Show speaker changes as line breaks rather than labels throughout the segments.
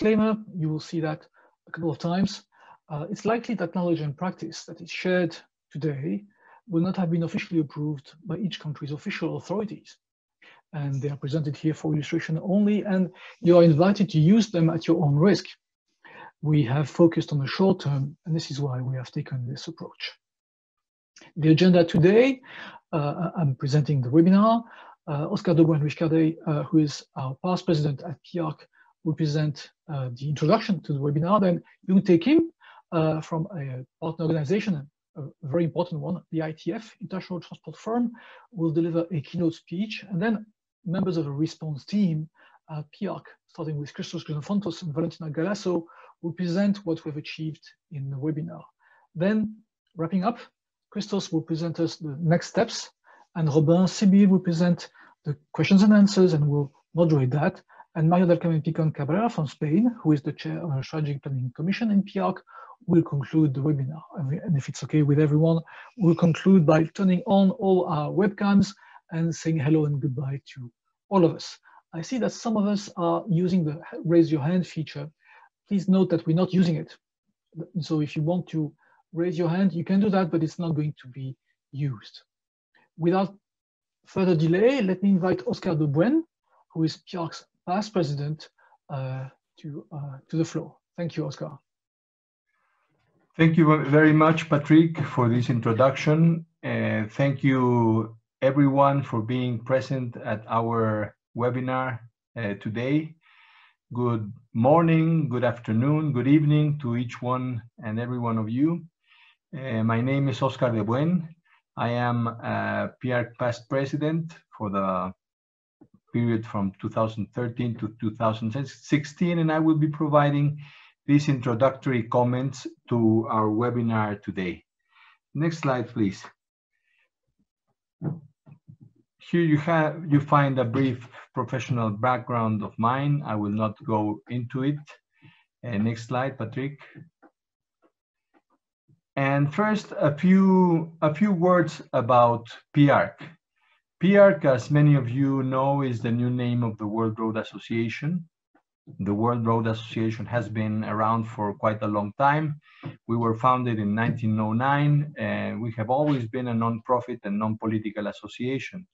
disclaimer, you will see that a couple of times. Uh, it's likely that knowledge and practice that is shared today will not have been officially approved by each country's official authorities. And they are presented here for illustration only, and you are invited to use them at your own risk. We have focused on the short term, and this is why we have taken this approach. The agenda today, uh, I'm presenting the webinar. Uh, Oscar de Buen uh, who is our past president at PIARC, will present uh, the introduction to the webinar. Then Young Tae Kim uh, from a partner organization, a very important one, the ITF, International Transport Forum, will deliver a keynote speech. And then members of the response team at PIARC, starting with Christos Xenophontos and Valentina Galasso, will present what we've achieved in the webinar. Then, wrapping up, Christos will present us the next steps, and Robin Sebille will present the questions and answers and will moderate that. And María del Carmen Picon Cabrera from Spain, who is the chair of the Strategic Planning Commission in PIARC, will conclude the webinar. And if it's okay with everyone, we'll conclude by turning on all our webcams and saying hello and goodbye to all of us. I see that some of us are using the raise your hand feature. Please note that we're not using it. So if you want to raise your hand, you can do that, but it's not going to be used. Without further delay, let me invite Oscar de Buen, who is PIARC's past president, uh, to, uh, to the floor. Thank you, Oscar.
Thank you very much, Patrick, for this introduction. Uh, thank you, everyone, for being present at our webinar today. Good morning, good afternoon, good evening to each one and every one of you. Uh, my name is Oscar de Buen. I am PIARC past president for the period from 2013 to 2016, and I will be providing these introductory comments to our webinar today. Next slide, please. Here you have you find a brief professional background of mine. I will not go into it. Uh, next slide, Patrick. And first, a few, a few words about PIARC. PIARC, as many of you know, is the new name of the World Road Association. The World Road Association has been around for quite a long time. We were founded in 1909, and we have always been a non-profit and non-political association.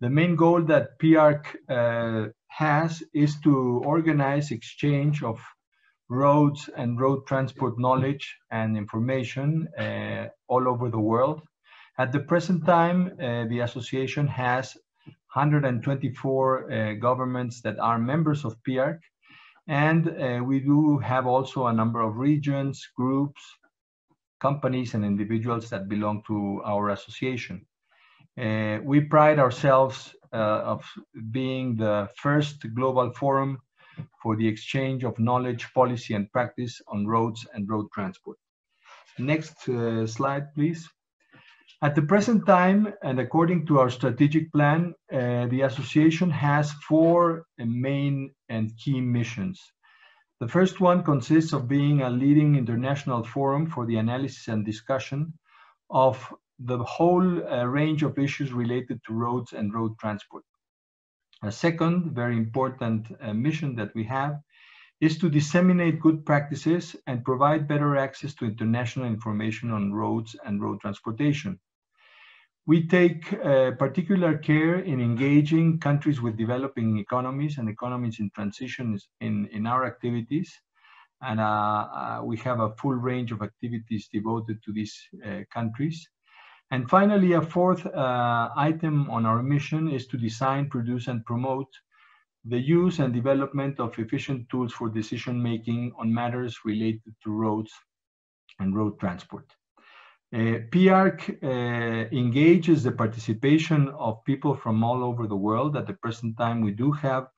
The main goal that PIARC uh, has is to organize exchange of roads and road transport knowledge and information uh, all over the world. At the present time, uh, the association has 124 uh, governments that are members of PIARC, and uh, we do have also a number of regions, groups, companies, and individuals that belong to our association. We pride ourselves of being the first global forum for the exchange of knowledge, policy, and practice on roads and road transport. Next uh, slide, please. At the present time, and according to our strategic plan, uh, the association has four main and key missions. The first one consists of being a leading international forum for the analysis and discussion of the whole uh, range of issues related to roads and road transport. A second very important uh, mission that we have is to disseminate good practices and provide better access to international information on roads and road transportation. We take uh, particular care in engaging countries with developing economies and economies in transition in, in our activities. And uh, uh, we have a full range of activities devoted to these uh, countries. And finally, a fourth uh, item on our mission is to design, produce, and promote the use and development of efficient tools for decision making on matters related to roads and road transport. Uh, uh, engages the participation of people from all over the world. At the present time, we do have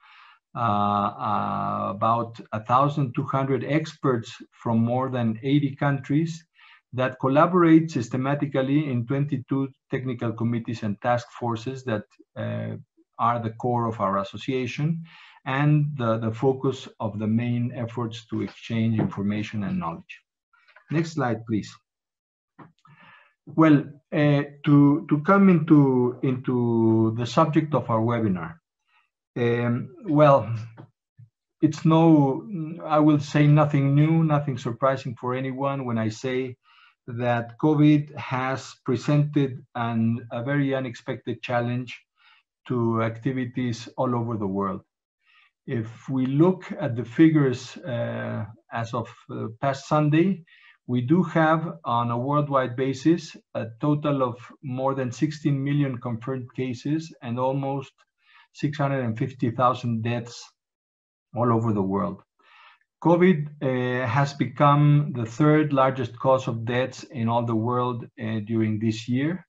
uh, uh about 1,200 experts from more than 80 countries that collaborate systematically in 22 technical committees and task forces that uh, are the core of our association and the, the focus of the main efforts to exchange information and knowledge. Next slide, please. Well, uh, to, to come into, into the subject of our webinar, um, well, it's no, I will say nothing new, nothing surprising for anyone when I say that COVID has presented an, a very unexpected challenge to activities all over the world. If we look at the figures uh, as of uh, past Sunday, we do have on a worldwide basis a total of more than 16 million confirmed cases and almost 650,000 deaths all over the world. COVID uh, has become the third largest cause of deaths in all the world uh, during this year.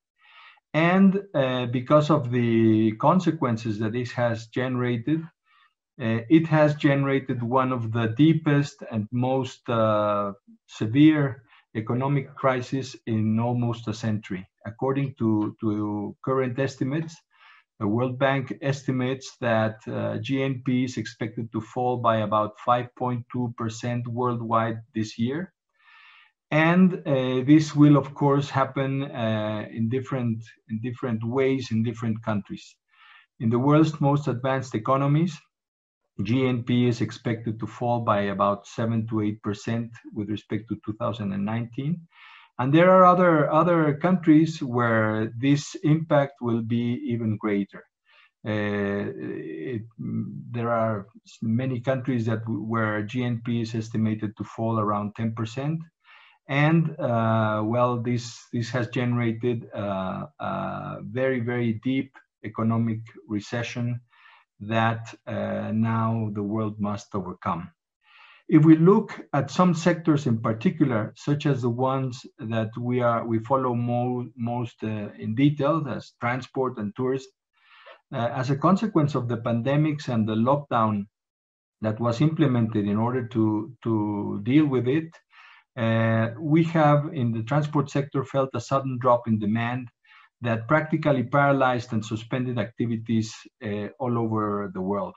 And uh, because of the consequences that this has generated, uh, it has generated one of the deepest and most uh, severe economic crises in almost a century. According to, to current estimates, the World Bank estimates that uh, GNP is expected to fall by about 5.2% worldwide this year. And uh, this will, of course, happen uh, in, different, in different ways in different countries. In the world's most advanced economies, GNP is expected to fall by about 7 to 8% with respect to 2019. And there are other, other countries where this impact will be even greater. Uh, it, there are many countries that where GNP is estimated to fall around 10%. And uh, well, this, this has generated uh, a very, very deep economic recession that uh, now the world must overcome. If we look at some sectors in particular, such as the ones that we are we follow mo most uh, in detail, as transport and tourism, uh, as a consequence of the pandemics and the lockdown that was implemented in order to to deal with it, uh, we have in the transport sector felt a sudden drop in demand that practically paralyzed and suspended activities uh, all over the world.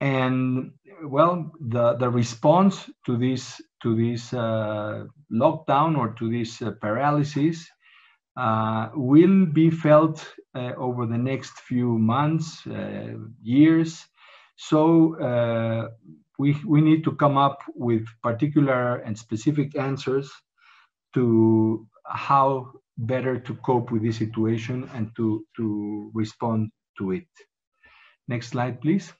And well, the, the response to this to this uh, lockdown or to this uh, paralysis uh, will be felt uh, over the next few months, uh, years. So we we need to come up with particular and specific answers to how better to cope with this situation and to, to respond to it. Next slide, please.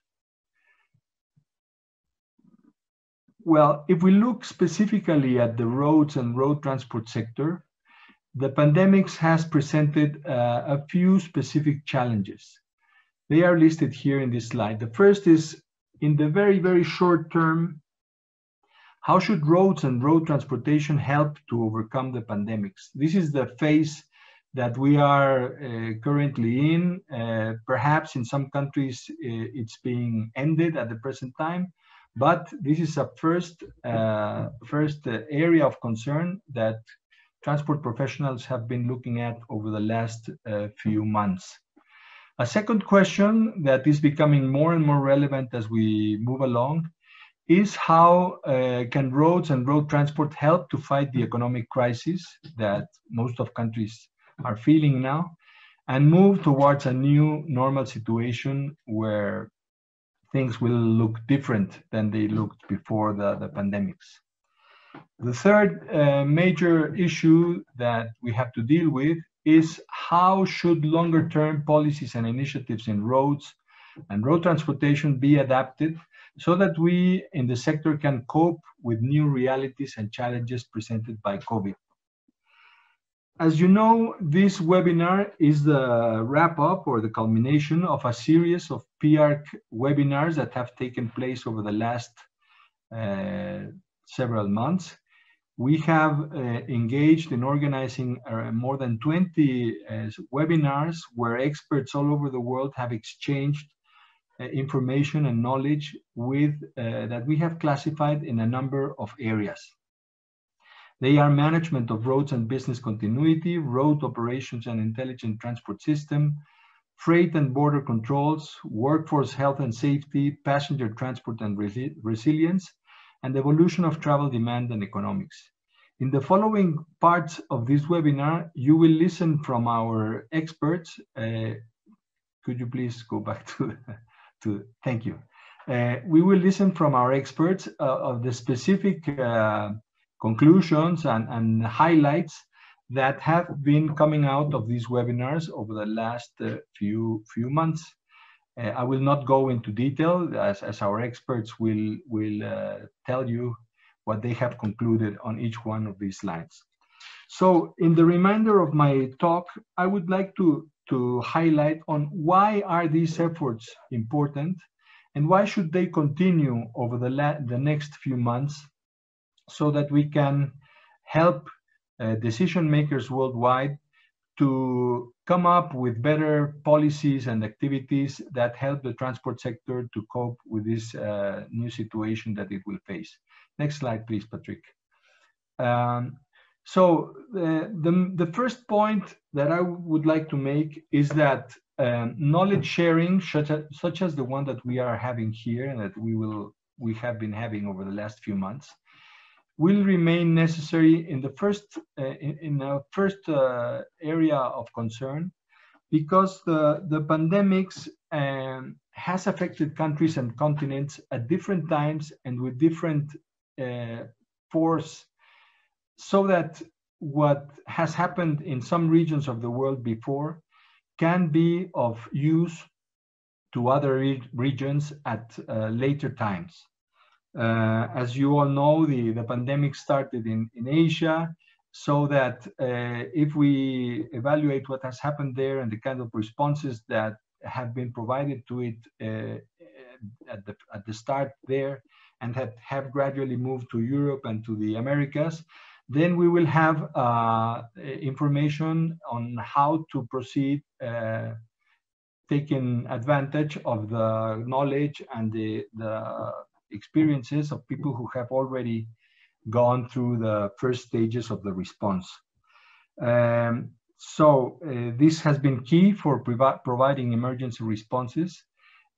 Well, if we look specifically at the roads and road transport sector, the pandemics has presented uh, a few specific challenges. They are listed here in this slide. The first is in the very, very short term, how should roads and road transportation help to overcome the pandemics? This is the phase that we are uh, currently in. Uh, perhaps in some countries uh, it's being ended at the present time, but this is a first, uh, first uh, area of concern that transport professionals have been looking at over the last uh, few months. A second question that is becoming more and more relevant as we move along is how uh, can roads and road transport help to fight the economic crisis that most of countries are feeling now and move towards a new normal situation where things will look different than they looked before the, the pandemics. The third uh, major issue that we have to deal with is how should longer term policies and initiatives in roads and road transportation be adapted so that we in the sector can cope with new realities and challenges presented by COVID. As you know, this webinar is the wrap up or the culmination of a series of PIARC webinars that have taken place over the last uh, several months. We have uh, engaged in organizing uh, more than 20 uh, webinars where experts all over the world have exchanged information and knowledge with uh, that we have classified in a number of areas. They are management of roads and business continuity, road operations and intelligent transport system, freight and border controls, workforce health and safety, passenger transport and resi resilience, and evolution of travel demand and economics. In the following parts of this webinar, you will listen from our experts. Uh, could you please go back to to thank you. Uh, we will listen from our experts uh, of the specific uh, conclusions and, and, highlights that have been coming out of these webinars over the last uh, few few months. Uh, I will not go into detail as, as our experts will, will tell you what they have concluded on each one of these slides. So in the remainder of my talk, I would like to, to highlight on why are these efforts important and why should they continue over the, the next few months so that we can help uh, decision makers worldwide to come up with better policies and activities that help the transport sector to cope with this uh, new situation that it will face. Next slide, please, Patrick. Um, so uh, the, the first point that I would like to make is that um, knowledge sharing, such as, such as the one that we are having here and that we will we have been having over the last few months, will remain necessary in the first uh, in, in the first uh, area of concern because the the pandemics um, has affected countries and continents at different times and with different uh, force so that what has happened in some regions of the world before can be of use to other re regions at uh, later times. Uh, as you all know, the, the pandemic started in, in Asia, so that uh, if we evaluate what has happened there and the kind of responses that have been provided to it uh, at, the, at the start there and have, have gradually moved to Europe and to the Americas, then we will have uh, information on how to proceed uh, taking advantage of the knowledge and the, the experiences of people who have already gone through the first stages of the response. Um, so uh, this has been key for providing emergency responses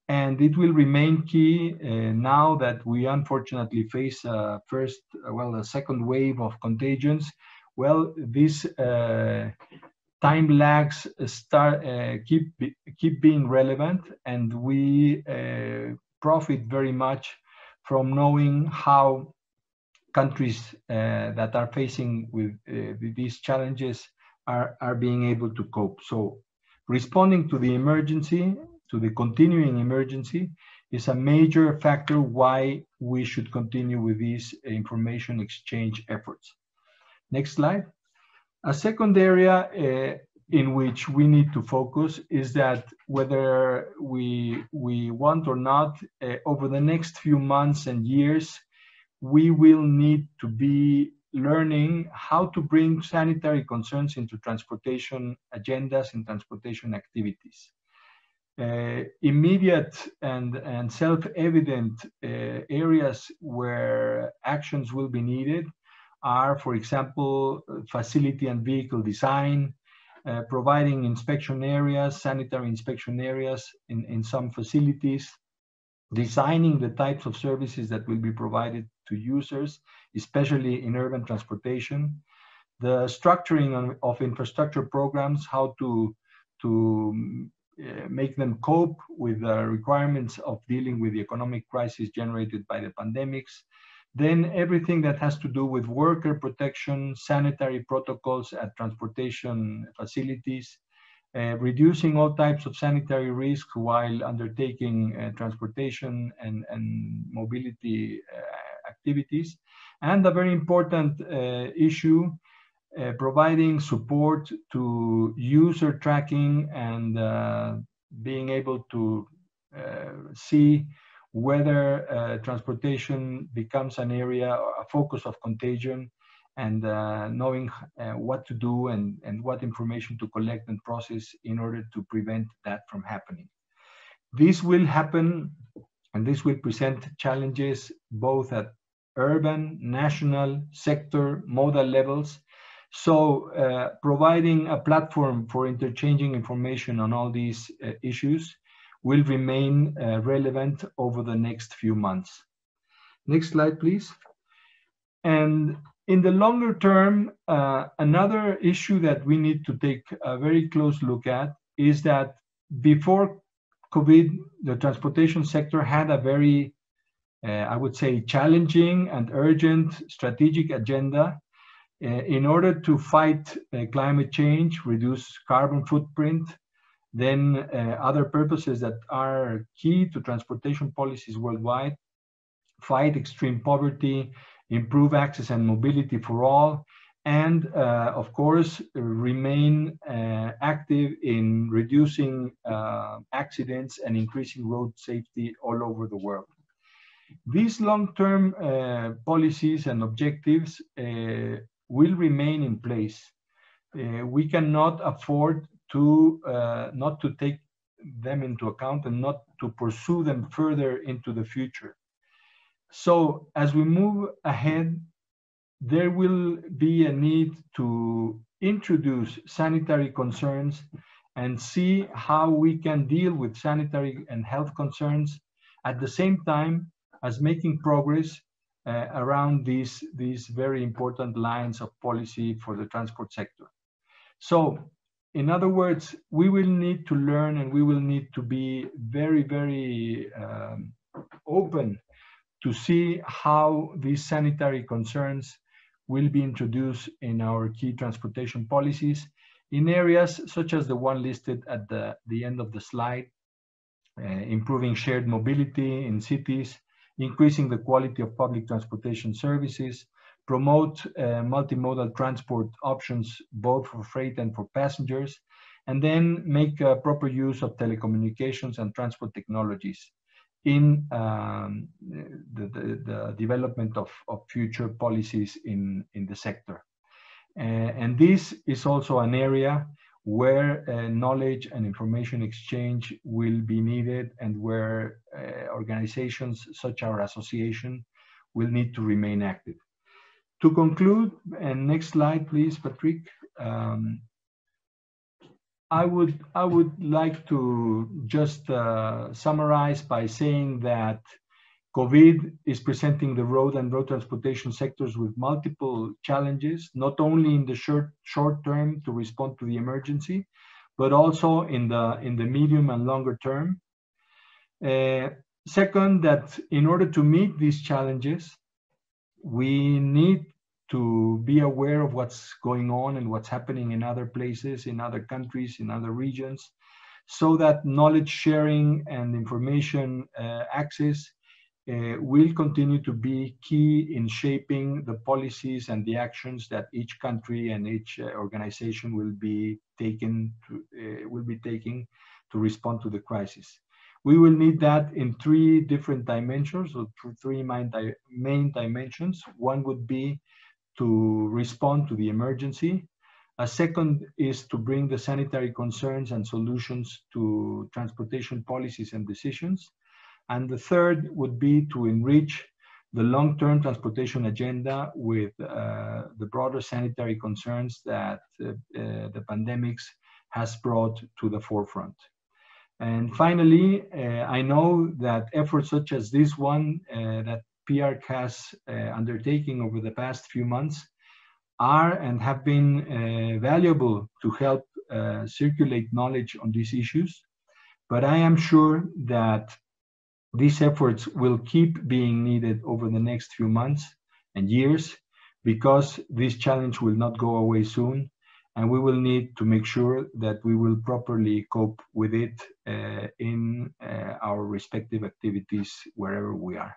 and it will remain key uh, now that we unfortunately face a first, well, a second wave of contagions. Well, these uh, time lags start uh, keep keep being relevant, and we uh, profit very much from knowing how countries uh, that are facing uh, with these challenges are are being able to cope. So, responding to the emergency to the continuing emergency is a major factor why we should continue with these information exchange efforts. Next slide. A second area uh, in which we need to focus is that whether we, we want or not, uh, over the next few months and years, we will need to be learning how to bring sanitary concerns into transportation agendas and transportation activities uh, immediate and, and self-evident uh, areas where actions will be needed are, for example, facility and vehicle design, uh, providing inspection areas, sanitary inspection areas in, in some facilities, designing the types of services that will be provided to users, especially in urban transportation, the structuring of infrastructure programs, how to, to make them cope with the requirements of dealing with the economic crisis generated by the pandemics. Then everything that has to do with worker protection, sanitary protocols at transportation facilities, uh, reducing all types of sanitary risk while undertaking uh, transportation and, and mobility uh, activities. And a very important uh, issue uh, providing support to user tracking and uh, being able to uh, see whether uh, transportation becomes an area, or a focus of contagion, and knowing what to do and, and what information to collect and process in order to prevent that from happening. This will happen and this will present challenges both at urban, national, sector, modal levels, so uh, providing a platform for interchanging information on all these uh, issues will remain uh, relevant over the next few months. Next slide, please. And in the longer term, uh, another issue that we need to take a very close look at is that before COVID, the transportation sector had a very, uh, I would say, challenging and urgent strategic agenda in order to fight uh, climate change, reduce carbon footprint, then uh, other purposes that are key to transportation policies worldwide, fight extreme poverty, improve access and mobility for all, and uh, of course remain uh, active in reducing uh, accidents and increasing road safety all over the world. These long-term uh, policies and objectives uh, will remain in place. Uh, we cannot afford to not to take them into account and not to pursue them further into the future. So as we move ahead, there will be a need to introduce sanitary concerns and see how we can deal with sanitary and health concerns at the same time as making progress uh, around these, these very important lines of policy for the transport sector. So, in other words, we will need to learn and we will need to be very, very um, open to see how these sanitary concerns will be introduced in our key transportation policies in areas such as the one listed at the, the end of the slide, uh, improving shared mobility in cities, increasing the quality of public transportation services, promote uh, multimodal transport options both for freight and for passengers, and then make uh, proper use of telecommunications and transport technologies in um, the, the, the, development of, of future policies in, in the sector. Uh, and this is also an area where uh, knowledge and information exchange will be needed and where uh, organizations such our association will need to remain active. To conclude, and next slide, please, Patrick. Um, I would I would like to just uh, summarize by saying that COVID is presenting the road and road transportation sectors with multiple challenges, not only in the short short term to respond to the emergency, but also in the in the medium and longer term. Uh, second, that in order to meet these challenges, we need to be aware of what's going on and what's happening in other places, in other countries, in other regions, so that knowledge sharing and information uh, access will continue to be key in shaping the policies and the actions that each country and each uh, organization will be taken to, uh, will be taking to respond to the crisis. We will need that in three different dimensions or three main, di main dimensions. One would be to respond to the emergency. A second is to bring the sanitary concerns and solutions to transportation policies and decisions. And the third would be to enrich the long-term transportation agenda with uh, the broader sanitary concerns that uh, uh, the pandemics has brought to the forefront. And finally, uh, I know that efforts such as this one uh, that PIARC has uh, undertaken over the past few months are and have been valuable to help circulate knowledge on these issues. But I am sure that these efforts will keep being needed over the next few months and years because this challenge will not go away soon and we will need to make sure that we will properly cope with it uh, in uh, our respective activities wherever we are.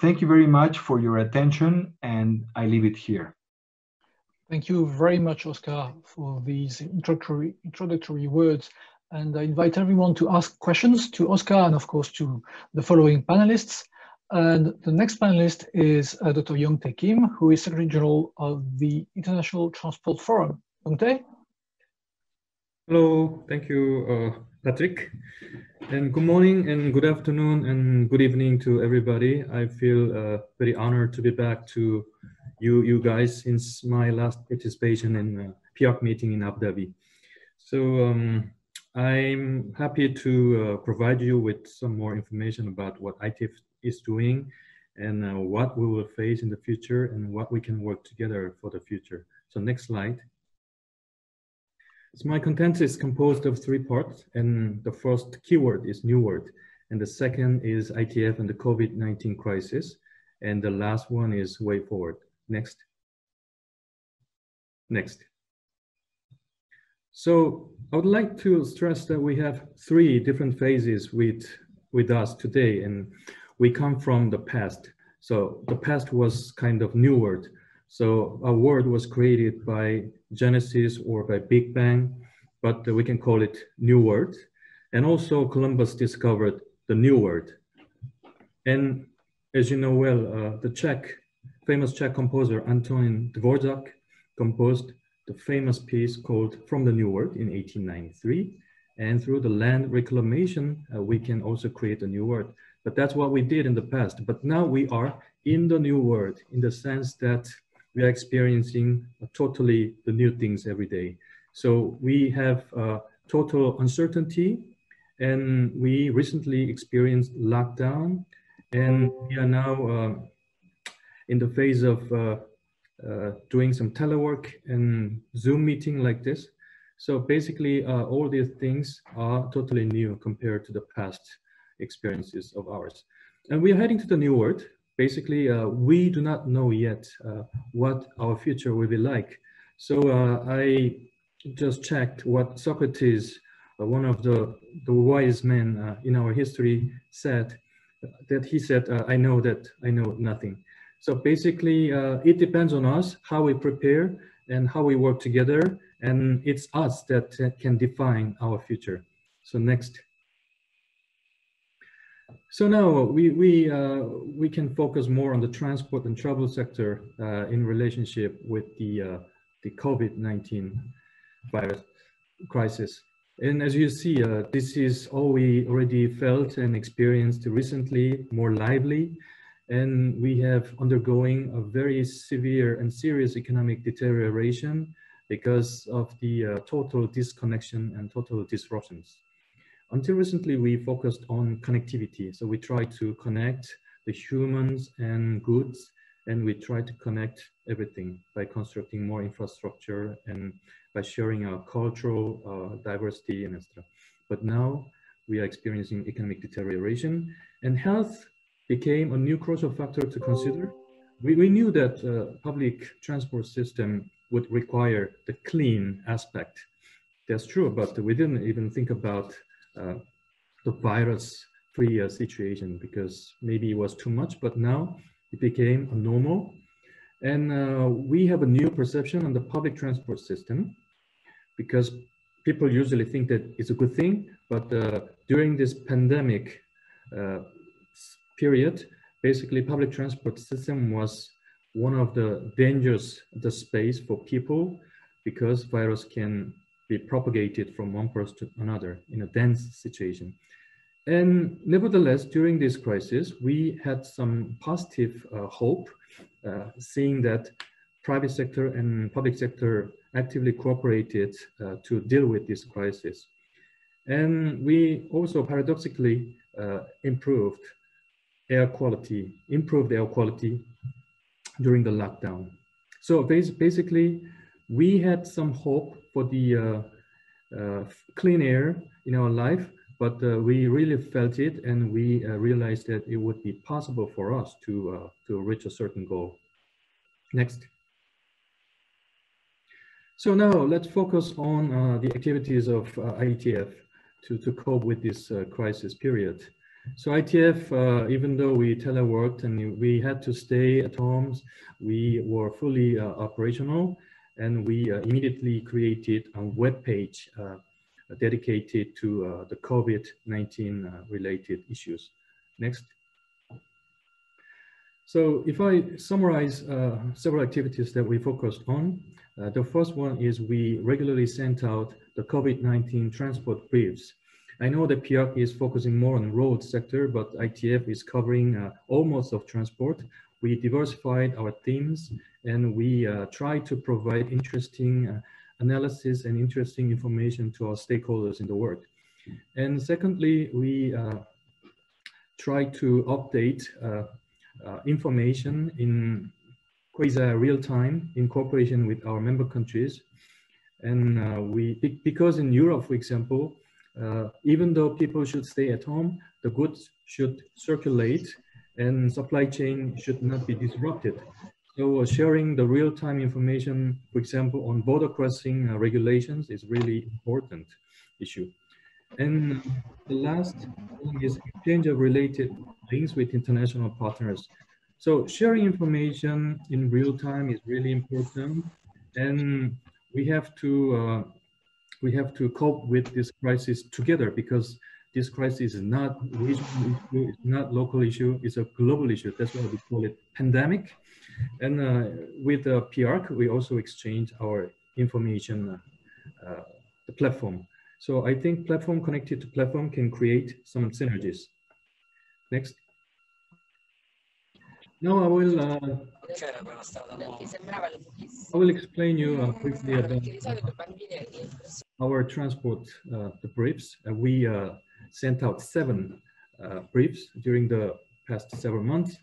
Thank you very much for your attention, and I leave it here.
Thank you very much, Oscar, for these introductory, introductory words. And I invite everyone to ask questions to Oscar and, of course, to the following panelists. And the next panelist is uh, Dr. Young Tae Kim, who is Secretary General of the International Transport Forum. Young Tae?
Hello, thank you, uh, Patrick. And good morning and good afternoon and good evening to everybody. I feel uh, very honored to be back to you, you guys since my last participation in a PIARC meeting in Abu Dhabi. So um, I'm happy to uh, provide you with some more information about what ITF is doing and uh, what we will face in the future and what we can work together for the future. So next slide. So my content is composed of three parts, and the first keyword is new word, and the second is ITF and the COVID-19 crisis, and the last one is way forward. Next. Next. So I would like to stress that we have three different phases with, with us today, and we come from the past. So the past was kind of new word. So a word was created by Genesis or by Big Bang, but we can call it new word. And also Columbus discovered the new word. And as you know well, uh, the Czech, famous Czech composer Antonin Dvorak composed the famous piece called From the New World in 1893. And through the land reclamation, uh, we can also create a new world. But that's what we did in the past. But now we are in the new world in the sense that we are experiencing totally the new things every day. So we have uh, total uncertainty and we recently experienced lockdown and we are now uh, in the phase of uh, doing some telework and Zoom meeting like this. So basically uh, all these things are totally new compared to the past experiences of ours. And we are heading to the new world. Basically, uh, we do not know yet uh, what our future will be like. So I just checked what Socrates, one of the, the wise men in our history said, that he said, I know that I know nothing. So basically, uh, it depends on us how we prepare and how we work together, and it's us that uh, can define our future. So next. So now we we uh, we can focus more on the transport and travel sector uh, in relationship with the uh, the COVID-19 virus crisis. And as you see, uh, this is all we already felt and experienced recently, more lively and we have undergoing a very severe and serious economic deterioration because of the uh, total disconnection and total disruptions. Until recently, we focused on connectivity. So we try to connect the humans and goods, and we try to connect everything by constructing more infrastructure and by sharing our cultural uh, diversity and etc. But now we are experiencing economic deterioration and health became a new crucial factor to consider. We, we knew that uh, public transport system would require the clean aspect. That's true, but we didn't even think about uh, the virus-free uh, situation because maybe it was too much, but now it became a normal. And uh, we have a new perception on the public transport system because people usually think that it's a good thing, but uh, during this pandemic, uh, period, basically public transport system was one of the dangers the space for people because virus can be propagated from one person to another in a dense situation. And nevertheless, during this crisis, we had some positive uh, hope, uh, seeing that private sector and public sector actively cooperated uh, to deal with this crisis. And we also paradoxically uh, improved air quality, improved air quality during the lockdown. So basically, we had some hope for the uh, uh, clean air in our life, but uh, we really felt it and we uh, realized that it would be possible for us to, uh, to reach a certain goal. Next. So now let's focus on uh, the activities of ITF to, to cope with this crisis period. So ITF, uh, even though we teleworked and we had to stay at homes, we were fully uh, operational and we uh, immediately created a web page uh, dedicated to uh, the COVID-19 uh, related issues. Next. So if I summarize several activities that we focused on, the first one is we regularly sent out the COVID-19 transport briefs I know that PIARC is focusing more on road sector, but ITF is covering uh, all modes of transport. We diversified our themes and we uh, try to provide interesting uh, analysis and interesting information to our stakeholders in the work. And secondly, we uh, try to update uh, uh, information in quasi real time in cooperation with our member countries And we, because in Europe, for example, uh, even though people should stay at home, the goods should circulate and supply chain should not be disrupted. So uh, sharing the real-time information, for example, on border crossing uh, regulations is really important issue. And the last thing is exchange of related links with international partners. So sharing information in real time is really important. And we have to uh, we have to cope with this crisis together because this crisis is not it's not local issue, it's a global issue. That's why we call it pandemic. And uh, with uh, PRC, we also exchange our information, uh, uh, the platform. So I think platform connected to platform can create some synergies. Next. Now I will uh, I will explain you uh, briefly about our transport uh, the briefs. Uh, we uh, sent out seven uh, briefs during the past several months.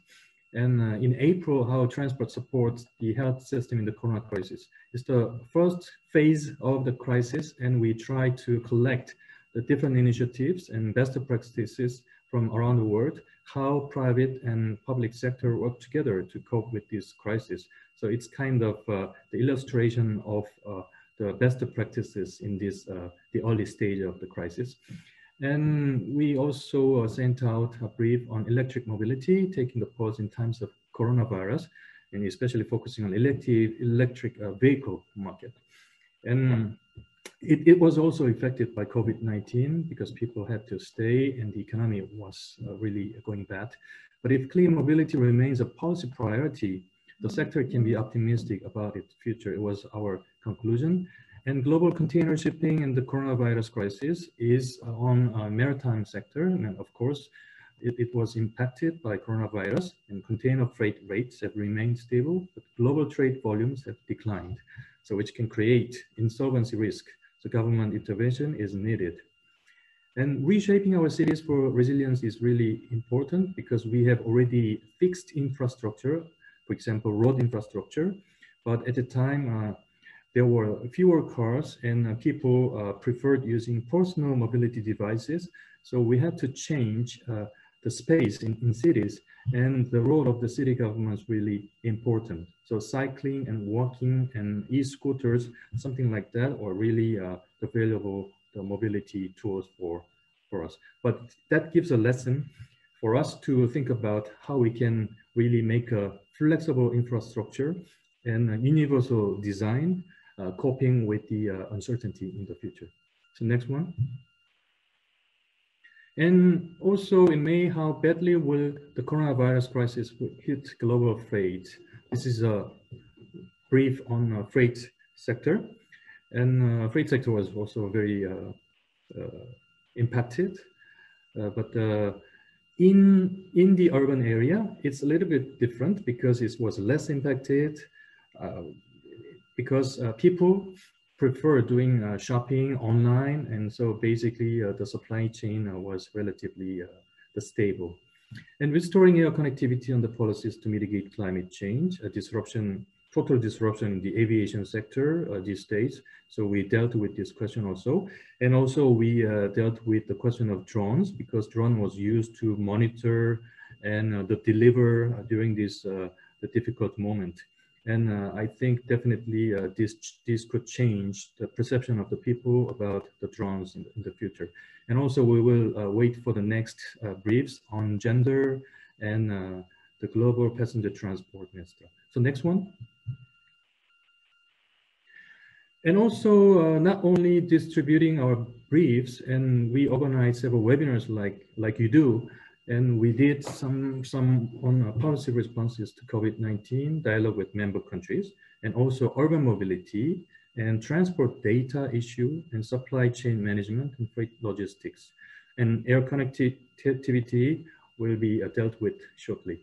And uh, in April, how transport supports the health system in the corona crisis. It's the first phase of the crisis, and we try to collect the different initiatives and best practices from around the world, how private and public sector work together to cope with this crisis. So it's kind of uh, the illustration of uh, the best practices in this, uh, the early stage of the crisis. And we also sent out a brief on electric mobility, taking the pause in times of coronavirus, and especially focusing on electric, electric vehicle market. And it, it, was also affected by COVID-19 because people had to stay and the economy was really going bad. But if clean mobility remains a policy priority, the sector can be optimistic about its future. It was our conclusion. And global container shipping and the coronavirus crisis is uh, on a maritime sector. And of course, it, it, was impacted by coronavirus and container freight rates have remained stable, but global trade volumes have declined. So which can create insolvency risk. So government intervention is needed. And reshaping our cities for resilience is really important because we have already fixed infrastructure, for example, road infrastructure. But at the time, uh, there were fewer cars and uh, people uh, preferred using personal mobility devices. So we had to change the space in, in cities and the role of the city government is really important. So cycling and walking and e-scooters, something like that, are really uh, available the mobility tools for, for us. But that gives a lesson for us to think about how we can really make a flexible infrastructure and universal design uh, coping with the uh, uncertainty in the future. So next one. And also in May, how badly will the coronavirus crisis hit global freight? This is a brief on uh, freight sector. And uh, freight sector was also very uh, uh impacted. but in, in the urban area, it's a little bit different because it was less impacted because uh, people prefer doing uh, shopping online. And so basically uh, the supply chain was relatively stable. And restoring air connectivity on the policies to mitigate climate change, a disruption, total disruption in the aviation sector uh, these days. So we dealt with this question also. And also we uh, dealt with the question of drones because drone was used to monitor and uh, to deliver during this the difficult moment. And uh, I think definitely uh, this, this could change the perception of the people about the drones in the, in the future. And also we will uh, wait for the next uh, briefs on gender and uh, the global passenger transport minister. So next one. And also uh, not only distributing our briefs and we organize several webinars like, like you do, and we did some, some on uh, policy responses to COVID-19, dialogue with member countries, and also urban mobility and transport data issue and supply chain management and freight logistics. And air connectivity will be uh, dealt with shortly.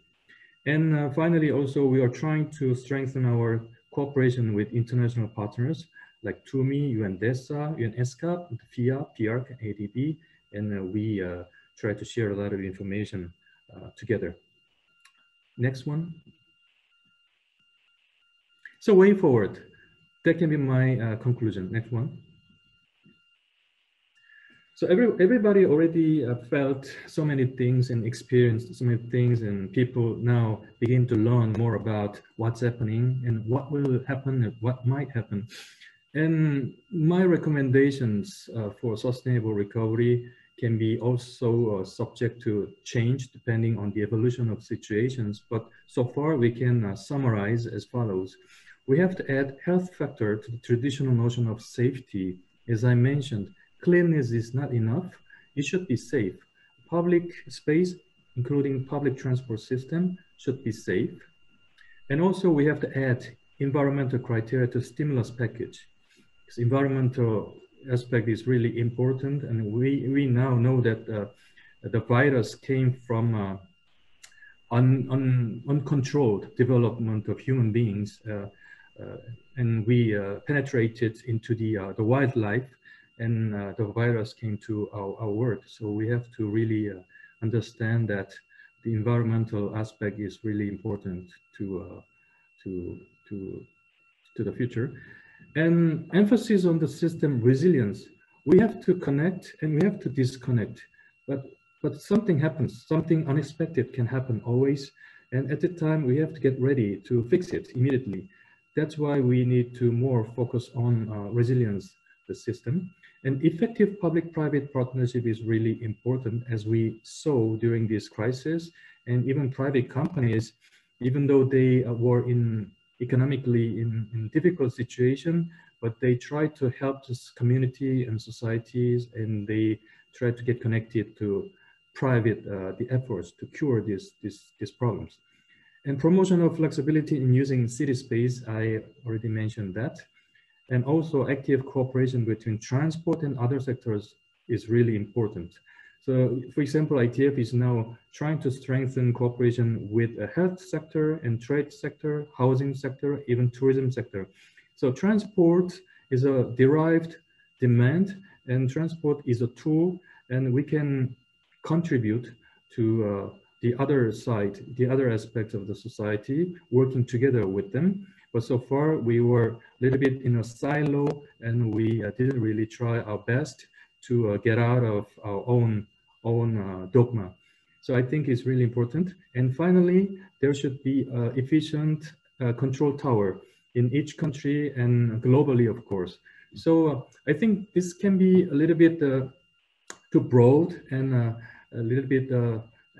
And uh, finally, also, we are trying to strengthen our cooperation with international partners like TUMI, UNDESA, UNESCAP, FIA, PRC, ADB, and uh, we uh, try to share a lot of information uh, together. Next one. So way forward. that can be my conclusion. Next one. So every, everybody already uh, felt so many things and experienced so many things and people now begin to learn more about what's happening and what will happen and what might happen. And my recommendations uh, for sustainable recovery can be also uh, subject to change depending on the evolution of situations. But so far we can uh, summarize as follows. We have to add health factor to the traditional notion of safety. As I mentioned, cleanliness is not enough. It should be safe. Public space, including public transport system, should be safe. And also we have to add environmental criteria to stimulus package. Because environmental aspect is really important. And we, we now know that uh, the virus came from uh, un, un, uncontrolled development of human beings. Uh, uh and we uh, penetrated into the, uh, the wildlife and the virus came to our, our world. So we have to really understand that the environmental aspect is really important to, to, to, to the future and emphasis on the system resilience. We have to connect and we have to disconnect, but but something happens, something unexpected can happen always. And at the time we have to get ready to fix it immediately. That's why we need to more focus on uh, resilience, the system. And effective public-private partnership is really important as we saw during this crisis and even private companies, even though they uh, were in economically in, in difficult situation, but they try to help this community and societies and they try to get connected to private uh, the efforts to cure these, these, these problems. And promotion of flexibility in using city space, I already mentioned that. And also active cooperation between transport and other sectors is really important. So for example, ITF is now trying to strengthen cooperation with the health sector and trade sector, housing sector, even tourism sector. So transport is a derived demand and transport is a tool and we can contribute to uh, the other side, the other aspects of the society, working together with them. But so far we were a little bit in a silo and we uh, didn't really try our best to uh, get out of our own own uh, dogma. So I think it's really important. And finally, there should be uh, efficient uh, control tower in each country and globally, of course. So uh, I think this can be a little bit uh, too broad and uh, a little bit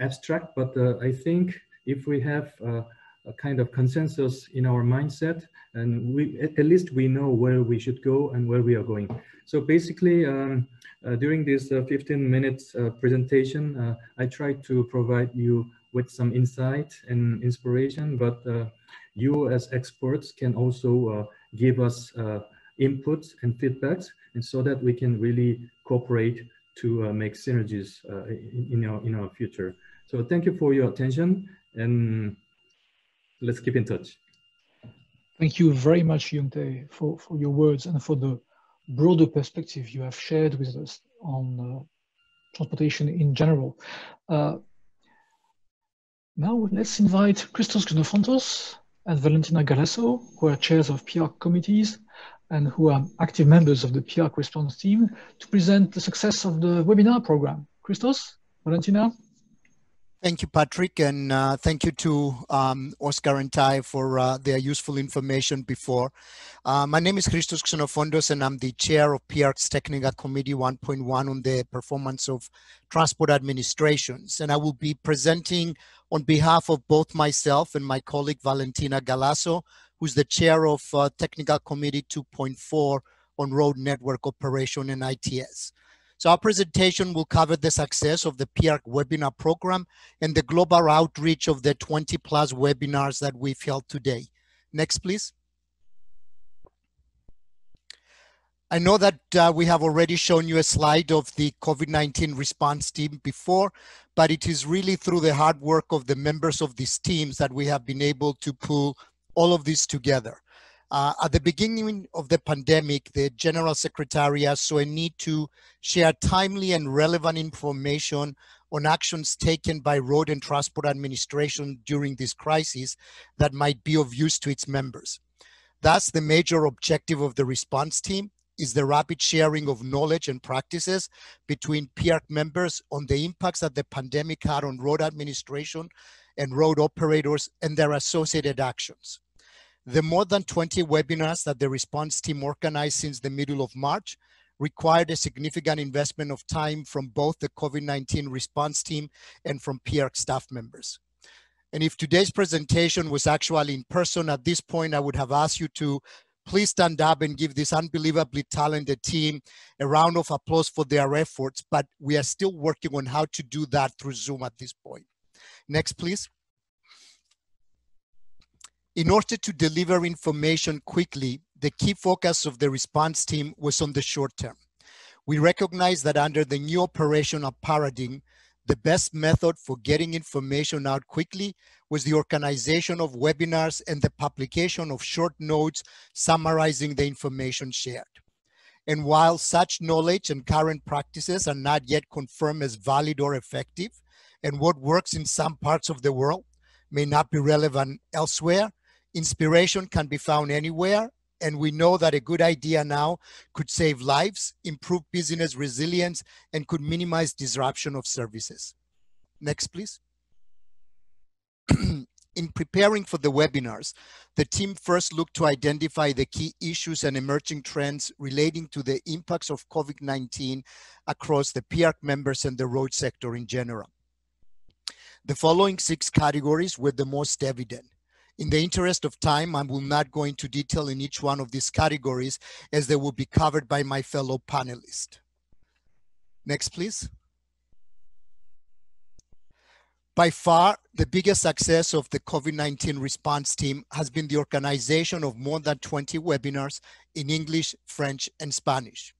abstract, but I think if we have a kind of consensus in our mindset and we at least we know where we should go and where we are going. So basically um, uh, during this uh, 15 minutes uh, presentation uh, i tried to provide you with some insight and inspiration but uh, you as experts can also uh, give us inputs and feedbacks and so that we can really cooperate to make synergies in, in, our in our future. So thank you for your attention and let's keep in touch.
Thank you very much, Young Tae, for, for your words and for the broader perspective you have shared with us on uh, transportation in general. Uh, now let's invite Christos Xenophontos and Valentina Galasso, who are chairs of PIARC committees and who are active members of the PIARC response team, to present the success of the webinar program. Christos, Valentina?
Thank you, Patrick, and uh, thank you to um, Oscar and Ty for uh, their useful information before. Uh, my name is Christos Xenophontos, and I'm the chair of PIARC's Technical Committee 1.1 on the performance of transport administrations. And I will be presenting on behalf of both myself and my colleague Valentina Galasso, who's the chair of uh, Technical Committee 2.4 on road network operation and ITS. So our presentation will cover the success of the PIARC webinar program and the global outreach of the 20 plus webinars that we've held today. Next, please. I know that uh, we have already shown you a slide of the COVID-19 response team before, but it is really through the hard work of the members of these teams that we have been able to pull all of this together. Uh, at the beginning of the pandemic, the General Secretariat saw a need to share timely and relevant information on actions taken by Road and Transport Administration during this crisis that might be of use to its members. Thus, the major objective of the response team is the rapid sharing of knowledge and practices between PIARC members on the impacts that the pandemic had on road administration and road operators and their associated actions. The more than 20 webinars that the response team organized since the middle of March required a significant investment of time from both the COVID-19 response team and from PIARC staff members. And if today's presentation was actually in person at this point, I would have asked you to please stand up and give this unbelievably talented team a round of applause for their efforts, but we are still working on how to do that through Zoom at this point. Next, please. In order to deliver information quickly, the key focus of the response team was on the short term. We recognize that under the new operational paradigm, the best method for getting information out quickly was the organization of webinars and the publication of short notes summarizing the information shared. And while such knowledge and current practices are not yet confirmed as valid or effective, and what works in some parts of the world may not be relevant elsewhere, inspiration can be found anywhere and we know that a good idea now could save lives, improve business resilience, and could minimize disruption of services. Next, please. In preparing for the webinars, the team first looked to identify the key issues and emerging trends relating to the impacts of COVID-19 across the PIARC members and the road sector in general. The following six categories were the most evident. In the interest of time, I will not go into detail in each one of these categories as they will be covered by my fellow panelists. Next, please. By far, the biggest success of the COVID-19 response team has been the organization of more than 20 webinars in English, French, and Spanish.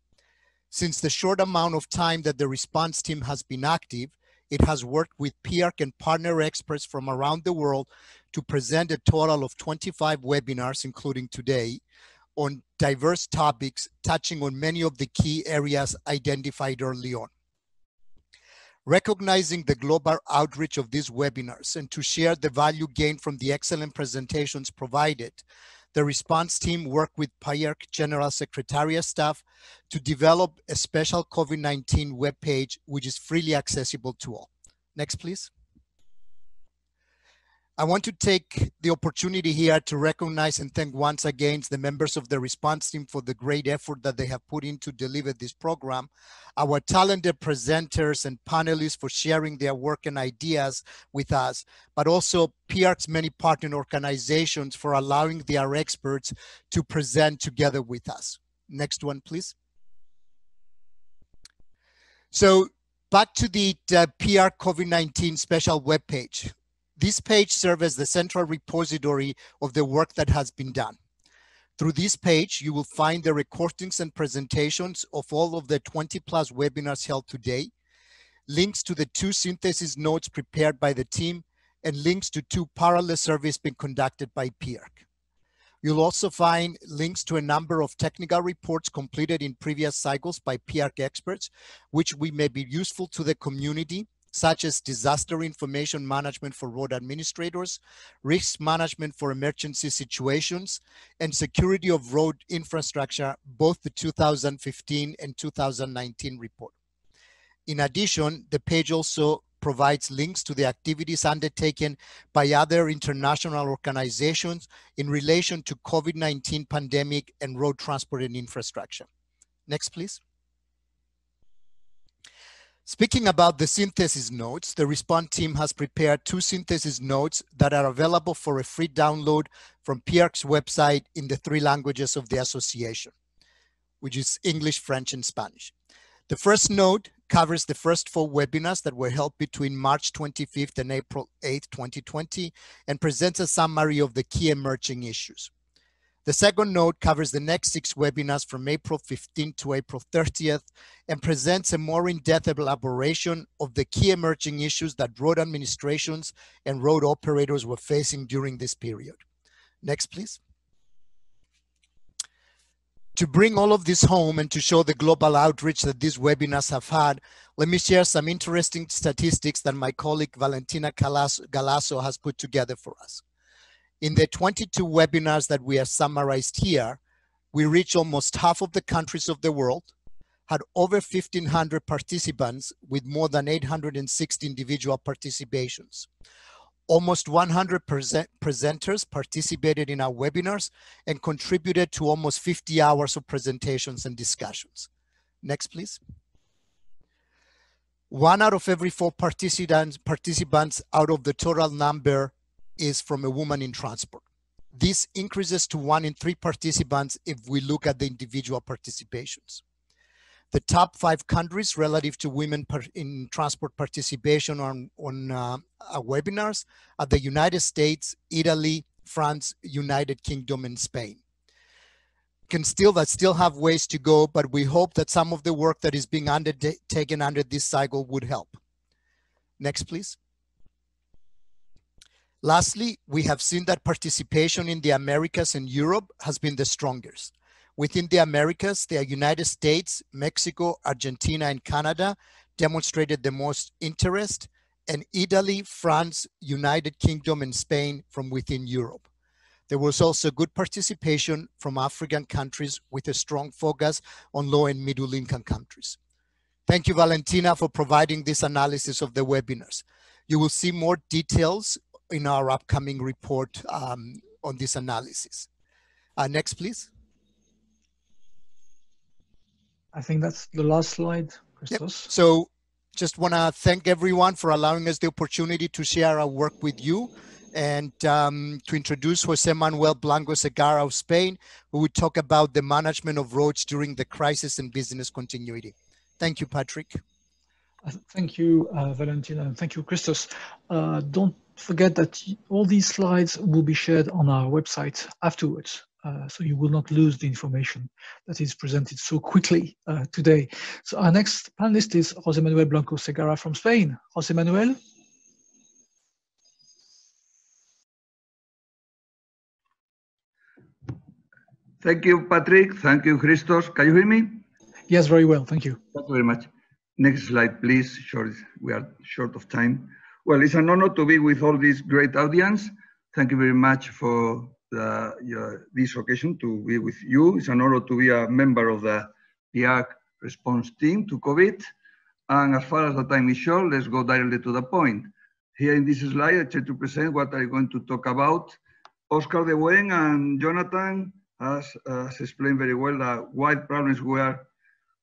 Since the short amount of time that the response team has been active, it has worked with PIARC and partner experts from around the world to present a total of 25 webinars, including today, on diverse topics touching on many of the key areas identified early on. Recognizing the global outreach of these webinars and to share the value gained from the excellent presentations provided, the response team worked with PIARC General Secretariat staff to develop a special COVID-19 webpage, which is freely accessible to all. Next, please. I want to take the opportunity here to recognize and thank once again the members of the response team for the great effort that they have put in to deliver this program, our talented presenters and panelists for sharing their work and ideas with us, but also PIARC's many partner organizations for allowing their experts to present together with us. Next one, please. So back to the uh, PIARC COVID-19 special webpage. This page serves as the central repository of the work that has been done. Through this page, you will find the recordings and presentations of all of the 20 plus webinars held today, links to the two synthesis notes prepared by the team, and links to two parallel surveys being conducted by PIARC. You'll also find links to a number of technical reports completed in previous cycles by PIARC experts, which we may be useful to the community such as disaster information management for road administrators, risk management for emergency situations, and security of road infrastructure, both the 2015 and 2019 report. In addition, the page also provides links to the activities undertaken by other international organizations in relation to COVID-19 pandemic and road transport and infrastructure. Next, please. Speaking about the synthesis notes, the Response team has prepared two synthesis notes that are available for a free download from PIARC's website in the three languages of the association, which is English, French, and Spanish. The first note covers the first four webinars that were held between March 25th and April 8th, 2020, and presents a summary of the key emerging issues. The second note covers the next six webinars from April 15th to April 30th and presents a more in-depth elaboration of the key emerging issues that road administrations and road operators were facing during this period. Next, please. To bring all of this home and to show the global outreach that these webinars have had, let me share some interesting statistics that my colleague Valentina Galasso has put together for us. In the 22 webinars that we have summarized here, we reached almost half of the countries of the world, had over 1,500 participants with more than 860 individual participations. Almost 100 present presenters participated in our webinars and contributed to almost 50 hours of presentations and discussions. Next, please. One out of every four participants, participants out of the total number is from a woman in transport. This increases to one in three participants if we look at the individual participations. The top five countries relative to women in transport participation on, on uh, webinars are the United States, Italy, France, United Kingdom, and Spain. Can still that still have ways to go, but we hope that some of the work that is being undertaken under this cycle would help. Next, please. Lastly, we have seen that participation in the Americas and Europe has been the strongest. Within the Americas, the United States, Mexico, Argentina, and Canada demonstrated the most interest, and Italy, France, United Kingdom, and Spain from within Europe. There was also good participation from African countries with a strong focus on low and middle income countries. Thank you, Valentina, for providing this analysis of the webinars. You will see more details in our upcoming report um, on this analysis. Uh, next, please.
I think that's the last slide, Christos.
Yep. So just want to thank everyone for allowing us the opportunity to share our work with you and um, to introduce Jose Manuel Blanco Segarra of Spain, who will talk about the management of roads during the crisis and business continuity. Thank you, Patrick.
Uh, thank you, uh, Valentina, and thank you, Christos. Uh, don't forget that all these slides will be shared on our website afterwards. Uh, so you will not lose the information that is presented so quickly uh, today. So our next panelist is Jose Manuel Blanco Segarra from Spain. Jose Manuel.
Thank you, Patrick. Thank you, Christos. Can you hear me?
Yes, very well. Thank you.
Thank you very much. Next slide, please. Short, we are short of time. Well, it's an honor to be with all this great audience. Thank you very much for the, this occasion to be with you. It's an honor to be a member of the PIARC response team to COVID. And as far as the time is short, let's go directly to the point. Here in this slide, I try to present what I'm going to talk about. Oscar de Buen and Jonathan has, has explained very well the wide problems we are,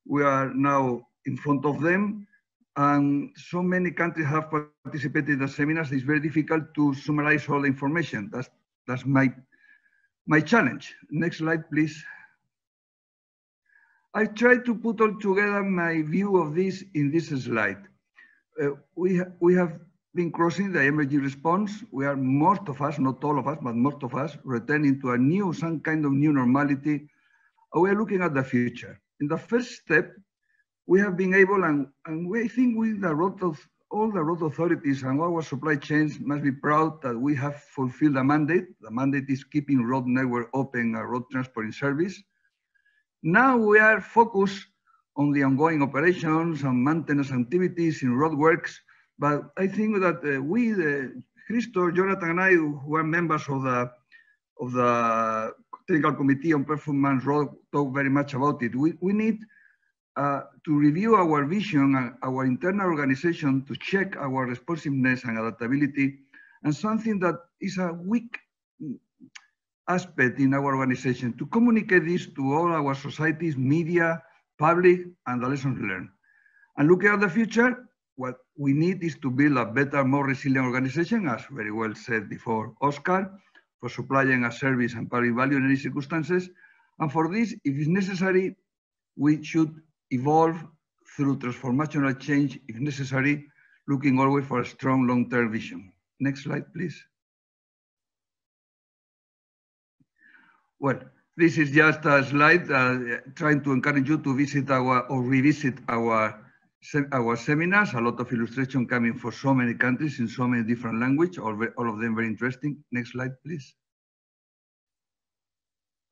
we are now in front of them. And so many countries have participated in the seminars, it's very difficult to summarize all the information. That's, that's my my challenge. Next slide, please. I tried to put all together my view of this in this slide. Uh, we, ha we have been crossing the emergency response. We are, most of us, not all of us, but most of us, returning to a new, some kind of new normality. We are looking at the future. In the first step, we have been able, and, and we, think with the road of all the road authorities and our supply chains must be proud that we have fulfilled the mandate. The mandate is keeping road network open, uh, road transport in service. Now we are focused on the ongoing operations and maintenance activities in roadworks. But I think that uh, we, the Christo, Jonathan, and I, who are members of the of the technical committee on performance road, talk very much about it. We, we need uh, to review our vision and our internal organization to check our responsiveness and adaptability, and something that is a weak aspect in our organization, to communicate this to all our societies, media, public, and the lessons learned. And looking at the future, what we need is to build a better, more resilient organization, as very well said before Oscar, for supplying a service and public value in any circumstances. And for this, if it's necessary, we should evolve through transformational change if necessary, looking always for a strong long-term vision. Next slide, please. Well, this is just a slide uh, trying to encourage you to visit our or revisit our our seminars. A lot of illustration coming for so many countries in so many different languages, all, all of them very interesting. Next slide, please.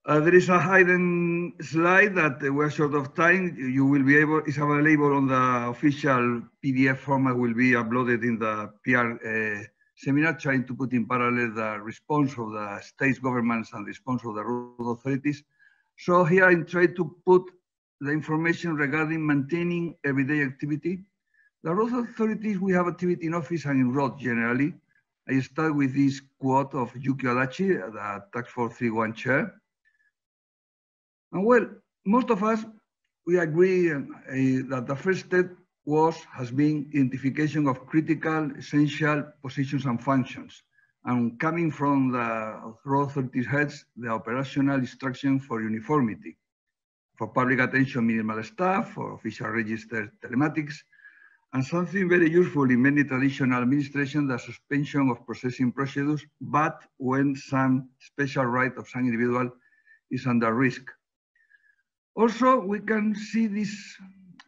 Uh, there is a hidden slide that uh, we're short of time. You will be able, it's available on the official PDF format will be uploaded in the PIARC uh, seminar trying to put in parallel the response of the state governments and response of the road authorities. So here I'm trying to put the information regarding maintaining everyday activity. The road authorities, we have activity in office and in road generally. I start with this quote of Yuki Adachi, the Task Force 31 chair. And well, most of us, we agree uh, that the first step was, has been identification of critical, essential positions and functions. And coming from the road authorities heads, the operational instruction for uniformity for public attention minimal staff, for official register telematics, and something very useful in many traditional administrations, the suspension of processing procedures, but when some special right of some individual is under risk. Also, we can see this,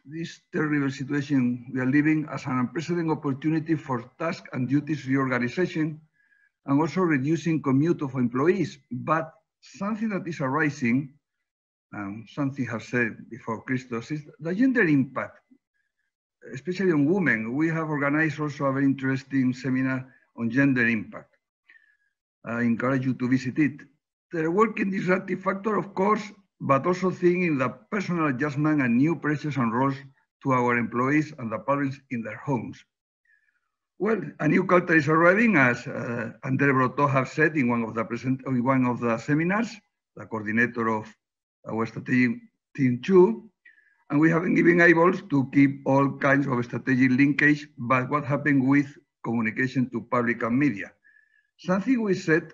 this terrible situation we are living as an unprecedented opportunity for task and duties reorganization and also reducing commute of employees. But something that is arising um, something has said before Christos, is the gender impact, especially on women. We have organized also a very interesting seminar on gender impact. I encourage you to visit it. The working disruptive factor, of course, but also thinking the personal adjustment and new pressures and roles to our employees and the parents in their homes. Well, a new culture is arriving, as uh, Andre Brotto have said in one of the present, in one of the seminars, the coordinator of our strategic team too, and we haven't been able to keep all kinds of strategic linkage, but what happened with communication to public and media? Something we said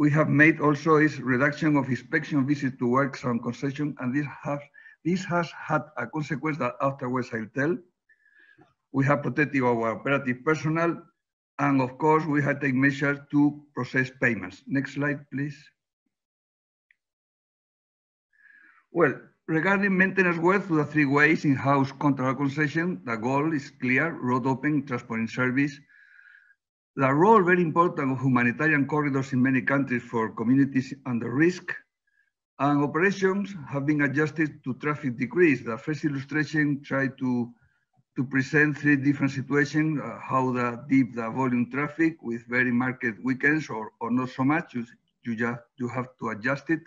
we have made also is reduction of inspection visits to works on concession, and this has, this has had a consequence that afterwards I'll tell. We have protected our operative personnel, and of course, we have taken measures to process payments. Next slide, please. Well, regarding maintenance work through the three ways in-house contract concession, the goal is clear, road open, transport in service. The role very important of humanitarian corridors in many countries for communities under risk and operations have been adjusted to traffic decrease. The first illustration tried to, to present three different situations, uh, how the deep the volume traffic with very marked weekends or, or not so much, you, you, just, you have to adjust it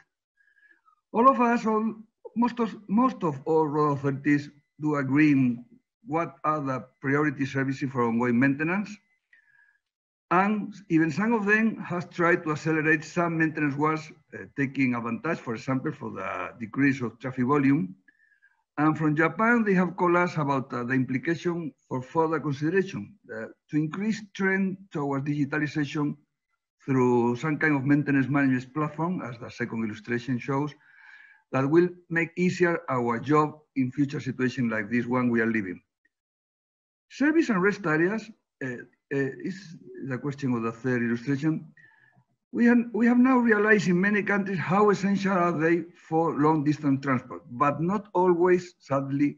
all of us, all, most of most of all road authorities do agree in what are the priority services for ongoing maintenance. And even some of them has tried to accelerate some maintenance works, uh, taking advantage, for example, for the decrease of traffic volume. And from Japan, they have called us about uh, the implication for further consideration uh, to increase trend towards digitalization through some kind of maintenance management platform, as the second illustration shows, that will make easier our job in future situations like this one we are living. Service and rest areas uh, Eh, is the question of the third illustration. We have, we have now realized in many countries how essential are they for long distance transport, but not always, sadly,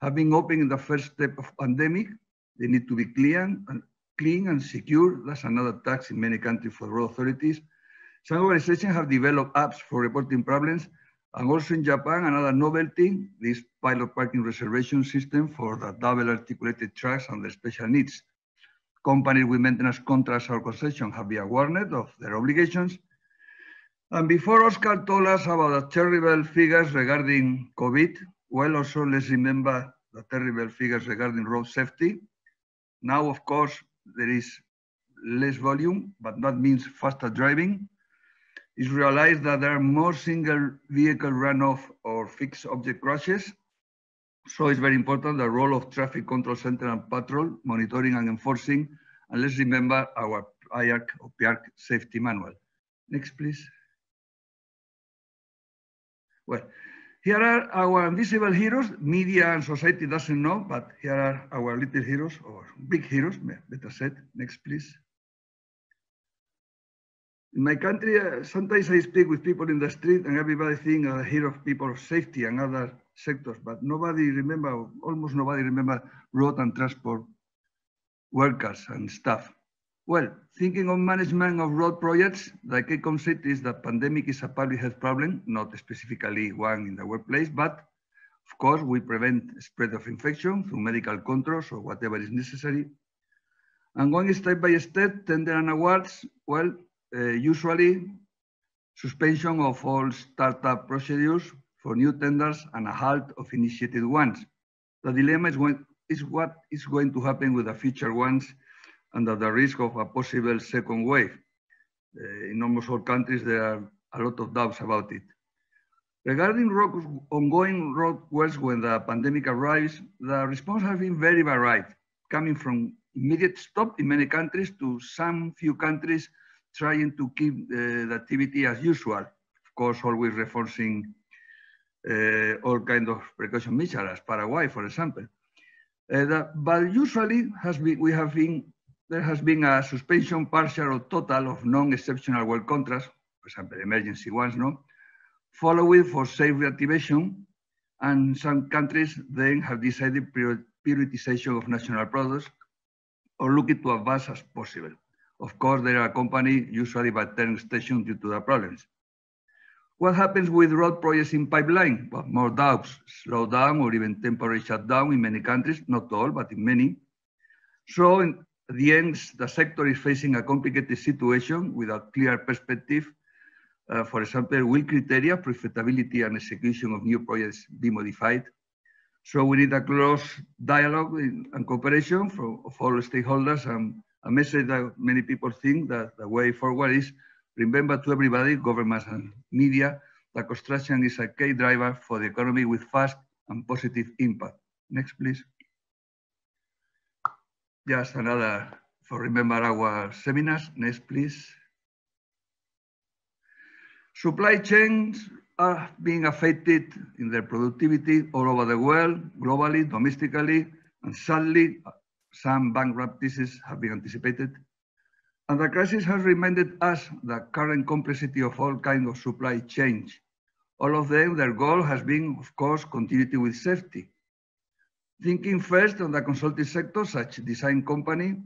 have been open in the first step of pandemic. They need to be clean and clean and secure. That's another tax in many countries for road authorities. Some organizations have developed apps for reporting problems, and also in Japan, another novelty, this pilot parking reservation system for the double articulated trucks and the special needs. Companies with maintenance contracts or concession have been warned of their obligations. And before Oscar told us about the terrible figures regarding COVID, well, also let's remember the terrible figures regarding road safety. Now, of course, there is less volume, but that means faster driving is realized that there are more single vehicle runoff or fixed object crashes. So it's very important the role of traffic control center and patrol, monitoring and enforcing. And let's remember our IARC or PIARC safety manual. Next, please. Well, here are our invisible heroes. Media and society doesn't know, but here are our little heroes or big heroes, better said. Next, please. In my country, uh, sometimes I speak with people in the street and everybody think a hero of people of safety and other sectors, but nobody remember, almost nobody remember road and transport workers and staff. Well, thinking of management of road projects, the key concept is that pandemic is a public health problem, not specifically one in the workplace, but of course, we prevent spread of infection through medical controls or whatever is necessary. And going step by step, tender and awards, well, uh, usually suspension of all startup procedures for new tenders and a halt of initiated ones. The dilemma is, when, is what is going to happen with the future ones under the risk of a possible second wave. Uh, in almost all countries, there are a lot of doubts about it. Regarding ongoing road works when the pandemic arrives, the response has been very varied, coming from immediate stop in many countries to some few countries trying to keep uh, the activity as usual. Of course, always reinforcing all kind of precaution measures, as Paraguay, for example. Uh, the, but usually has been, we have been, there has been a suspension partial or total of non-exceptional work contracts, for example, emergency ones, no? followed for safe reactivation, and some countries then have decided prioritization of national products or looking to advance as possible. Of course, they are accompanied usually by turn station due to the problems. What happens with road projects in pipeline? Well, more doubts, slowdown or even temporary shutdown in many countries, not all, but in many. So in the end, the sector is facing a complicated situation with a clear perspective uh, for example, will criteria, profitability and execution of new projects be modified? So we need a close dialogue and cooperation from, all stakeholders and a message that many people think that the way forward is remember to everybody, governments and media, that construction is a key driver for the economy with fast and positive impact. Next, please. Just another for remember our seminars. Next, please. Supply chains are being affected in their productivity all over the world, globally, domestically, and sadly, some bankruptcies have been anticipated. And the crisis has reminded us the current complexity of all kinds of supply chains. All of them, their goal has been, of course, continuity with safety. Thinking first on the consulting sector, such design company,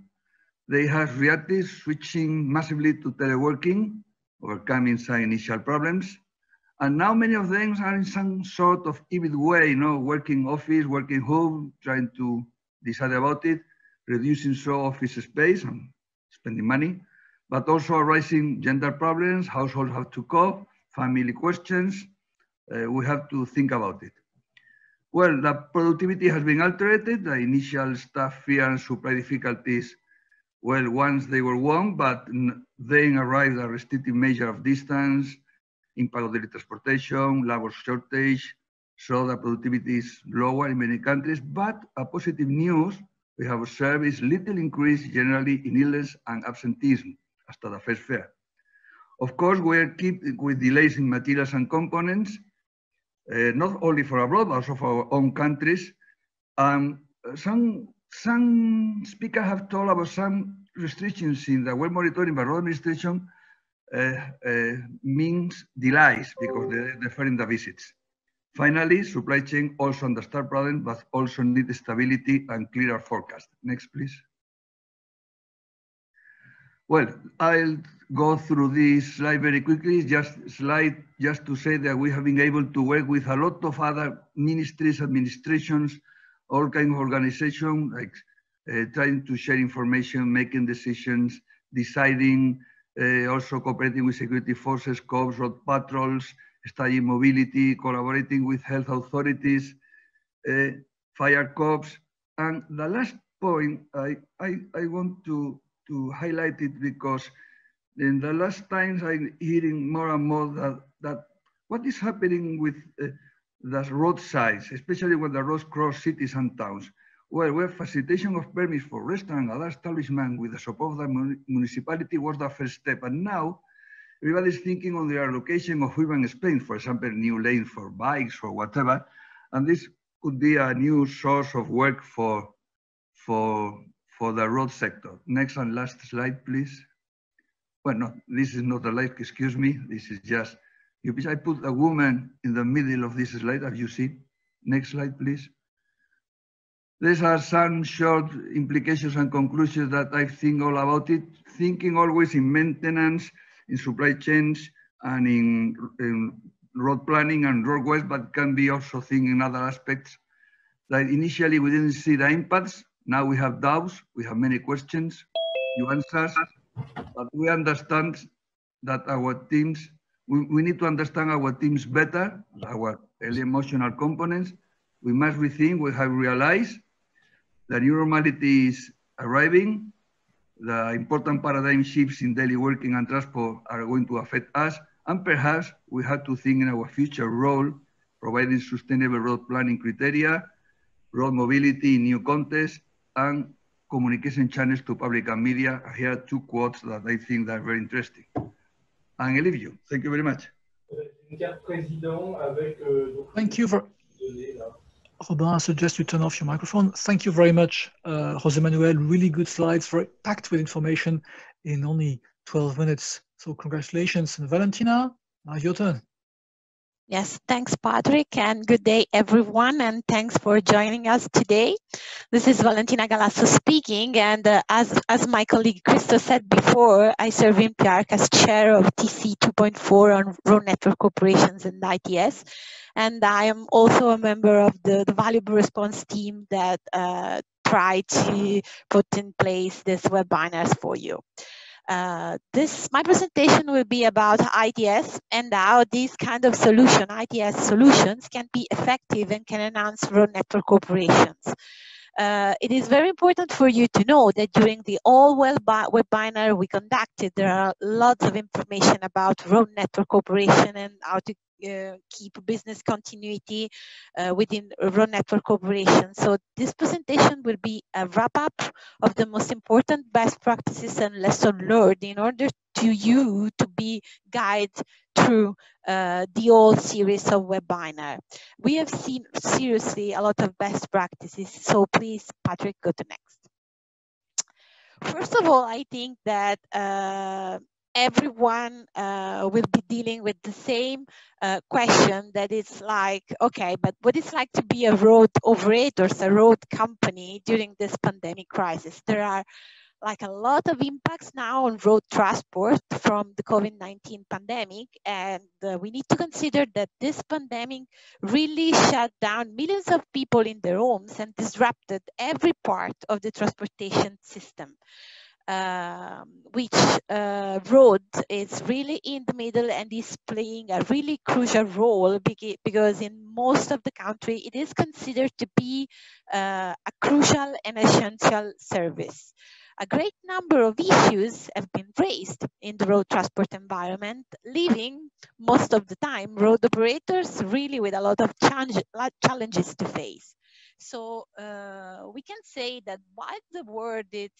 they have reacted, switching massively to teleworking overcoming some initial problems. And now many of them are in some sort of hybrid way, you know, working office, working home, trying to decide about it, reducing so office space and spending money, but also arising gender problems, households have to cope, family questions. Uh, we have to think about it. Well, the productivity has been altered. The initial staff fear and supply difficulties well, once they were won, but then arrived a restrictive measure of distance, impact of daily transportation, labor shortage, so the productivity is lower in many countries. But a positive news we have observed little increase generally in illness and absenteeism after the first fair. Of course, we are keeping with delays in materials and components, uh, not only for abroad, but also for our own countries. Um, some some speakers have told about some restrictions in the well monitoring by road administration uh, uh, means delays because they're deferring the visits. Finally, supply chain also understand problem, but also need stability and clearer forecast. Next, please. Well, I'll go through this slide very quickly. Just slide just to say that we have been able to work with a lot of other ministries, administrations, all kind of organization, like uh, trying to share information, making decisions, deciding, uh, also cooperating with security forces, cops, road patrols, studying mobility, collaborating with health authorities, uh, fire cops. And the last point, I, I, I want to, to highlight it because in the last times I'm hearing more and more that, that what is happening with uh, the roadsides, especially when the roads cross cities and towns, where, where facilitation of permits for restaurant and other establishment with the support of the municipality was the first step. And now everybody's thinking on the allocation of urban space, for example, new lanes for bikes or whatever. And this could be a new source of work for, for, for the road sector. Next and last slide, please. Well, no, this is not a live, excuse me. This is just I put a woman in the middle of this slide, as you see. Next slide, please. These are some short implications and conclusions that I think all about it, thinking always in maintenance, in supply chains, and in, in road planning and roadways, but can be also thinking in other aspects. That initially we didn't see the impacts, now we have doubts, we have many questions. you answers, but we understand that our teams, we, we need to understand our teams better, our emotional components. We must rethink, we have realized that new normality is arriving. The important paradigm shifts in daily working and transport are going to affect us. And perhaps we have to think in our future role, providing sustainable road planning criteria, road mobility in new contexts, and communication channels to public and media. Here are two quotes that I think are very interesting. And I leave you. Thank you very much.
Thank you for. Robin, I suggest you turn off your microphone. Thank you very much, uh, Jose Manuel. Really good slides, very packed with information in only 12 minutes. So congratulations. And Valentina, now your turn.
Yes, thanks, Patrick, and good day, everyone, and thanks for joining us today. This is Valentina Galasso speaking, and uh, as, as my colleague Christo said before, I serve in PIARC as chair of TC 2.4 on road network operations and ITS, and I am also a member of the, the valuable response team that uh, tried to put in place this webinars for you. Uh, this my presentation will be about ITS and how these kind of solution, ITS solutions, can be effective and can enhance road network operations. Uh, it is very important for you to know that during the all webinar we conducted, there are lots of information about road network operation and how to keep business continuity uh, within road network operations. So this presentation will be a wrap up of the most important best practices and lesson learned in order to you to be guided through uh, the whole series of webinar. We have seen seriously a lot of best practices. So please, Patrick, go to next. First of all, I think that uh, everyone uh, will be dealing with the same uh, question that it's like, okay, but what it's like to be a road operator, a road company during this pandemic crisis? There are like a lot of impacts now on road transport from the COVID-19 pandemic. And uh, we need to consider that this pandemic really shut down millions of people in their homes and disrupted every part of the transportation system um, which uh, road is really in the middle and is playing a really crucial role because in most of the country it is considered to be uh, a crucial and essential service. A great number of issues have been raised in the road transport environment, leaving most of the time road operators really with a lot of challenges to face. So uh, we can say that while the world is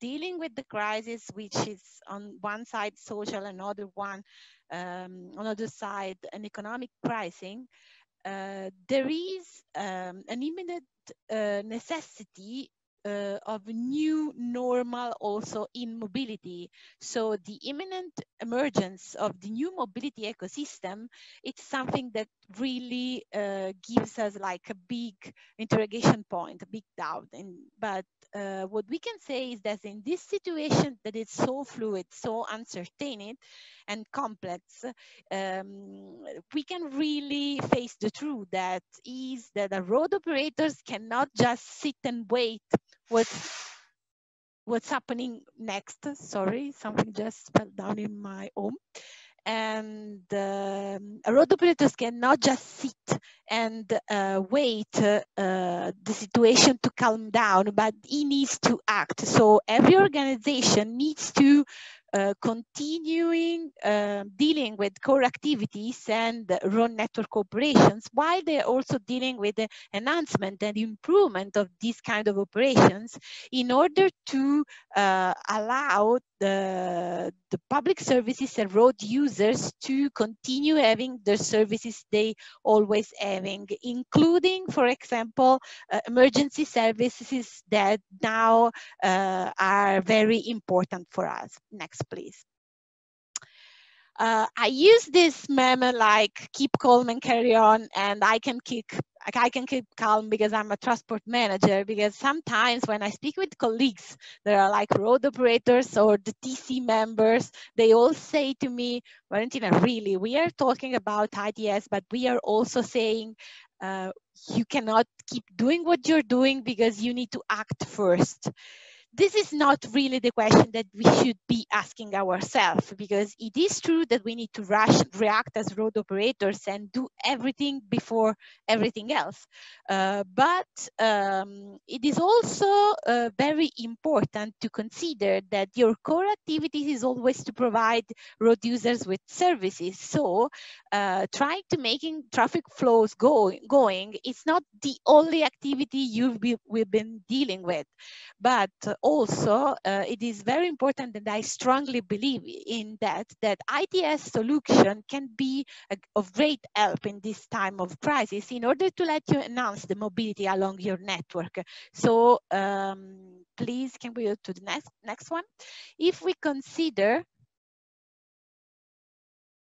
dealing with the crisis, which is on one side social, another one, um, another side an economic pricing, uh, there is um, an imminent uh, necessity uh, of new normal also in mobility. So the imminent emergence of the new mobility ecosystem, it's something that really uh, gives us like a big interrogation point, a big doubt. And, but uh, what we can say is that in this situation that it's so fluid, so uncertain and complex, um, we can really face the truth that is that the road operators cannot just sit and wait what's what's happening next. Sorry, something just fell down in my home. And um, road operators cannot just sit and uh, wait uh, the situation to calm down, but he needs to act. So every organization needs to uh, continuing uh, dealing with core activities and road network operations while they're also dealing with the enhancement and improvement of these kind of operations in order to uh, allow the, the public services and road users to continue having the services they always having, including, for example, uh, emergency services that now uh, are very important for us. Next, please. Uh, I use this meme like keep calm and carry on, and I can keep I can keep calm because I'm a transport manager. Because sometimes when I speak with colleagues that are like road operators or the TC members, they all say to me, Valentina, really, we are talking about ITS, but we are also saying uh, you cannot keep doing what you're doing because you need to act first this is not really the question that we should be asking ourselves because it is true that we need to rush, react as road operators and do everything before everything else. Uh, but um, it is also uh, very important to consider that your core activity is always to provide road users with services. So uh, trying to making traffic flows go, going, it's not the only activity you've be, we've been dealing with. But also, uh, it is very important that I strongly believe in that, that ITS solution can be a, of great help in this time of crisis in order to let you enhance the mobility along your network. So um, please, can we go to the next, next one? If we consider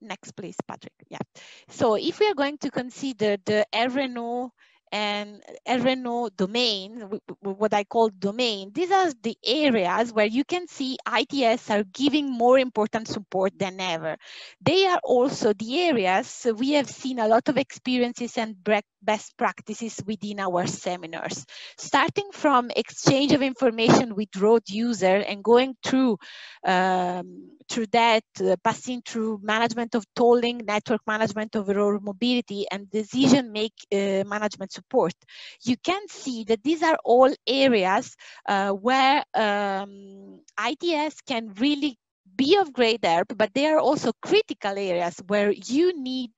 next please patrick yeah so if we are going to consider the RNO and RNO domain, what I call domain, these are the areas where you can see ITS are giving more important support than ever. They are also the areas we have seen a lot of experiences and best practices within our seminars. Starting from exchange of information with road user and going through um, through that, uh, passing through management of tolling, network management of road mobility, and decision make uh, management support. You can see that these are all areas uh, where um, ITS can really be of great help, but they are also critical areas where you need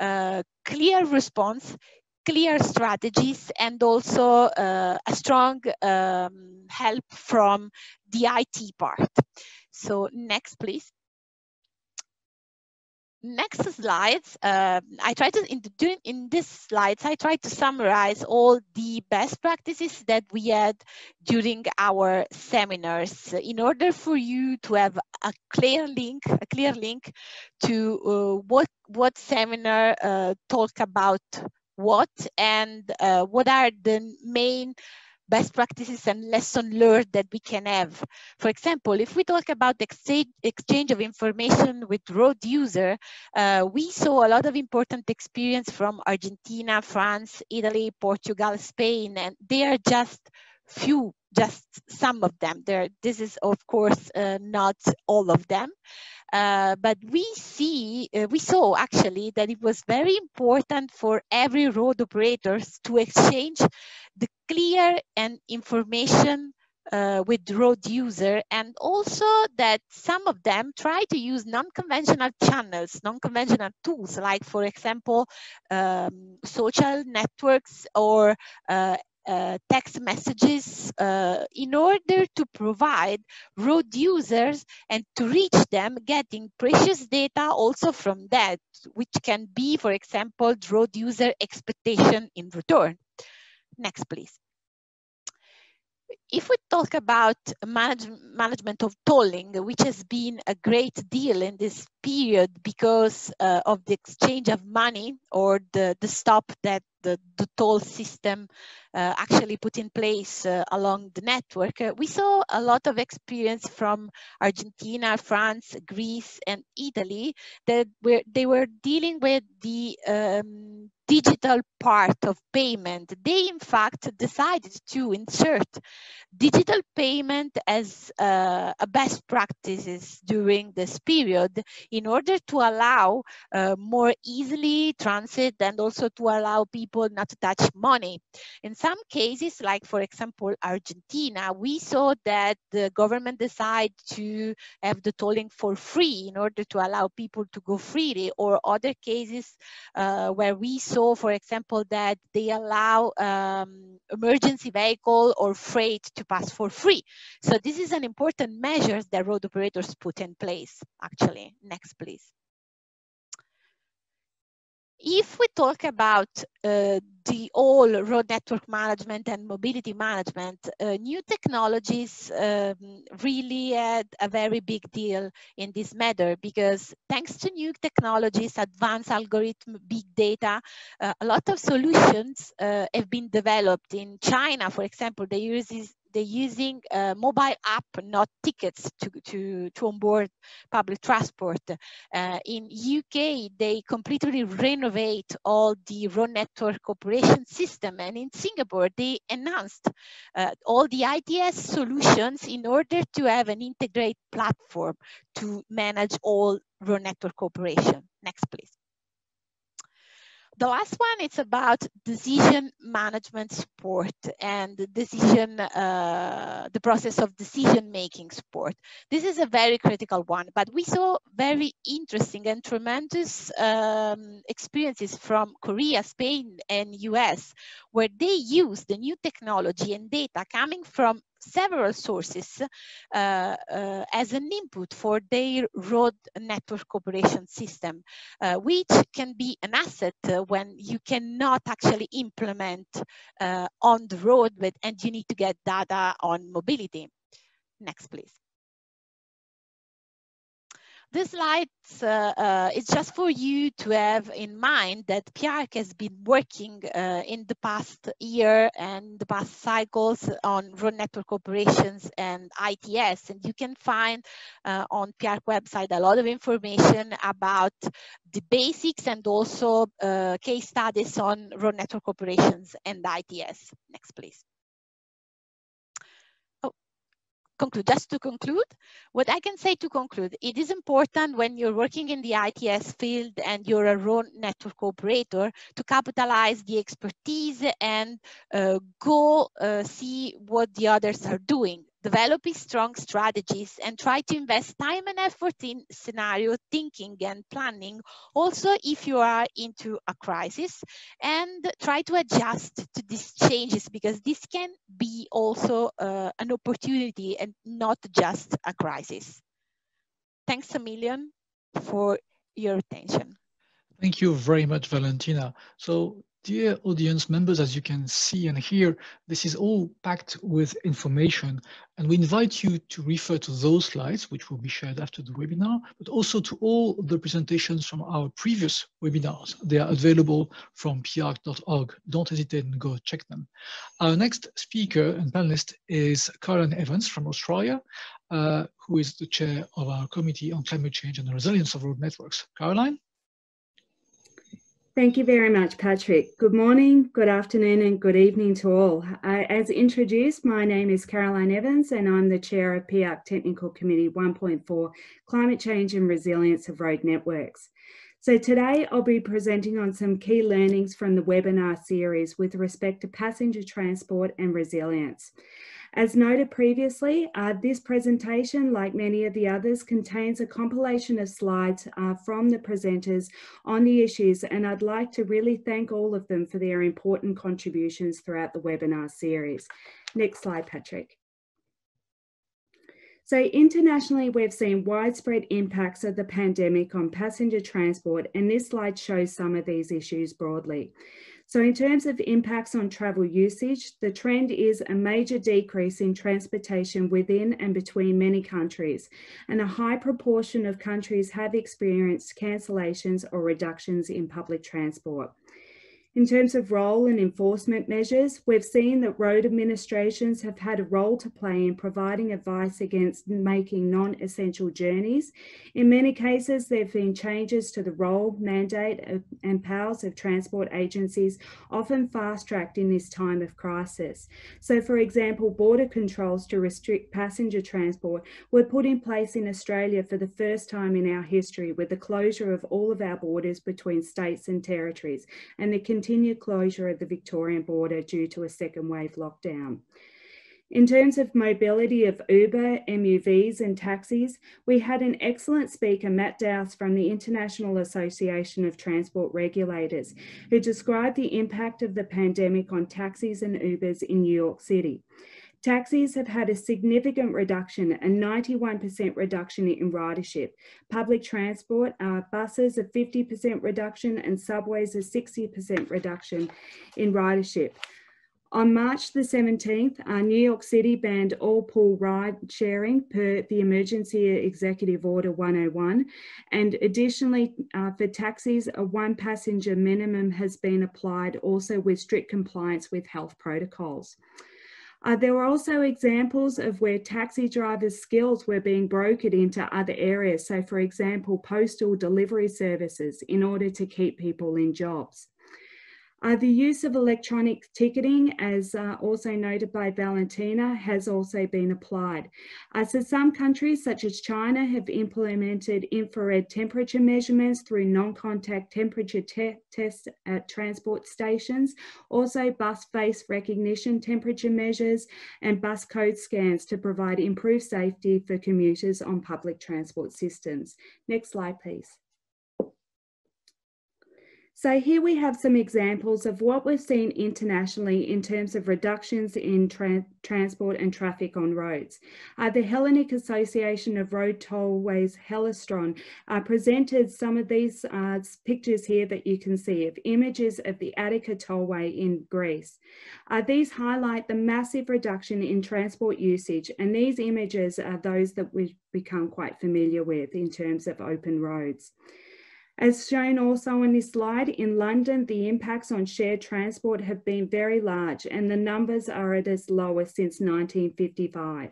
uh, clear response, clear strategies, and also uh, a strong um, help from the IT part. So next, please next slides, uh, I try to, in, the, in this slides, I try to summarize all the best practices that we had during our seminars in order for you to have a clear link, a clear link to uh, what, what seminar uh, talk about what and uh, what are the main best practices and lesson learned that we can have. For example, if we talk about exchange, exchange of information with road user, uh, we saw a lot of important experience from Argentina, France, Italy, Portugal, Spain, and they are just few just some of them. There this is of course uh, not all of them. Uh, but we see uh, we saw actually that it was very important for every road operators to exchange the clear and information uh, with road user. And also that some of them try to use non-conventional channels non-conventional tools like for example um, social networks or uh, uh, text messages uh, in order to provide road users and to reach them getting precious data also from that which can be for example road user expectation in return. Next please if we talk about manage, management of tolling, which has been a great deal in this period because uh, of the exchange of money or the, the stop that the, the toll system uh, actually put in place uh, along the network, uh, we saw a lot of experience from Argentina, France, Greece, and Italy that were, they were dealing with the um, digital part of payment. They, in fact, decided to insert digital payment as uh, a best practices during this period in order to allow uh, more easily transit and also to allow people not to touch money. In some cases, like for example, Argentina, we saw that the government decided to have the tolling for free in order to allow people to go freely or other cases uh, where we saw, for example, that they allow um, emergency vehicle or freight to pass for free. So this is an important measure that road operators put in place, actually. Next, please. If we talk about uh, the all road network management and mobility management, uh, new technologies um, really had a very big deal in this matter because thanks to new technologies, advanced algorithm, big data, uh, a lot of solutions uh, have been developed in China. For example, they use they're using a mobile app, not tickets to, to, to onboard public transport. Uh, in UK, they completely renovate all the road network operation system. And in Singapore, they announced uh, all the ITS solutions in order to have an integrated platform to manage all road network operation. Next, please. The last one, it's about decision management support and decision, uh, the process of decision making support. This is a very critical one, but we saw very interesting and tremendous um, experiences from Korea, Spain, and US, where they use the new technology and data coming from several sources uh, uh, as an input for their road network operation system, uh, which can be an asset when you cannot actually implement on the road, but, and you need to get data on mobility. Next, please. This slide uh, uh, is just for you to have in mind that PIARC has been working uh, in the past year and the past cycles on road network operations and ITS. And you can find uh, on PIARC website a lot of information about the basics and also case studies on road network operations and ITS. Next, please. Conclude, just to conclude, what I can say to conclude, it is important when you're working in the ITS field and you're a road network operator to capitalize the expertise and uh, go uh, see what the others are doing developing strong strategies and try to invest time and effort in scenario thinking and planning. Also if you are into a crisis and try to adjust to these changes because this can be also uh, an opportunity and not just a crisis. Thanks a million for your attention.
Thank you very much valentina. So Dear audience members, as you can see and hear, this is all packed with information and we invite you to refer to those slides, which will be shared after the webinar, but also to all the presentations from our previous webinars. They are available from piarc.org. Don't hesitate and go check them. Our next speaker and panelist is Caroline Evans from Australia, uh, who is the chair of our Committee on Climate Change and the Resilience of Road Networks. Caroline?
Thank you very much, Patrick. Good morning, good afternoon, and good evening to all. Uh, as introduced, my name is Caroline Evans, and I'm the chair of PIARC Technical Committee 1.4 Climate Change and Resilience of Road Networks. So today I'll be presenting on some key learnings from the webinar series with respect to passenger transport and resilience. As noted previously, uh, this presentation, like many of the others, contains a compilation of slides uh, from the presenters on the issues, and I'd like to really thank all of them for their important contributions throughout the webinar series. Next slide, Patrick. So internationally, we've seen widespread impacts of the pandemic on passenger transport, and this slide shows some of these issues broadly. So in terms of impacts on travel usage, the trend is a major decrease in transportation within and between many countries, and a high proportion of countries have experienced cancellations or reductions in public transport. In terms of role and enforcement measures, we've seen that road administrations have had a role to play in providing advice against making non-essential journeys. In many cases, there have been changes to the role, mandate uh, and powers of transport agencies, often fast-tracked in this time of crisis. So for example, border controls to restrict passenger transport were put in place in Australia for the first time in our history with the closure of all of our borders between states and territories and the continued closure of the Victorian border due to a second wave lockdown. In terms of mobility of Uber, MUVs and taxis, we had an excellent speaker, Matt Daus from the International Association of Transport Regulators, who described the impact of the pandemic on taxis and Ubers in New York City. Taxis have had a significant reduction, a 91% reduction in ridership. Public transport, uh, buses a 50% reduction and subways a 60% reduction in ridership. On March the 17th, uh, New York City banned all pool ride sharing per the Emergency Executive Order 101. And additionally, uh, for taxis, a one passenger minimum has been applied also with strict compliance with health protocols. Uh, there were also examples of where taxi drivers' skills were being brokered into other areas. So, for example, postal delivery services in order to keep people in jobs. Uh, the use of electronic ticketing, as uh, also noted by Valentina, has also been applied. Uh, so some countries, such as China, have implemented infrared temperature measurements through non-contact temperature te tests at transport stations, also bus face recognition temperature measures, and bus code scans to provide improved safety for commuters on public transport systems. Next slide, please. So here we have some examples of what we've seen internationally in terms of reductions in tra transport and traffic on roads. Uh, the Hellenic Association of Road Tollways, Hellastron, uh, presented some of these uh, pictures here that you can see of images of the Attica Tollway in Greece. Uh, these highlight the massive reduction in transport usage and these images are those that we've become quite familiar with in terms of open roads. As shown also on this slide, in London, the impacts on shared transport have been very large and the numbers are at its lowest since 1955.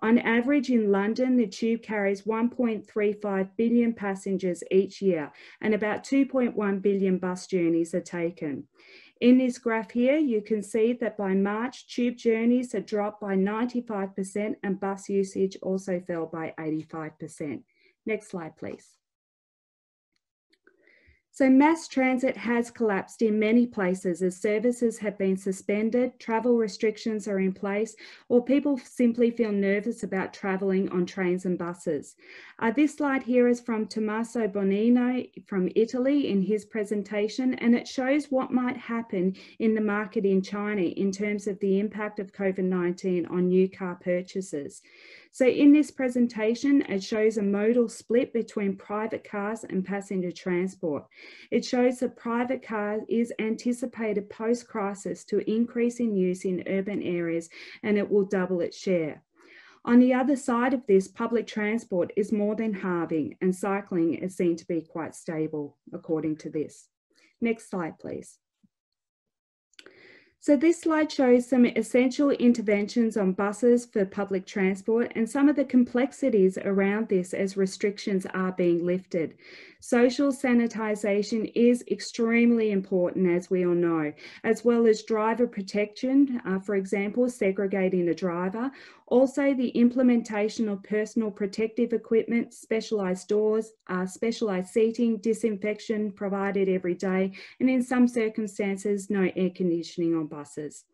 On average in London, the tube carries 1.35 billion passengers each year and about 2.1 billion bus journeys are taken. In this graph here, you can see that by March, tube journeys had dropped by 95% and bus usage also fell by 85%. Next slide, please. So mass transit has collapsed in many places as services have been suspended, travel restrictions are in place, or people simply feel nervous about travelling on trains and buses. Uh, this slide here is from Tommaso Bonino from Italy in his presentation, and it shows what might happen in the market in China in terms of the impact of COVID-19 on new car purchases. So in this presentation, it shows a modal split between private cars and passenger transport. It shows that private car is anticipated post-crisis to increase in use in urban areas and it will double its share. On the other side of this, public transport is more than halving and cycling is seen to be quite stable according to this. Next slide, please. So this slide shows some essential interventions on buses for public transport and some of the complexities around this as restrictions are being lifted. Social sanitisation is extremely important, as we all know, as well as driver protection, uh, for example, segregating a driver. Also, the implementation of personal protective equipment, specialised doors, uh, specialised seating, disinfection provided every day, and in some circumstances, no air conditioning on buses.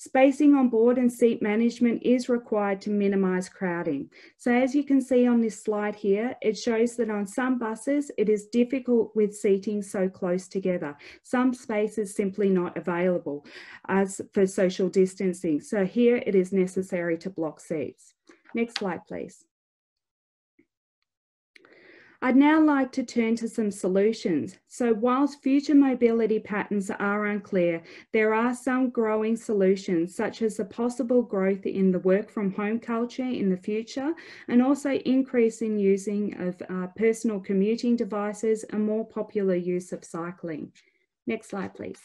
Spacing on board and seat management is required to minimise crowding. So as you can see on this slide here, it shows that on some buses, it is difficult with seating so close together. Some space is simply not available as for social distancing. So here it is necessary to block seats. Next slide, please. I'd now like to turn to some solutions. So whilst future mobility patterns are unclear, there are some growing solutions, such as the possible growth in the work from home culture in the future, and also increase in using of uh, personal commuting devices and more popular use of cycling. Next slide, please.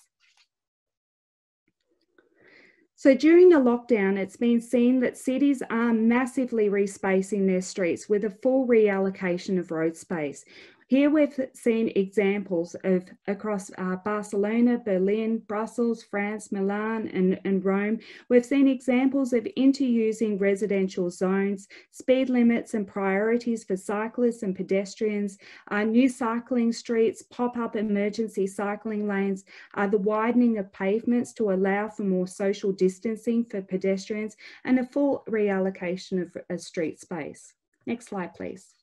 So during the lockdown, it's been seen that cities are massively respacing their streets with a full reallocation of road space, here we've seen examples of across uh, Barcelona, Berlin, Brussels, France, Milan, and, and Rome. We've seen examples of interusing residential zones, speed limits and priorities for cyclists and pedestrians, uh, new cycling streets, pop-up emergency cycling lanes, uh, the widening of pavements to allow for more social distancing for pedestrians, and a full reallocation of, of street space. Next slide, please.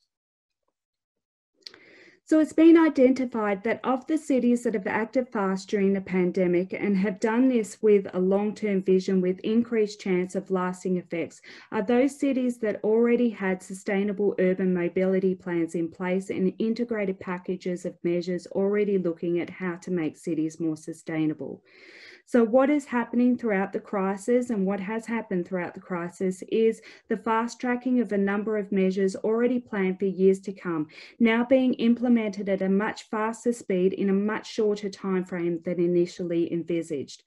So it's been identified that of the cities that have acted fast during the pandemic and have done this with a long-term vision with increased chance of lasting effects are those cities that already had sustainable urban mobility plans in place and integrated packages of measures already looking at how to make cities more sustainable. So, what is happening throughout the crisis and what has happened throughout the crisis is the fast tracking of a number of measures already planned for years to come, now being implemented at a much faster speed in a much shorter time frame than initially envisaged.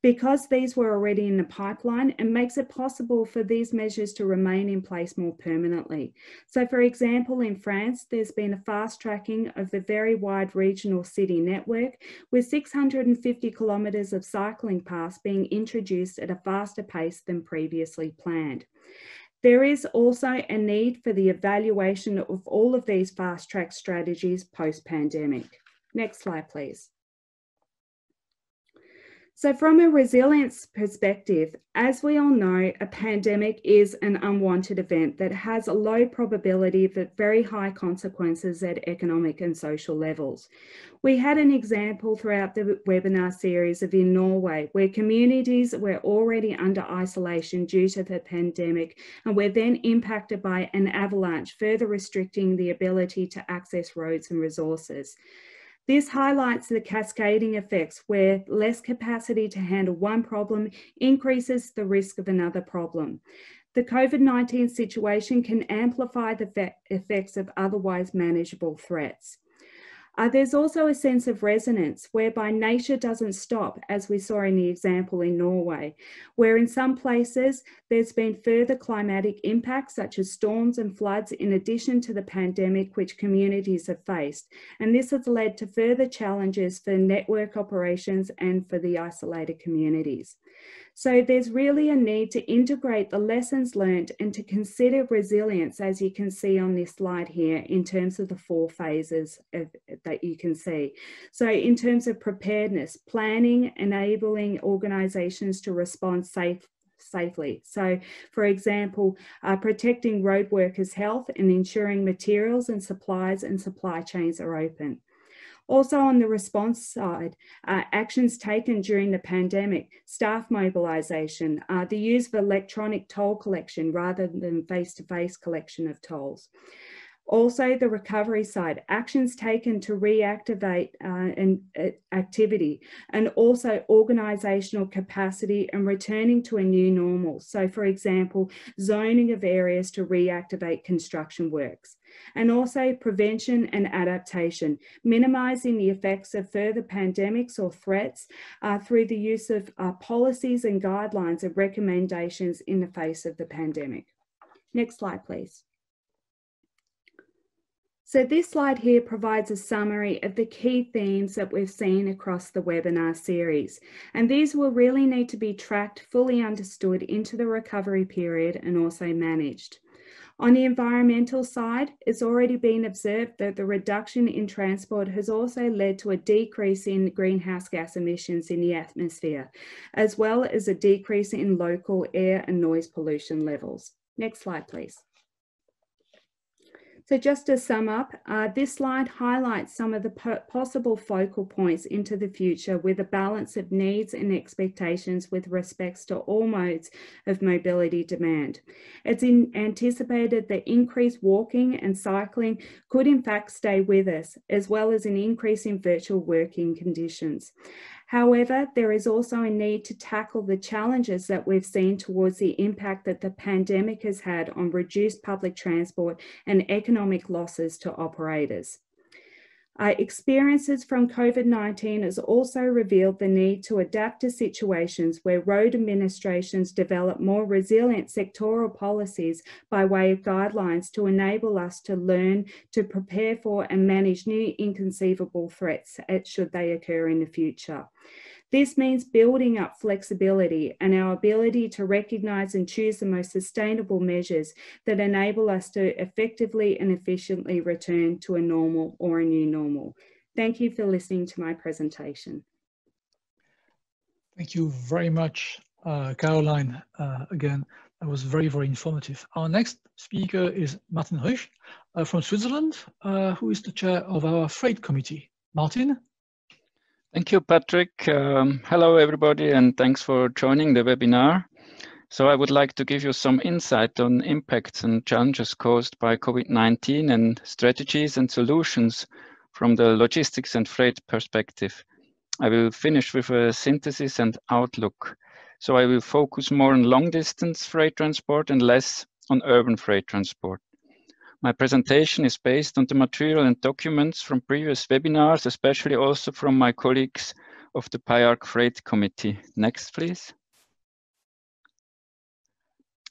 Because these were already in the pipeline, it makes it possible for these measures to remain in place more permanently. So, for example, in France, there's been a fast tracking of the very wide regional city network with 650 kilometres of cycling paths being introduced at a faster pace than previously planned. There is also a need for the evaluation of all of these fast track strategies post pandemic. Next slide, please. So, from a resilience perspective, as we all know, a pandemic is an unwanted event that has a low probability but very high consequences at economic and social levels. We had an example throughout the webinar series of in Norway, where communities were already under isolation due to the pandemic and were then impacted by an avalanche, further restricting the ability to access roads and resources. This highlights the cascading effects where less capacity to handle one problem increases the risk of another problem. The COVID 19 situation can amplify the effects of otherwise manageable threats. Uh, there's also a sense of resonance whereby nature doesn't stop, as we saw in the example in Norway, where in some places there's been further climatic impacts such as storms and floods in addition to the pandemic which communities have faced. And this has led to further challenges for network operations and for the isolated communities. So there's really a need to integrate the lessons learned and to consider resilience, as you can see on this slide here, in terms of the four phases of, that you can see. So in terms of preparedness, planning, enabling organisations to respond safe, safely. So, for example, uh, protecting road workers' health and ensuring materials and supplies and supply chains are open. Also on the response side, uh, actions taken during the pandemic, staff mobilisation, uh, the use of electronic toll collection rather than face-to-face -face collection of tolls. Also, the recovery side, actions taken to reactivate uh, an uh, activity, and also organisational capacity and returning to a new normal. So, for example, zoning of areas to reactivate construction works and also prevention and adaptation, minimising the effects of further pandemics or threats uh, through the use of uh, policies and guidelines and recommendations in the face of the pandemic. Next slide, please. So this slide here provides a summary of the key themes that we've seen across the webinar series. And these will really need to be tracked, fully understood into the recovery period and also managed. On the environmental side, it's already been observed that the reduction in transport has also led to a decrease in greenhouse gas emissions in the atmosphere, as well as a decrease in local air and noise pollution levels. Next slide, please. So just to sum up, uh, this slide highlights some of the possible focal points into the future with a balance of needs and expectations with respects to all modes of mobility demand. It's anticipated that increased walking and cycling could in fact stay with us, as well as an increase in virtual working conditions. However, there is also a need to tackle the challenges that we've seen towards the impact that the pandemic has had on reduced public transport and economic losses to operators. Uh, experiences from COVID-19 has also revealed the need to adapt to situations where road administrations develop more resilient sectoral policies by way of guidelines to enable us to learn to prepare for and manage new inconceivable threats should they occur in the future. This means building up flexibility and our ability to recognise and choose the most sustainable measures that enable us to effectively and efficiently return to a normal or a new normal. Thank you for listening to my presentation.
Thank you very much, uh, Caroline. Uh, again, that was very, very informative. Our next speaker is Martin Rüsch uh, from Switzerland, uh, who is the chair of our freight committee. Martin?
Thank you, Patrick. Um, hello, everybody, and thanks for joining the webinar. So I would like to give you some insight on impacts and challenges caused by COVID-19 and strategies and solutions from the logistics and freight perspective. I will finish with a synthesis and outlook. So I will focus more on long distance freight transport and less on urban freight transport. My presentation is based on the material and documents from previous webinars, especially also from my colleagues of the PIARC Freight Committee. Next, please.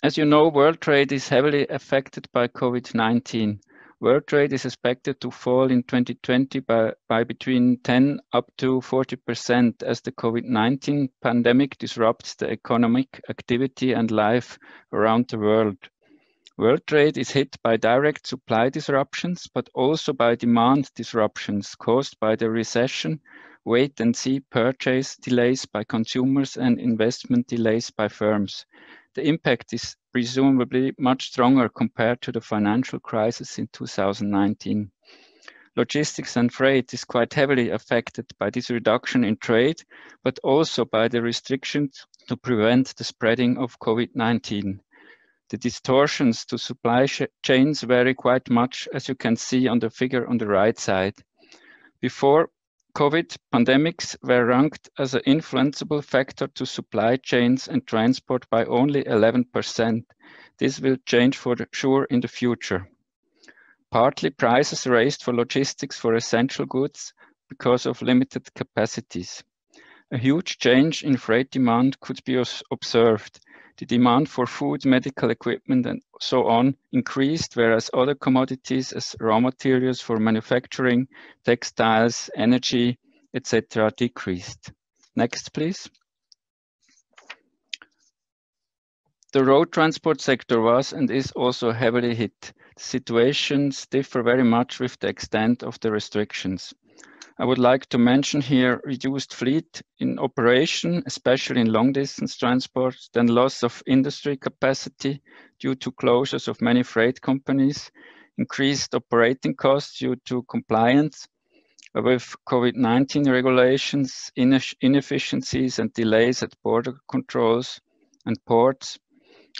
As you know, world trade is heavily affected by COVID-19. World trade is expected to fall in 2020 by, by between 10 up to 40% as the COVID-19 pandemic disrupts the economic activity and life around the world. World trade is hit by direct supply disruptions, but also by demand disruptions caused by the recession, wait and see purchase delays by consumers and investment delays by firms. The impact is presumably much stronger compared to the financial crisis in 2019. Logistics and freight is quite heavily affected by this reduction in trade, but also by the restrictions to prevent the spreading of COVID-19. The distortions to supply chains vary quite much, as you can see on the figure on the right side. Before COVID pandemics were ranked as an influenceable factor to supply chains and transport by only 11%. This will change for sure in the future. Partly prices raised for logistics for essential goods because of limited capacities. A huge change in freight demand could be observed the demand for food, medical equipment, and so on increased, whereas other commodities as raw materials for manufacturing, textiles, energy, etc. decreased. Next, please. The road transport sector was and is also heavily hit. Situations differ very much with the extent of the restrictions. I would like to mention here reduced fleet in operation, especially in long distance transport, then loss of industry capacity due to closures of many freight companies, increased operating costs due to compliance with COVID-19 regulations, inefficiencies and delays at border controls and ports,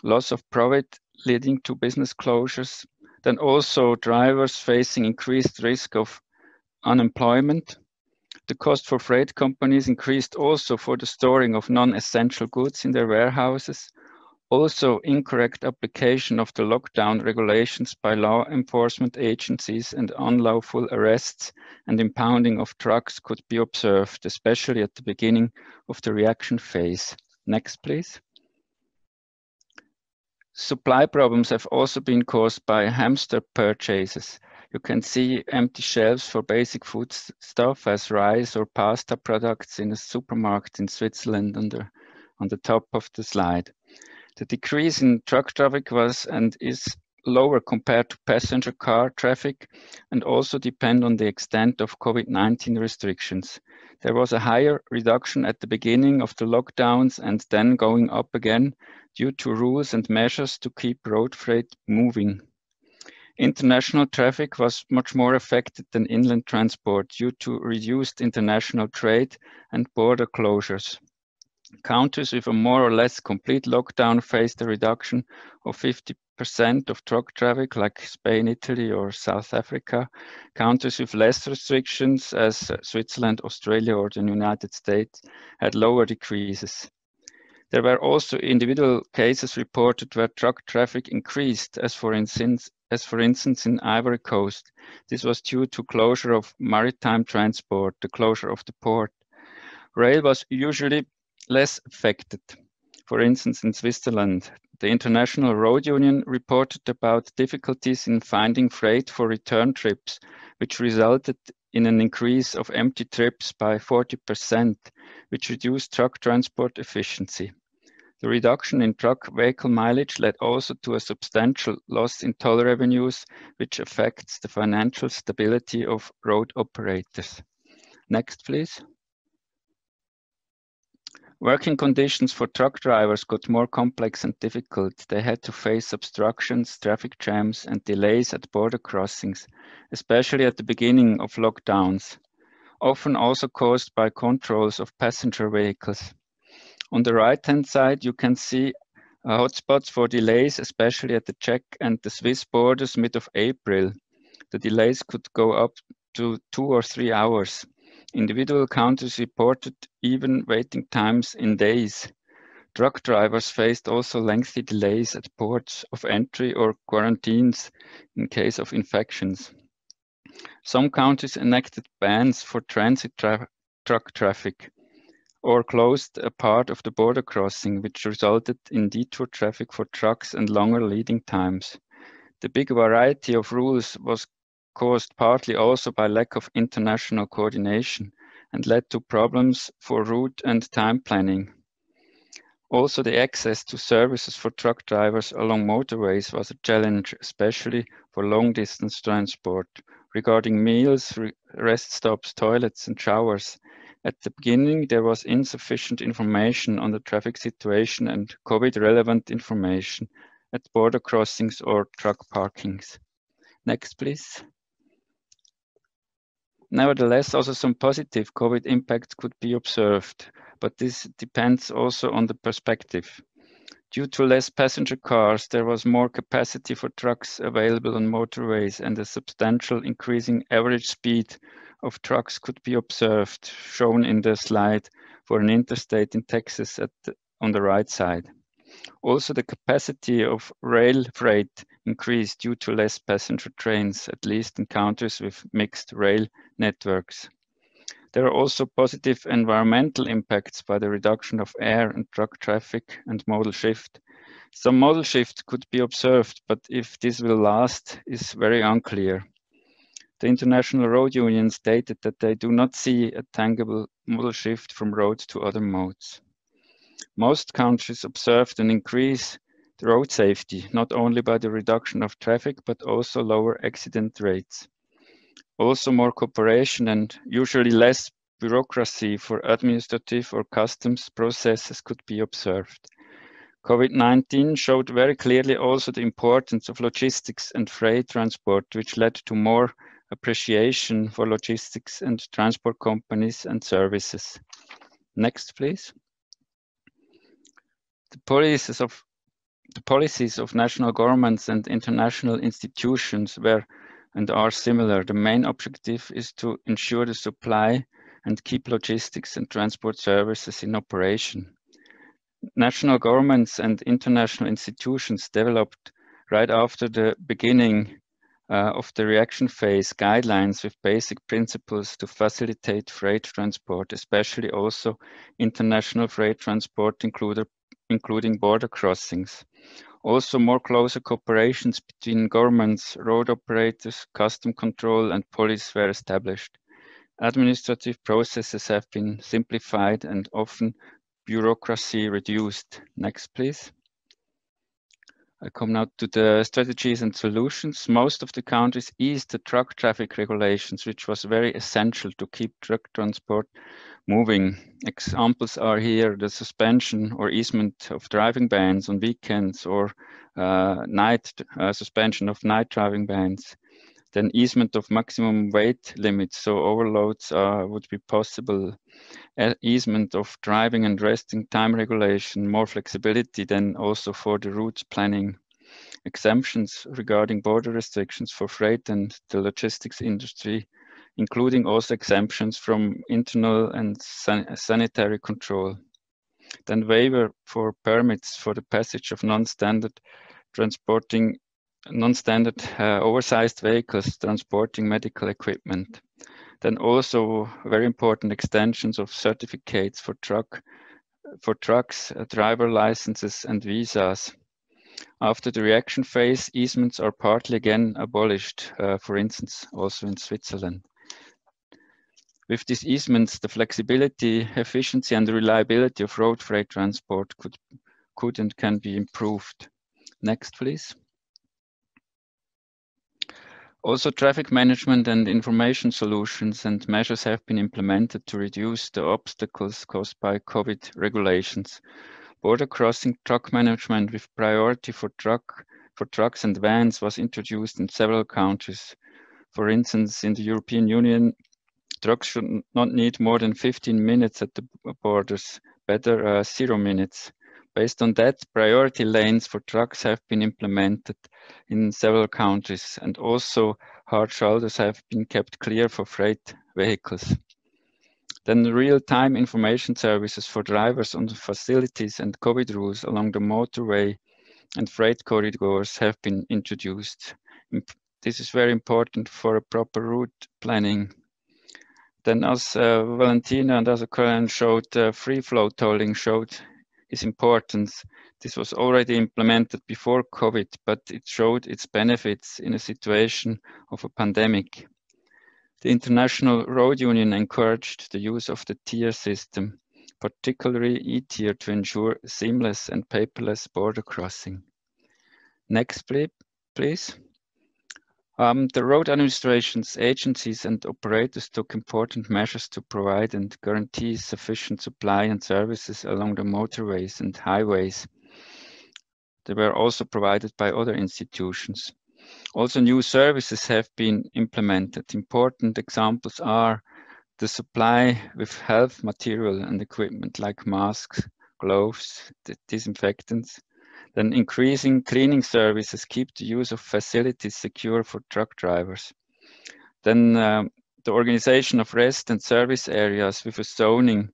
loss of profit leading to business closures, then also drivers facing increased risk of unemployment. The cost for freight companies increased also for the storing of non-essential goods in their warehouses. Also, incorrect application of the lockdown regulations by law enforcement agencies and unlawful arrests and impounding of trucks could be observed, especially at the beginning of the reaction phase. Next, please. Supply problems have also been caused by hamster purchases. You can see empty shelves for basic food stuff as rice or pasta products in a supermarket in Switzerland on the, on the top of the slide. The decrease in truck traffic was and is lower compared to passenger car traffic and also depend on the extent of COVID-19 restrictions. There was a higher reduction at the beginning of the lockdowns and then going up again due to rules and measures to keep road freight moving. International traffic was much more affected than inland transport due to reduced international trade and border closures. Countries with a more or less complete lockdown faced a reduction of 50% of truck traffic like Spain, Italy or South Africa. Countries with less restrictions as Switzerland, Australia or the United States had lower decreases. There were also individual cases reported where truck traffic increased, as for instance, as for instance in Ivory Coast. This was due to closure of maritime transport, the closure of the port. Rail was usually less affected. For instance, in Switzerland, the International Road Union reported about difficulties in finding freight for return trips, which resulted in an increase of empty trips by 40%, which reduced truck transport efficiency. The reduction in truck vehicle mileage led also to a substantial loss in toll revenues, which affects the financial stability of road operators. Next, please. Working conditions for truck drivers got more complex and difficult. They had to face obstructions, traffic jams, and delays at border crossings, especially at the beginning of lockdowns, often also caused by controls of passenger vehicles. On the right-hand side, you can see uh, hotspots for delays, especially at the Czech and the Swiss borders mid of April. The delays could go up to two or three hours. Individual countries reported even waiting times in days. Truck drivers faced also lengthy delays at ports of entry or quarantines in case of infections. Some countries enacted bans for transit tra truck traffic or closed a part of the border crossing, which resulted in detour traffic for trucks and longer leading times. The big variety of rules was caused partly also by lack of international coordination and led to problems for route and time planning. Also, the access to services for truck drivers along motorways was a challenge, especially for long distance transport. Regarding meals, rest stops, toilets, and showers, at the beginning, there was insufficient information on the traffic situation and COVID relevant information at border crossings or truck parkings. Next, please. Nevertheless, also some positive COVID impacts could be observed, but this depends also on the perspective. Due to less passenger cars, there was more capacity for trucks available on motorways and a substantial increasing average speed of trucks could be observed, shown in the slide for an interstate in Texas the, on the right side. Also, the capacity of rail freight increased due to less passenger trains, at least in countries with mixed rail networks. There are also positive environmental impacts by the reduction of air and truck traffic and modal shift. Some modal shift could be observed, but if this will last is very unclear. The International Road Union stated that they do not see a tangible modal shift from road to other modes. Most countries observed an increase in road safety, not only by the reduction of traffic, but also lower accident rates. Also more cooperation and usually less bureaucracy for administrative or customs processes could be observed. COVID-19 showed very clearly also the importance of logistics and freight transport, which led to more appreciation for logistics and transport companies and services. Next, please the policies of the policies of national governments and international institutions were and are similar. The main objective is to ensure the supply and keep logistics and transport services in operation. National governments and international institutions developed right after the beginning uh, of the reaction phase guidelines with basic principles to facilitate freight transport, especially also international freight transport, included including border crossings. Also, more closer cooperations between governments, road operators, custom control, and police were established. Administrative processes have been simplified and often bureaucracy reduced. Next, please. I come now to the strategies and solutions. Most of the countries eased the truck traffic regulations, which was very essential to keep truck transport moving. Examples are here the suspension or easement of driving bans on weekends or uh, night uh, suspension of night driving bans. Then easement of maximum weight limits, so overloads uh, would be possible. easement of driving and resting time regulation, more flexibility than also for the route planning. Exemptions regarding border restrictions for freight and the logistics industry including also exemptions from internal and san sanitary control. Then waiver for permits for the passage of non-standard transporting non-standard uh, oversized vehicles transporting medical equipment. Then also very important extensions of certificates for truck for trucks, uh, driver licenses and visas. After the reaction phase, easements are partly again abolished, uh, for instance, also in Switzerland. With these easements, the flexibility, efficiency, and reliability of road freight transport could, could and can be improved. Next, please. Also, traffic management and information solutions and measures have been implemented to reduce the obstacles caused by COVID regulations. Border crossing truck management with priority for truck for trucks and vans was introduced in several countries. For instance, in the European Union, trucks should not need more than 15 minutes at the borders, better uh, zero minutes. Based on that, priority lanes for trucks have been implemented in several countries, and also hard shoulders have been kept clear for freight vehicles. Then real-time information services for drivers on facilities and COVID rules along the motorway and freight corridors have been introduced. This is very important for a proper route planning. Then as uh, Valentina and other colleagues showed, uh, free flow tolling showed its important. This was already implemented before COVID, but it showed its benefits in a situation of a pandemic. The International Road Union encouraged the use of the TIR system, particularly eTIR to ensure seamless and paperless border crossing. Next, please. Um, the road administrations, agencies and operators took important measures to provide and guarantee sufficient supply and services along the motorways and highways. They were also provided by other institutions. Also, new services have been implemented. Important examples are the supply with health material and equipment like masks, gloves, disinfectants. Then increasing cleaning services keep the use of facilities secure for truck drivers. Then um, the organization of rest and service areas with a zoning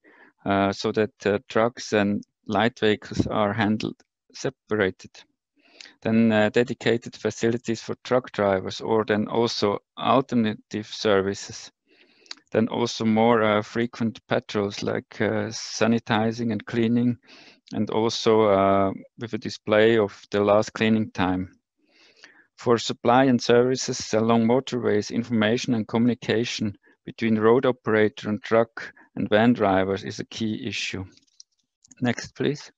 uh, so that uh, trucks and light vehicles are handled separated then uh, dedicated facilities for truck drivers, or then also alternative services. Then also more uh, frequent patrols like uh, sanitizing and cleaning, and also uh, with a display of the last cleaning time. For supply and services along motorways, information and communication between road operator and truck and van drivers is a key issue. Next, please.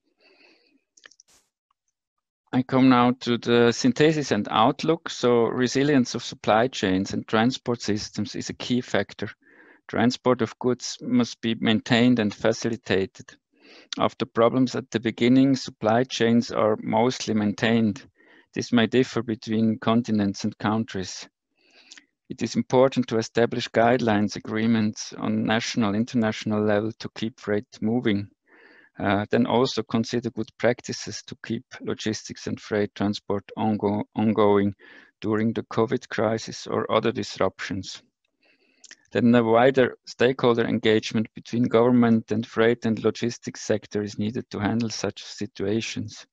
I come now to the synthesis and outlook. So resilience of supply chains and transport systems is a key factor. Transport of goods must be maintained and facilitated. After problems at the beginning, supply chains are mostly maintained. This may differ between continents and countries. It is important to establish guidelines agreements on national, international level to keep freight moving. Uh, then also consider good practices to keep logistics and freight transport ongo ongoing during the COVID crisis or other disruptions. Then a wider stakeholder engagement between government and freight and logistics sector is needed to handle such situations.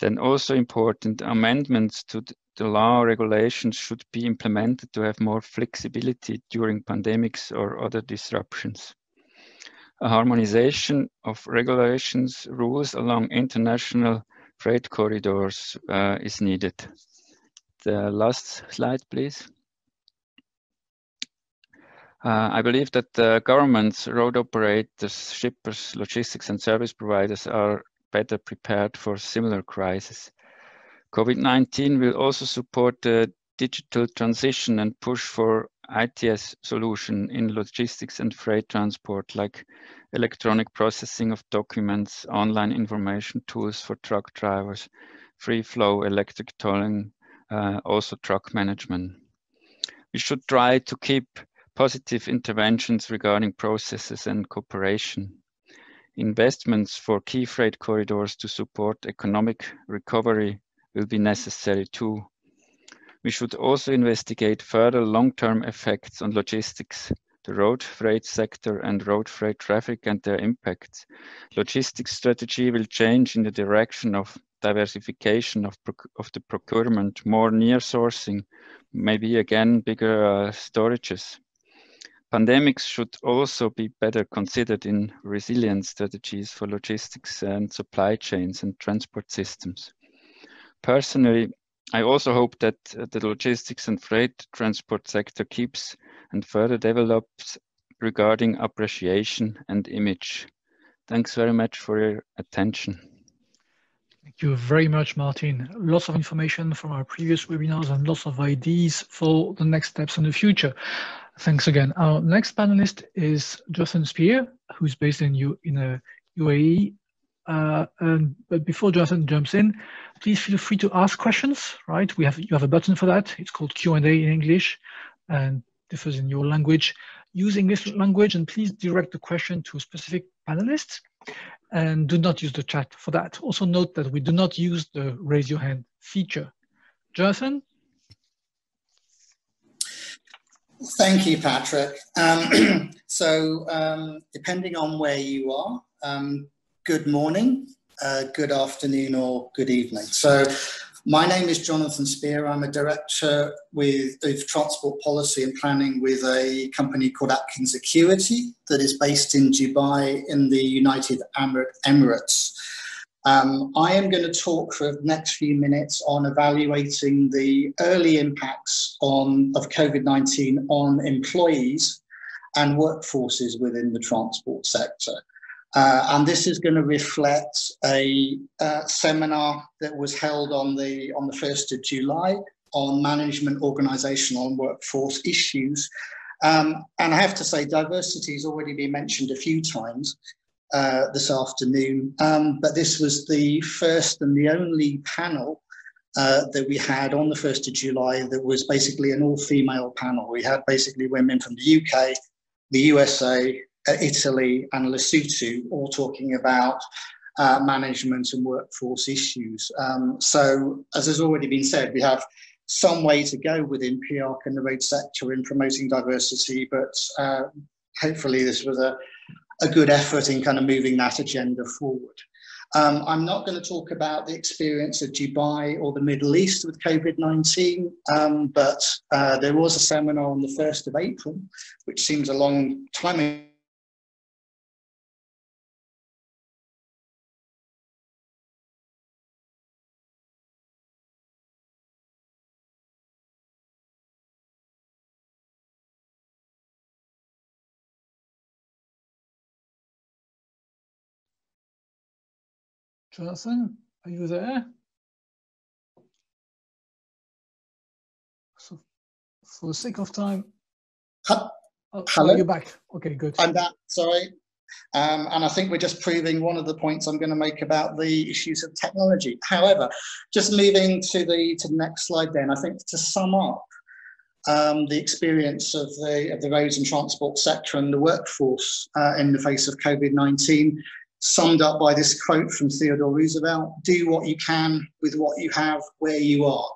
Then also important amendments to the law regulations should be implemented to have more flexibility during pandemics or other disruptions a harmonization of regulations rules along international freight corridors uh, is needed. The last slide, please. Uh, I believe that the governments, road operators, shippers, logistics and service providers are better prepared for similar crises. COVID-19 will also support the digital transition and push for ITS solution in logistics and freight transport, like electronic processing of documents, online information tools for truck drivers, free flow electric tolling, uh, also truck management. We should try to keep positive interventions regarding processes and cooperation. Investments for key freight corridors to support economic recovery will be necessary too we should also investigate further long-term effects on logistics, the road freight sector and road freight traffic and their impacts. Logistics strategy will change in the direction of diversification of, of the procurement, more near sourcing, maybe again bigger uh, storages. Pandemics should also be better considered in resilience strategies for logistics and supply chains and transport systems. Personally, I also hope that uh, the logistics and freight transport sector keeps and further develops regarding appreciation and image. Thanks very much for your attention.
Thank you very much, Martin. Lots of information from our previous webinars and lots of ideas for the next steps in the future. Thanks again. Our next panelist is Jonathan Spear, who's based in, U in a UAE uh, and, but before Jonathan jumps in, please feel free to ask questions, right? We have, you have a button for that. It's called Q&A in English and differs in your language. Use English language and please direct the question to specific panelists and do not use the chat for that. Also note that we do not use the raise your hand feature. Jonathan?
Thank you, Patrick. Um, so, um, depending on where you are, um, good morning, uh, good afternoon, or good evening. So, my name is Jonathan Spear. I'm a director with of transport policy and planning with a company called Atkins Acuity that is based in Dubai in the United Emirates. Um, I am going to talk for the next few minutes on evaluating the early impacts on, of COVID-19 on employees and workforces within the transport sector. Uh, and this is going to reflect a uh, seminar that was held on the on the 1st of July on management, organizational and workforce issues. Um, and I have to say, diversity has already been mentioned a few times uh, this afternoon, um, but this was the first and the only panel uh, that we had on the 1st of July that was basically an all-female panel. We had basically women from the UK, the USA, Italy and Lesotho, all talking about uh, management and workforce issues. Um, so, as has already been said, we have some way to go within PIARC and the road sector in promoting diversity, but uh, hopefully this was a, a good effort in kind of moving that agenda forward. Um, I'm not going to talk about the experience of Dubai or the Middle East with COVID 19, um, but uh, there was a seminar on the 1st of April, which seems a long time
Jonathan, are you there? So, for the sake of time,
oh,
hello. You're back. Okay, good.
I'm back. Sorry. Um, and I think we're just proving one of the points I'm going to make about the issues of technology. However, just moving to the to the next slide, then I think to sum up um, the experience of the of the roads and transport sector and the workforce uh, in the face of COVID-19 summed up by this quote from Theodore Roosevelt do what you can with what you have where you are.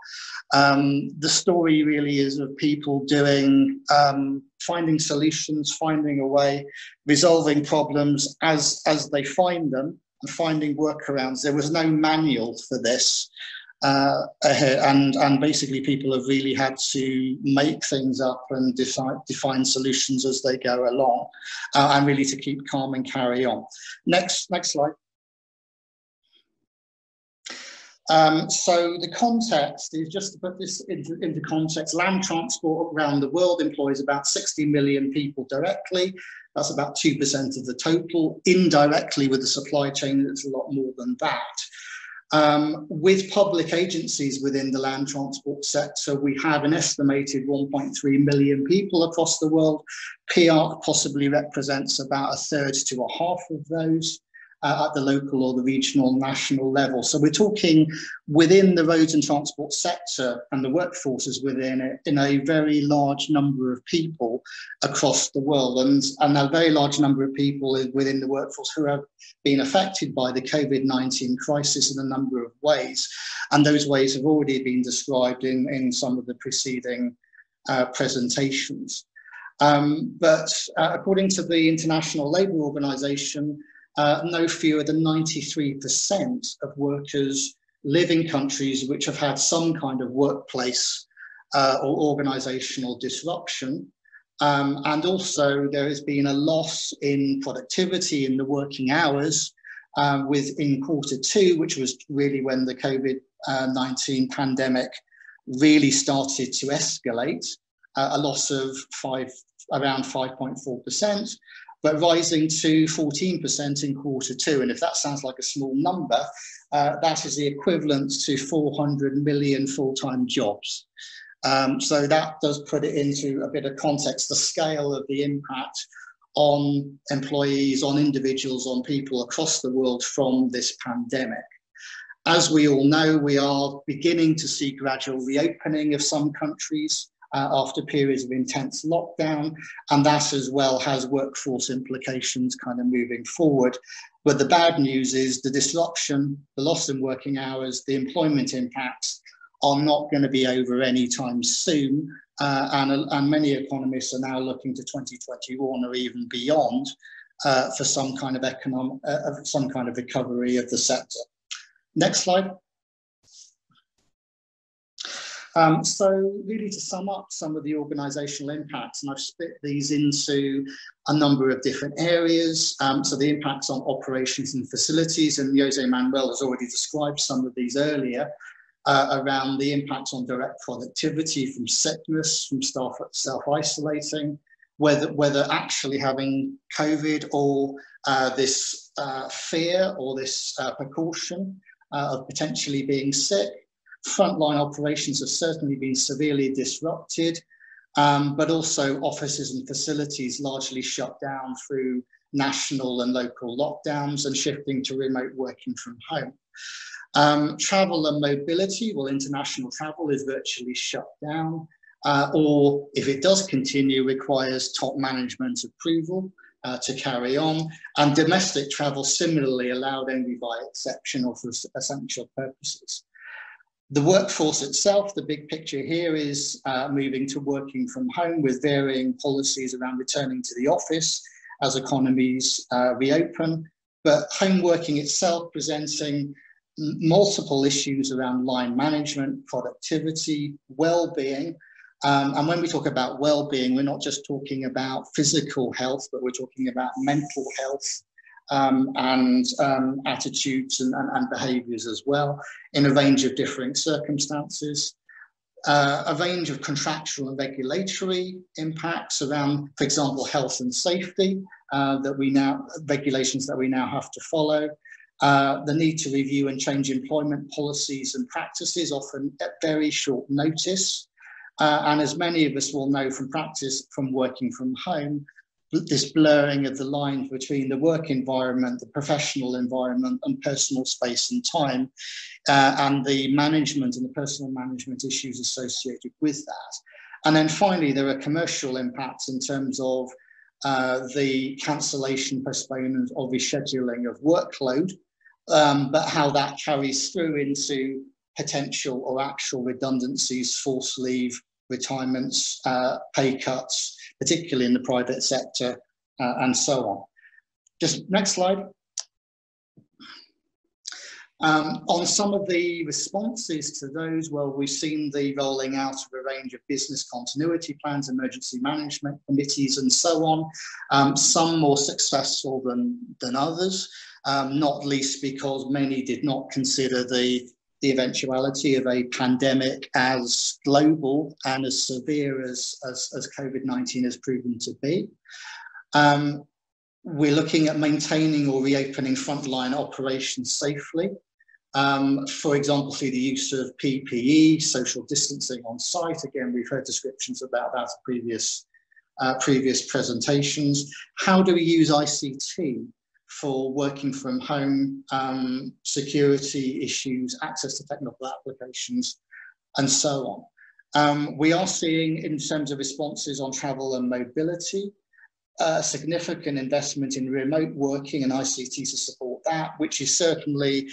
Um, the story really is of people doing, um, finding solutions, finding a way, resolving problems as, as they find them, and finding workarounds. There was no manual for this uh, and and basically people have really had to make things up and define define solutions as they go along, uh, and really to keep calm and carry on. Next next slide. Um, so the context is just to put this into, into, context, land transport around the world employs about 60 million people directly. That's about 2% of the total. Indirectly with the supply chain, it's a lot more than that. Um, with public agencies within the land transport sector, we have an estimated 1.3 million people across the world. PIARC possibly represents about a third to a half of those uh, at the local or the regional national level. So we're talking within the roads and transport sector and the workforces within it in a very large number of people across the world and, and a very large number of people within the workforce who have been affected by the COVID-19 crisis in a number of ways. And those ways have already been described in, in some of the preceding uh, presentations. Um, but uh, according to the International Labour Organization, uh, no fewer than 93% of workers live in countries which have had some kind of workplace uh, or organizational disruption. Um, and also there has been a loss in productivity in the working hours um, quarter two, which was really when the COVID-19 pandemic really started to escalate, uh, a loss of five, around 5.4% but rising to 14% in quarter two. And if that sounds like a small number, uh, that is the equivalent to 400 million full-time jobs. Um, so that does put it into a bit of context, the scale of the impact on employees, on individuals, on people across the world from this pandemic. As we all know, we are beginning to see gradual reopening of some countries uh, after periods of intense lockdown. And that as well has workforce implications kind of moving forward. But the bad news is the disruption, the loss in working hours, the employment impacts are not going to be over anytime soon. Uh, and, and many economists are now looking to 2021 or even beyond uh, for some kind of economic, uh, some kind of recovery of the sector. Next slide. Um, so really to sum up some of the organizational impacts, and I've split these into a number of different areas. Um, so the impacts on operations and facilities, and Jose Manuel has already described some of these earlier, uh, around the impacts on direct productivity from sickness, from staff self-isolating, whether, whether actually having COVID or uh, this uh, fear or this uh, precaution uh, of potentially being sick, frontline operations have certainly been severely disrupted, um, but also offices and facilities largely shut down through national and local lockdowns and shifting to remote working from home. Um, travel and mobility, well, international travel is virtually shut down, uh, or if it does continue, requires top management approval uh, to carry on. And domestic travel similarly allowed only by exception or for essential purposes. The workforce itself, the big picture here is uh, moving to working from home with varying policies around returning to the office as economies uh, reopen. But home working itself presenting multiple issues around line management, productivity, well-being. Um, and when we talk about well-being, we're not just talking about physical health, but we're talking about mental health, um, and um, attitudes and, and, and, behaviors as well in a range of differing circumstances. Uh, a range of contractual and regulatory impacts around, for example, health and safety uh, that we now, regulations that we now have to follow. Uh, the need to review and change employment policies and practices, often at very short notice. Uh, and as many of us will know from practice from working from home, this blurring of the lines between the work environment, the professional environment, and personal space and time, uh, and the management and the personal management issues associated with that. And then finally, there are commercial impacts in terms of uh, the cancellation, postponement, or rescheduling of workload, um, but how that carries through into potential or actual redundancies, forced leave, retirements, uh, pay cuts, particularly in the private sector, uh, and so on. Just next slide. Um, on some of the responses to those, well, we've seen the rolling out of a range of business continuity plans, emergency management committees, and so on. Um, some more successful than, than others, um, not least because many did not consider the the eventuality of a pandemic as global and as severe as, as, as COVID-19 has proven to be. Um, we're looking at maintaining or reopening frontline operations safely. Um, for example, through the use of PPE, social distancing on site. Again, we've heard descriptions about that in previous, uh, previous presentations. How do we use ICT for working from home, um, security issues, access to technical applications, and so on. Um, we are seeing, in terms of responses on travel and mobility, a significant investment in remote working and ICT to support that, which is certainly,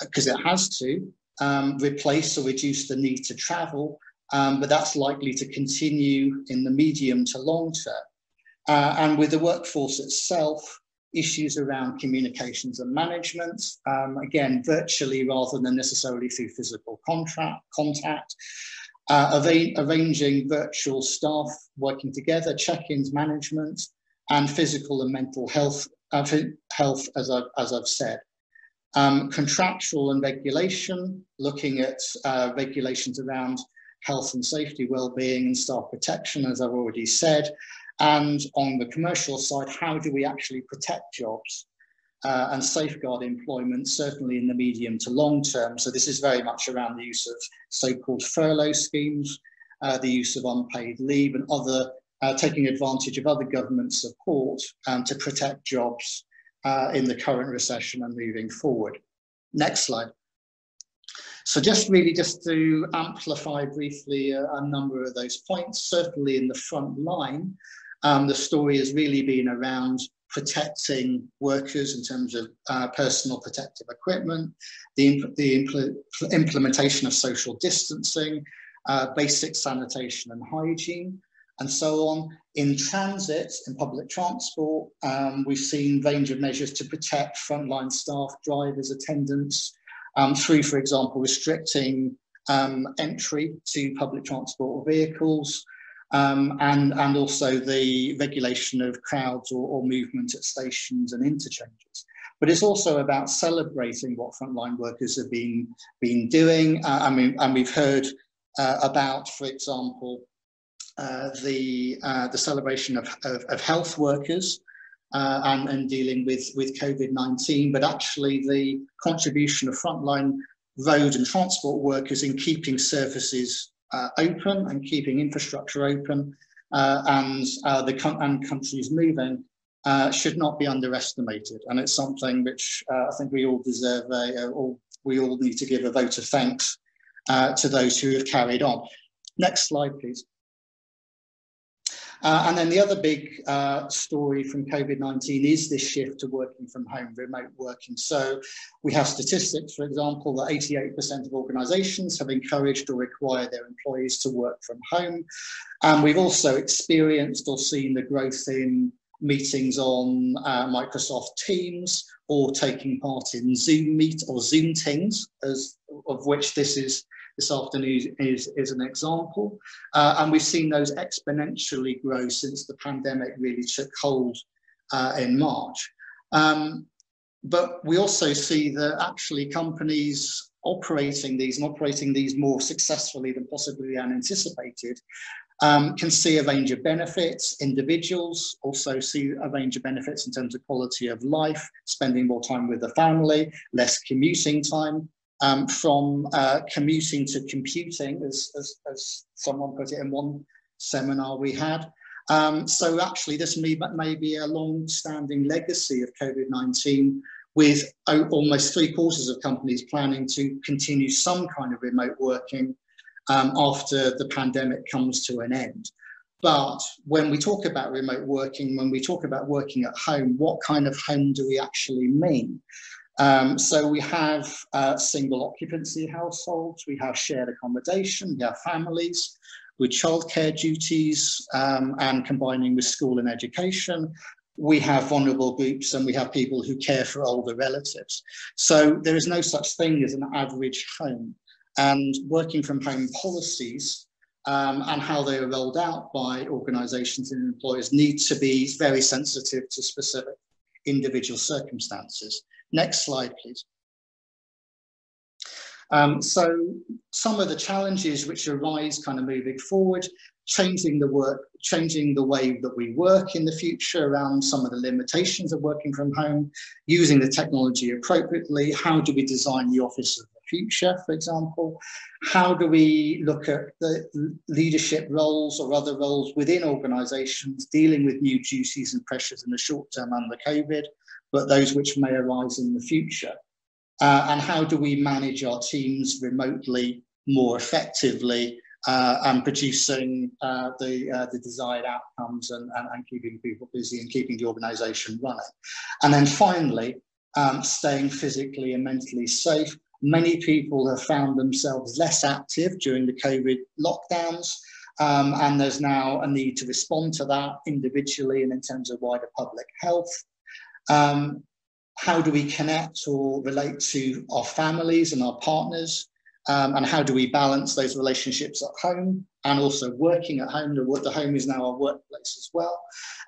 because uh, it has to, um, replace or reduce the need to travel, um, but that's likely to continue in the medium to long term. Uh, and with the workforce itself, issues around communications and management, um, again, virtually rather than necessarily through physical contract, contact, uh, arranging virtual staff working together, check-ins management, and physical and mental health, uh, health as, I've, as I've said. Um, contractual and regulation, looking at uh, regulations around health and safety, well-being and staff protection, as I've already said, and on the commercial side, how do we actually protect jobs uh, and safeguard employment, certainly in the medium to long term? So this is very much around the use of so-called furlough schemes, uh, the use of unpaid leave and other, uh, taking advantage of other government support um, to protect jobs uh, in the current recession and moving forward. Next slide. So just really just to amplify briefly a, a, number of those points, certainly in the front line, um, the story has really been around protecting workers in terms of uh, personal protective equipment, the, the impl implementation of social distancing, uh, basic sanitation and hygiene, and so on. In transit, in public transport, um, we've seen a range of measures to protect frontline staff, drivers, attendants, um, through, for example, restricting um, entry to public transport vehicles, um, and, and also the regulation of crowds or, or, movement at stations and interchanges. But it's also about celebrating what frontline workers have been, been doing. Uh, I mean, and we've heard uh, about, for example, uh, the, uh, the celebration of, of, of health workers uh, and, and dealing with, with COVID-19, but actually the contribution of frontline road and transport workers in keeping services uh, open and keeping infrastructure open uh, and uh, the and countries moving uh, should not be underestimated. And it's something which uh, I think we all deserve, a, or we all need to give a vote of thanks to those who have carried on. Next slide, please. Uh, and then the other big uh, story from COVID-19 is this shift to working from home, remote working. So we have statistics, for example, that 88% of organizations have encouraged or required their employees to work from home. And we've also experienced or seen the growth in meetings on uh, Microsoft Teams or taking part in Zoom Meet or Zoom things, as, of which this is this afternoon is, is an example. Uh, and we've seen those exponentially grow since the pandemic really took hold uh, in March. Um, but we also see that actually companies operating these and operating these more successfully than possibly unanticipated um, can see a range of benefits. Individuals also see a range of benefits in terms of quality of life, spending more time with the family, less commuting time, um, from uh, commuting to computing, as, as, as, someone put it in one seminar we had. Um, so actually this may, may be a long-standing legacy of COVID-19 with almost three quarters of companies planning to continue some kind of remote working um, after the pandemic comes to an end. But when we talk about remote working, when we talk about working at home, what kind of home do we actually mean? Um, so we have uh, single occupancy households, we have shared accommodation, we have families with childcare duties um, and combining with school and education. We have vulnerable groups and we have people who care for older relatives. So there is no such thing as an average home. And working from home policies um, and how they are rolled out by organisations and employers need to be very sensitive to specific individual circumstances. Next slide, please. Um, so some of the challenges which arise kind of moving forward, changing the work, changing the way that we work in the future around some of the limitations of working from home, using the technology appropriately, how do we design the office of the future, for example? How do we look at the leadership roles or other roles within organizations dealing with new duties and pressures in the short term under COVID? But those which may arise in the future? Uh, and how do we manage our teams remotely more effectively uh, and producing uh, the, uh, the desired outcomes and, and, and, keeping people busy and keeping the organization running? And then finally, um, staying physically and mentally safe. Many people have found themselves less active during the COVID lockdowns. Um, and there's now a need to respond to that individually and in terms of wider public health. Um, how do we connect or relate to our families and our partners? Um, and how do we balance those relationships at home and also working at home? The, the home is now our workplace as well.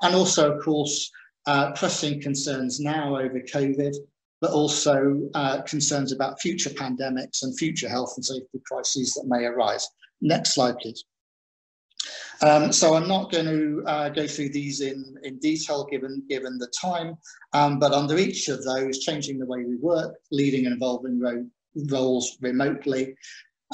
And also, of course, uh, pressing concerns now over COVID, but also uh, concerns about future pandemics and future health and safety crises that may arise. Next slide, please. Um, so I'm not going to uh, go through these in, in detail given, given the time, um, but under each of those, changing the way we work, leading and involving ro roles remotely,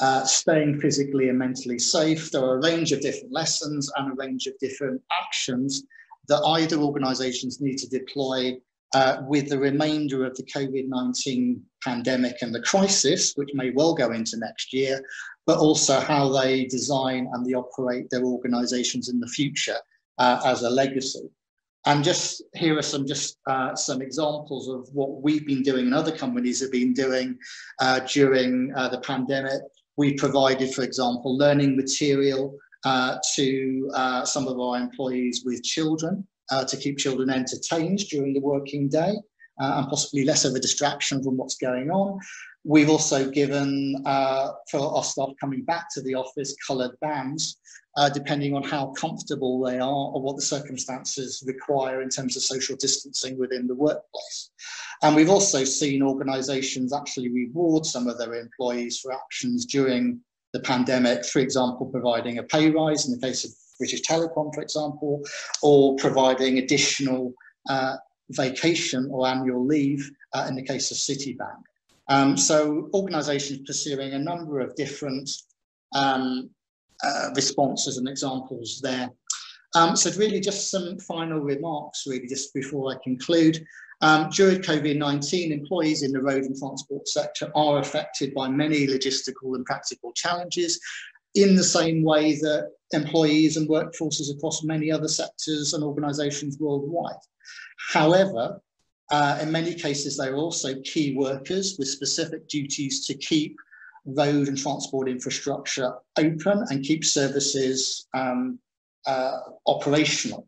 uh, staying physically and mentally safe. There are a range of different lessons and a range of different actions that either organizations need to deploy uh, with the remainder of the COVID-19 pandemic and the crisis, which may well go into next year, but also how they design and they operate their organizations in the future uh, as a legacy. And just here are some just uh, some examples of what we've been doing and other companies have been doing uh, during uh, the pandemic. We provided, for example, learning material uh, to uh, some of our employees with children uh, to keep children entertained during the working day and possibly less of a distraction from what's going on. We've also given, uh, for our staff coming back to the office, coloured bands, uh, depending on how comfortable they are or what the circumstances require in terms of social distancing within the workplace. And we've also seen organisations actually reward some of their employees for actions during the pandemic, for example, providing a pay rise in the case of British Telecom, for example, or providing additional uh, vacation or annual leave uh, in the case of Citibank. Um, so organizations pursuing a number of different um, uh, responses and examples there. Um, so really just some final remarks really just before I conclude. Um, during COVID-19, employees in the road and transport sector are affected by many logistical and practical challenges in the same way that employees and workforces across many other sectors and organizations worldwide. However, uh, in many cases, they are also key workers with specific duties to keep road and transport infrastructure open and keep services um, uh, operational.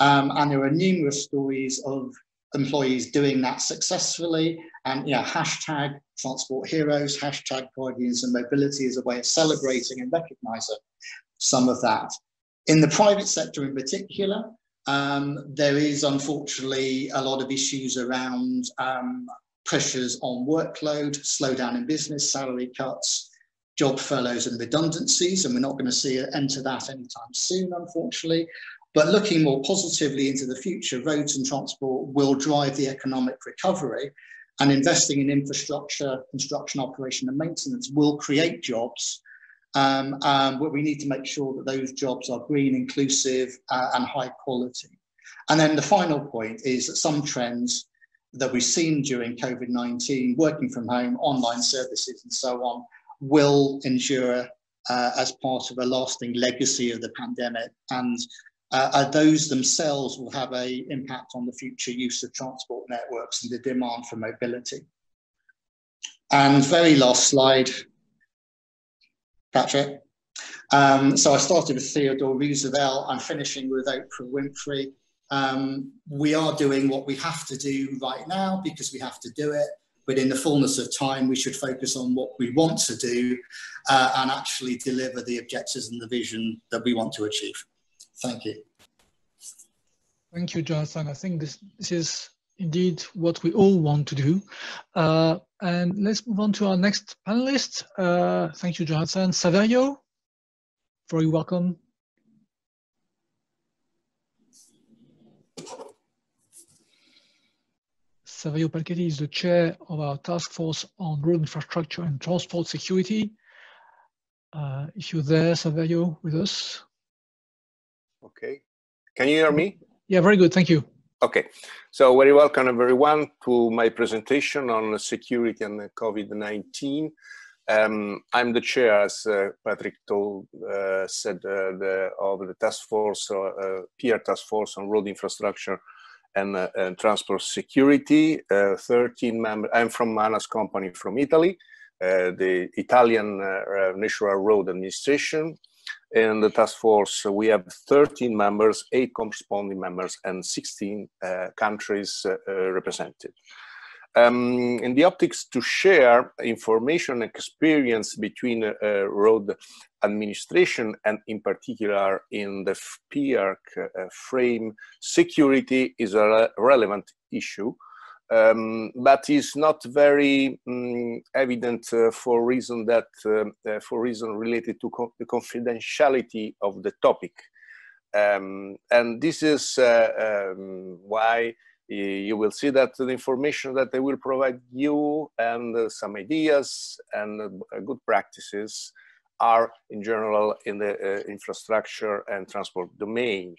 Um, and there are numerous stories of employees doing that successfully. And yeah, hashtag transport heroes, hashtag guardians and mobility is a way of celebrating and recognizing some of that. In the private sector in particular, um, there is unfortunately a lot of issues around um, pressures on workload, slowdown in business, salary cuts, job furloughs and redundancies, and we're not going to see end to that anytime soon, unfortunately. But looking more positively into the future, roads and transport will drive the economic recovery, and investing in infrastructure, construction, operation, and maintenance will create jobs um, um, but we need to make sure that those jobs are green, inclusive, uh, and high quality. And then the final point is that some trends that we've seen during COVID 19, working from home, online services, and so on, will endure uh, as part of a lasting legacy of the pandemic. And uh, uh those themselves will have an impact on the future use of transport networks and the demand for mobility. And very last slide, Patrick. Um, so I started with Theodore Roosevelt. I'm finishing with Oprah Winfrey. Um, we are doing what we have to do right now because we have to do it. But in the fullness of time, we should focus on what we want to do uh, and actually deliver the objectives and the vision that we want to achieve. Thank you.
Thank you, Jonathan. I think this, this is indeed what we all want to do. Uh, and let's move on to our next panelist. Uh, thank you, Jonathan. Saverio, very welcome. Saverio Palchetti is the chair of our task force on road infrastructure and transport security. Uh, if you're there, Saverio, with us.
Okay. Can you hear me?
Yeah, very good. Thank you.
Okay, so very welcome everyone to my presentation on security and COVID-19. Um, I'm the chair, as uh, Patrick told, uh, said, uh, the, of the task force, uh, uh peer task force on road infrastructure and, uh, and transport security. Uh, 13 members, I'm from ANAS company from Italy, the Italian National Road Administration in the task force, we have 13 members, eight corresponding members, and 16 uh, countries uh, uh, represented. Um, in the optics to share information and experience between uh, road administration and in particular in the PIARC uh, frame, security is a re relevant issue um, but is not very um, evident uh, for reason that uh, uh, for reason related to co the confidentiality of the topic. Um, and this is uh, um, why you will see that the information that they will provide you and uh, some ideas and good practices are in general in the infrastructure and transport domain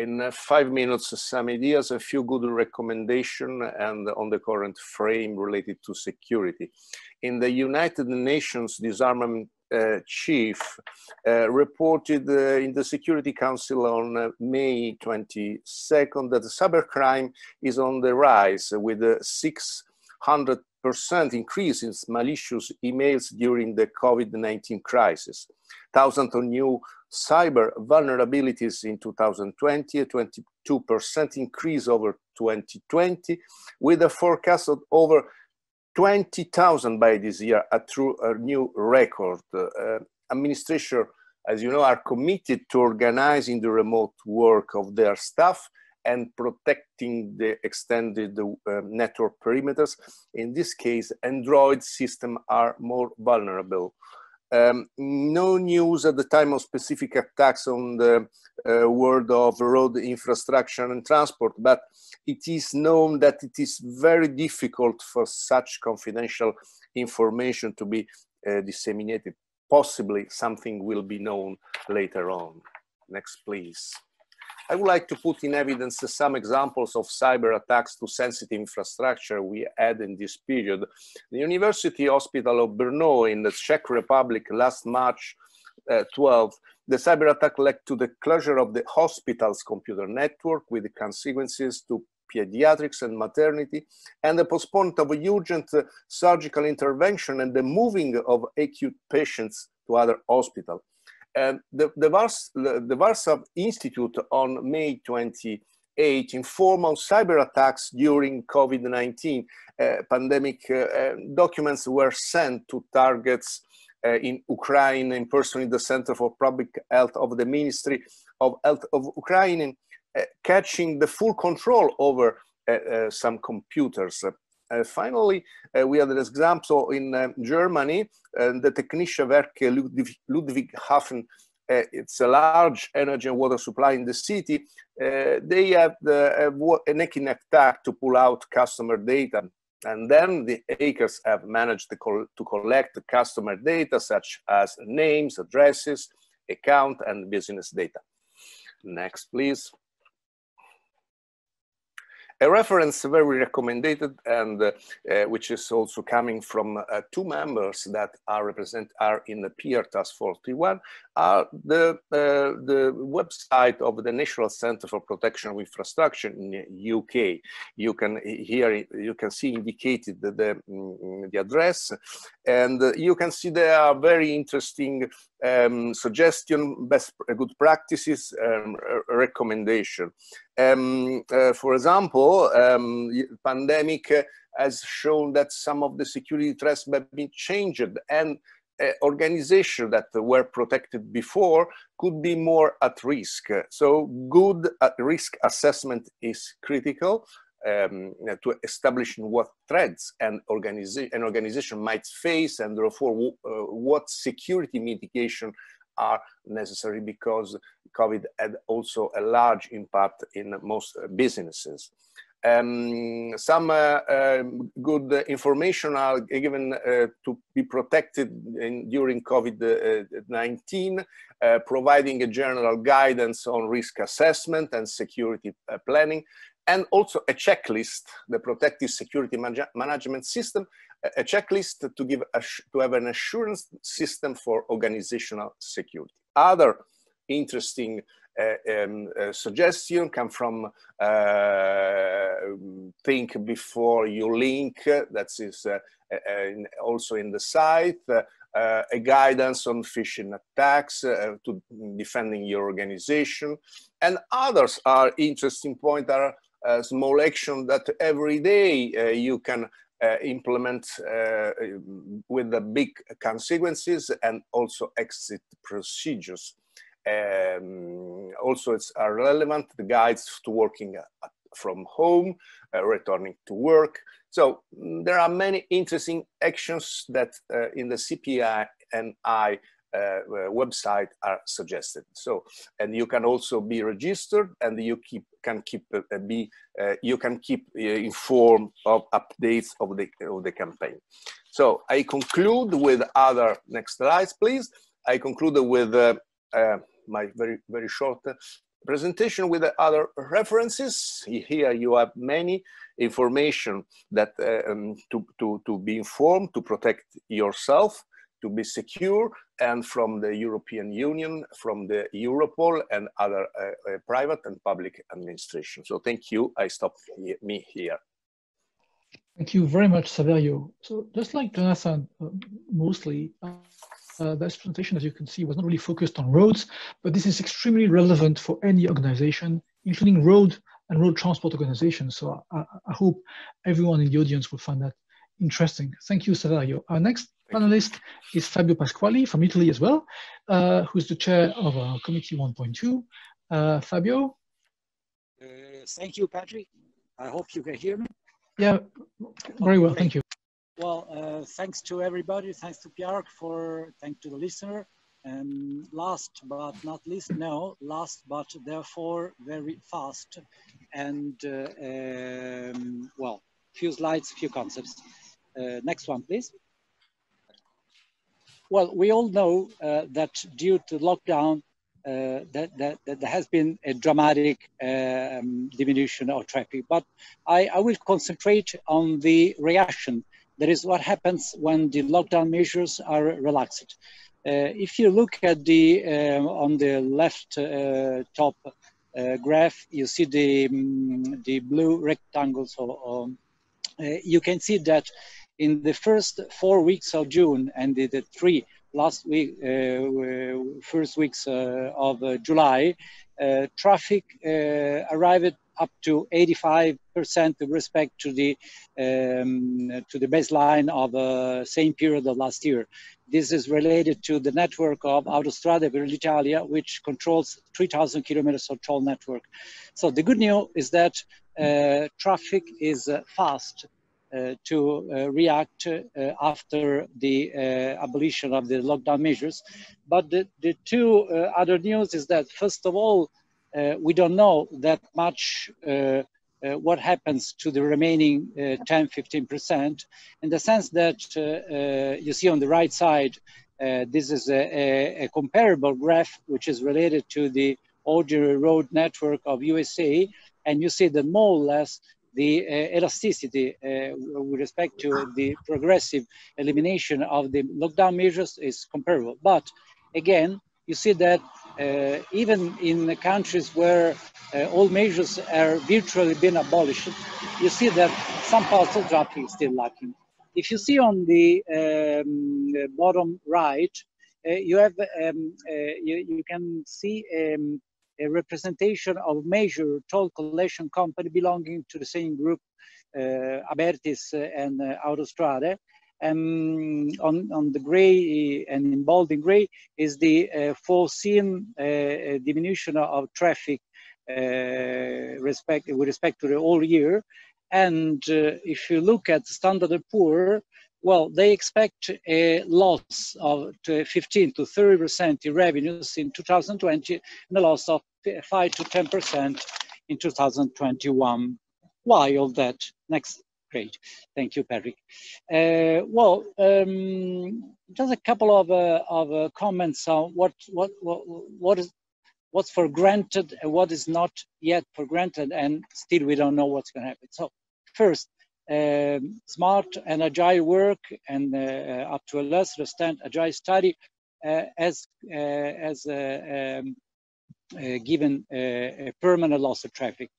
in uh, five minutes some ideas, a few good recommendations and on the current frame related to security. In the United Nations Disarmament uh, chief uh, reported uh, in the Security Council on uh, May 22nd that cybercrime is on the rise with a 600% increase in malicious emails during the COVID-19 crisis. Thousands of new cyber vulnerabilities in 2020, a 22% increase over 2020, with a forecast of over 20,000 by this year, a true a new record. Uh, administration, as you know, are committed to organizing the remote work of their staff and protecting the extended uh, network perimeters. In this case, Android systems are more vulnerable. Um, no news at the time of specific attacks on the uh, world of road infrastructure and transport, but it is known that it is very difficult for such confidential information to be uh, disseminated. Possibly something will be known later on. Next, please. I would like to put in evidence some examples of cyber attacks to sensitive infrastructure we had in this period. The University Hospital of Brno in the Czech Republic last March uh, 12, the cyber attack led to the closure of the hospital's computer network with consequences to pediatrics and maternity, and the postponement of urgent uh, surgical intervention and the moving of acute patients to other hospitals. The, the, Vars, the, Warsaw Institute on May 28 informed on cyber attacks during COVID-19 uh, pandemic. Uh, uh, documents were sent to targets uh, in Ukraine in person in the Center for Public Health of the Ministry of Health of Ukraine, uh, catching the full control over uh, some computers. Uh, finally, uh, we had an example in uh, Germany, the Technische Werke Ludwig, Ludwigshafen uh, it's a large energy and water supply in the city. Uh, they have uh, an hacking attack to pull out customer data. And then the hackers have managed to, col to collect customer data such as names, addresses, account, and business data. Next, please a reference very recommended and uh, uh, which is also coming from uh, two members that are represent are in the peer Task 41 are the uh, the website of the National Center for Protection of Infrastructure in UK. You can here you can see indicated the the, mm, the address, and you can see there are very interesting um, suggestion, best good practices, um, recommendation. Um, uh, for example, um, pandemic has shown that some of the security threats have been changed and uh, organizations that were protected before could be more at risk. So good at risk assessment is critical um, to establishing what threats an, organiza an organization might face and therefore uh, what security mitigation are necessary because COVID had also a large impact in most businesses. Um, some uh, uh, good information are given uh, to be protected in, during COVID-19, uh, providing a general guidance on risk assessment and security uh, planning, and also a checklist, the protective security management system, a checklist to give to have an assurance system for organizational security. Other interesting uh, um, uh, suggestion come from uh, think before you link, that is uh, uh, in, also in the site, uh, a guidance on phishing attacks to defending your organization. And others are interesting point are small action that every day uh, you can uh, implement uh, with the big consequences and also exit procedures. Um, also, it's relevant the guides to working from home, returning to work. So mm, there are many interesting actions that uh, in the CPI and I uh, uh, website are suggested. So, and you can also be registered and you keep can keep uh, be you can keep informed of updates of the of the campaign. So I conclude with other next slides, please. I conclude with my very very short presentation with other references. Here you have many information that uh, um, to, to, to be informed, to protect yourself, to be secure and from the European Union, from the Europol and other uh, uh, private and public administration. So thank you. I stop me here.
Thank you very much, Saverio. So just like Jonathan, uh, mostly, uh, this presentation, as you can see, was not really focused on roads, but this is extremely relevant for any organization, including road and road transport organizations. So I, I hope everyone in the audience will find that interesting. Thank you, Saverio. Our next panelist is Fabio Pasquali from Italy as well, uh, who's the chair of uh, Committee 1.2. Uh, Fabio?
Uh, thank you, Patrick. I hope you can hear me.
Yeah, very well, thank you.
Well, uh, thanks to everybody. Thanks to Pierre for, thanks to the listener. And last but not least, no, last but therefore very fast. And uh, um, well, few slides, few concepts. Uh, next one, please. Well, we all know uh, that due to lockdown, uh, that, that, that, there has been a dramatic um, diminution of traffic. But I, I, will concentrate on the reaction. That is what happens when the lockdown measures are relaxed. Uh, if you look at the uh, on the left uh, top uh, graph, you see the um, the blue rectangles. So um, you can see that in the first four weeks of June and the, the three last week, uh, first weeks uh, of uh, July, traffic arrived up to 85% with respect to the um, to the baseline of the same period of last year. This is related to the network of Autostrade per l'Italia, which controls 3,000 kilometers of toll network. So the good news is that uh, traffic is uh, fast uh, to uh, react uh, after the abolition of the lockdown measures. But the, the two other news is that, first of all, we don't know that much uh, what happens to the remaining uh, 10 15% in the sense that uh, you see on the right side this is a, a, a, comparable graph which is related to the ordinary road network of USA and you see that more or less the uh, elasticity uh, with respect to the progressive elimination of the lockdown measures is comparable. But again, you see that uh, even in the countries where uh, all measures are virtually been abolished, you see that some parts of traffic is still lacking. If you see on the um, bottom right, uh, you have um, uh, you, you, can see um, a representation of major toll collection company belonging to the same group, uh, Abertis and uh, Autostrade. Um, on, on the gray and in bold in gray is the uh, foreseen uh, diminution of traffic uh, respect, with respect to the whole year. And uh, if you look at Standard & Poor, well, they expect a loss of 15 to 30% in revenues in 2020 and a loss of 5 to 10% in 2021. Why all that? Next, great. Thank you, Patrick. Uh, well, um, just a couple of, uh, of uh, comments on what, what, what, what is, what's for granted and what is not yet for granted, and still we don't know what's going to happen. So, first, um, smart and agile work, and uh, up to a lesser extent, agile study uh, as uh, as um, uh, given a permanent loss of traffic.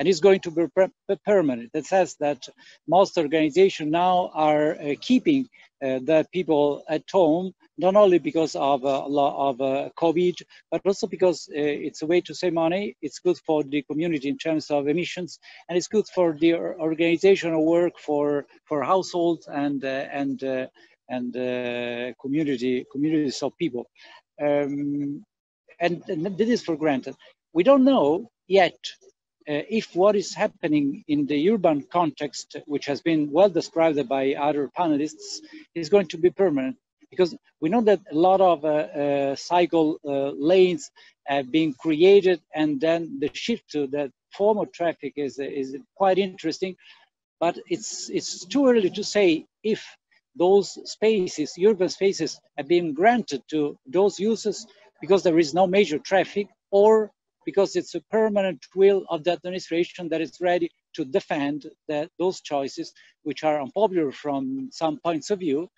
And it's going to be per permanent. That says that most organizations now are uh, keeping uh, the people at home, not only because of, of COVID, but also because it's a way to save money. It's good for the community in terms of emissions, and it's good for the organizational work for, for households and, and, and community, communities of people. Um, and, and this is for granted. We don't know yet uh, if what is happening in the urban context, which has been well described by other panelists, is going to be permanent. Because we know that a lot of uh, uh, cycle uh, lanes have been created, and then the shift to that form of traffic is, is quite interesting. But it's, it's too early to say if those spaces, urban spaces, have been granted to those users because there is no major traffic or because it's a permanent will of the administration that is ready to defend that, those choices, which are unpopular from some points of view,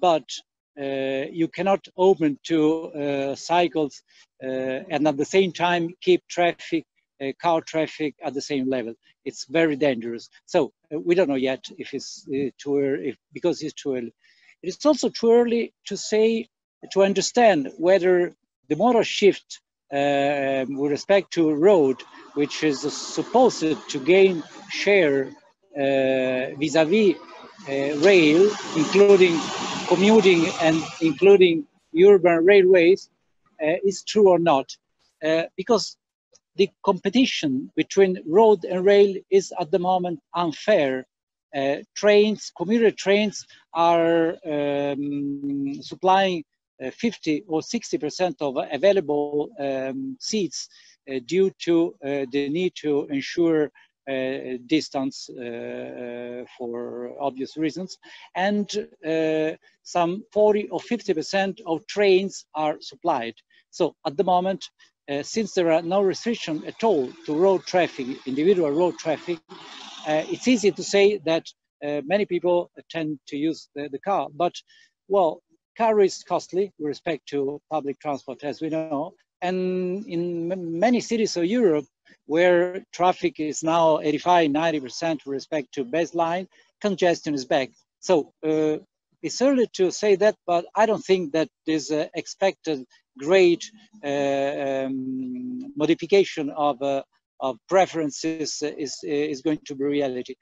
but you cannot open two cycles and at the same time keep traffic uh, car traffic at the same level. It's very dangerous. So uh, we don't know yet if it's uh, too early, if, because it's too early. It is also too early to say, to understand whether the modal shift uh, with respect to road, which is supposed to gain share uh, vis-a-vis -vis, rail, including commuting and including urban railways, is true or not. because the competition between road and rail is at the moment unfair. Uh, trains, commuter trains are um, supplying uh, 50 or 60% of available um, seats uh, due to uh, the need to ensure uh, distance uh, for obvious reasons. And some 40 or 50% of trains are supplied. So at the moment, uh, since there are no restrictions at all to road traffic, individual road traffic, uh, it's easy to say that uh, many people tend to use the, the, car. But, well, car is costly with respect to public transport, as we know. And in many cities of Europe, where traffic is now 85, 90% with respect to baseline, congestion is back. So uh, it's early to say that, but I don't think that this uh, expected great uh, um, modification of, uh, of preferences is, is going to be reality.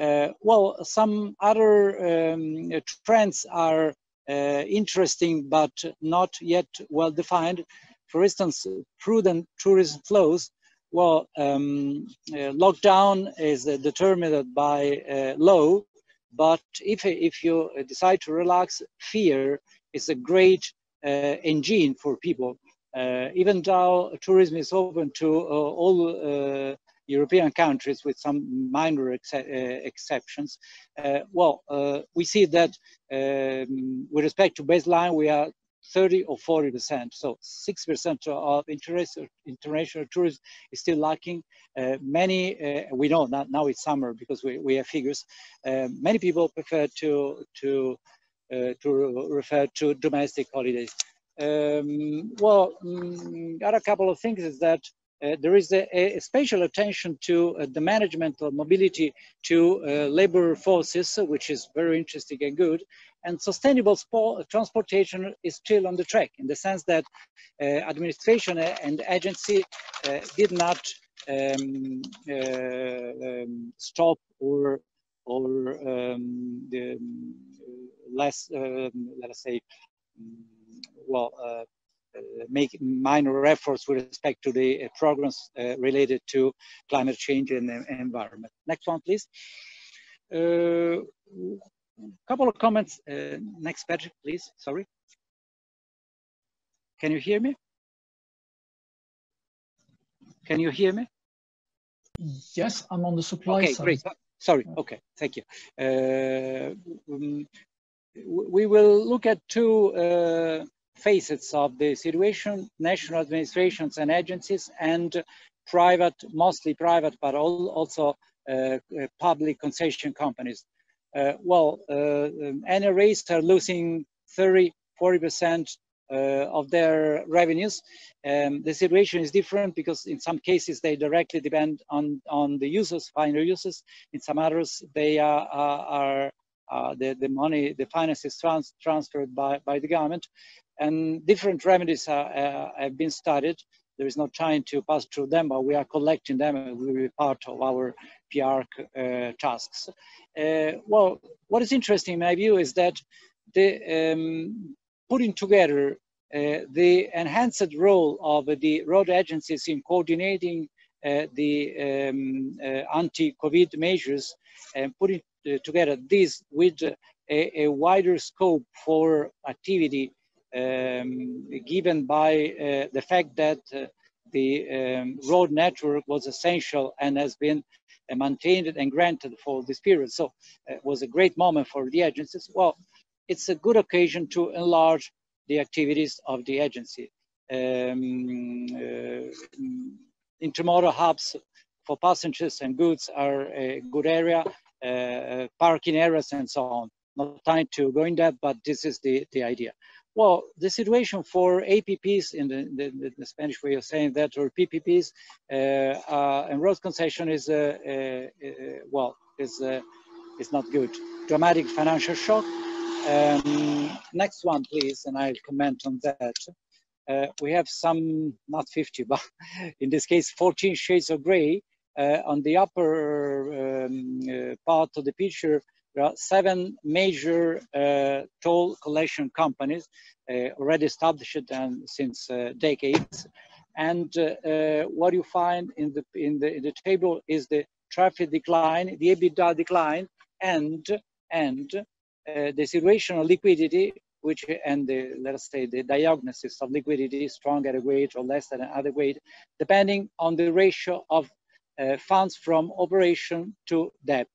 Uh, well, some other um, trends are interesting, but not yet well defined. For instance, prudent tourism flows well, um, uh, lockdown is uh, determined by uh, law, but if, if you decide to relax, fear is a great uh, engine for people. Uh, even though tourism is open to uh, all European countries with some minor ex exceptions, well, we see that um, with respect to baseline, we are 30 or 40 percent. So 6 percent of interest international tourism is still lacking. Uh, many, uh, we know that now it's summer because we, we have figures. Uh, many people prefer to, to uh, to refer to domestic holidays. Um, well, other couple of things is that uh, there is a, a, special attention to uh, the management of mobility to uh, labor forces, which is very interesting and good. And sustainable sport, transportation is still on the track in the sense that uh, administration and agency uh, did not um, um, stop or or um, the less, um, let us say, mm, well, uh, uh, make minor efforts with respect to the uh, programs related to climate change and environment. Next one, please. A couple of comments. next, Patrick, please. Sorry. Can you hear me? Can you hear me?
Yes, I'm on the supply
okay,
side.
Great. Sorry. Okay. Thank you. Uh, um, we will look at two uh, facets of the situation, national administrations and agencies and private, mostly private, but also uh, uh, public concession companies. Uh, well, uh, NRAs are losing 30, 40% uh, of their revenues. Um, the situation is different because in some cases they directly depend on, on the users, final users. In some others, they are, are, are uh, the, the money, the finance is trans transferred by, by the government. And different remedies are, uh, have been studied. There is no time to pass through them, but we are collecting them and will be part of our PIARC uh, tasks. Uh, well, what is interesting in my view is that the um, putting together uh, the enhanced role of the road agencies in coordinating uh, the um, anti-COVID measures and putting together this with a, a, wider scope for activity um, given by uh, the fact that uh, the um, road network was essential and has been uh, maintained and granted for this period. So it was a great moment for the agencies. Well, it's a good occasion to enlarge the activities of the agency. Um, uh, intermodal hubs for passengers and goods are a good area. Uh, parking areas and so on. not time to go in that, but this is the, the idea. Well, the situation for APPs in the, the, the Spanish way of saying that, or PPPs, uh, uh, and road concession is, uh, uh, uh well, is, is not good. Dramatic financial shock. Um, next one, please, and I'll comment on that. Uh, we have some, not 50, but in this case, 14 shades of gray. Uh, on the upper um, uh, part of the picture, there are seven major uh, toll collection companies uh, already established and since decades. And what you find in the, in, the, in the table is the traffic decline, the EBITDA decline, and, and the situation of liquidity which and the, let us say the diagnosis of liquidity, strong adequate or less than an adequate, depending on the ratio of uh, funds from operation to debt.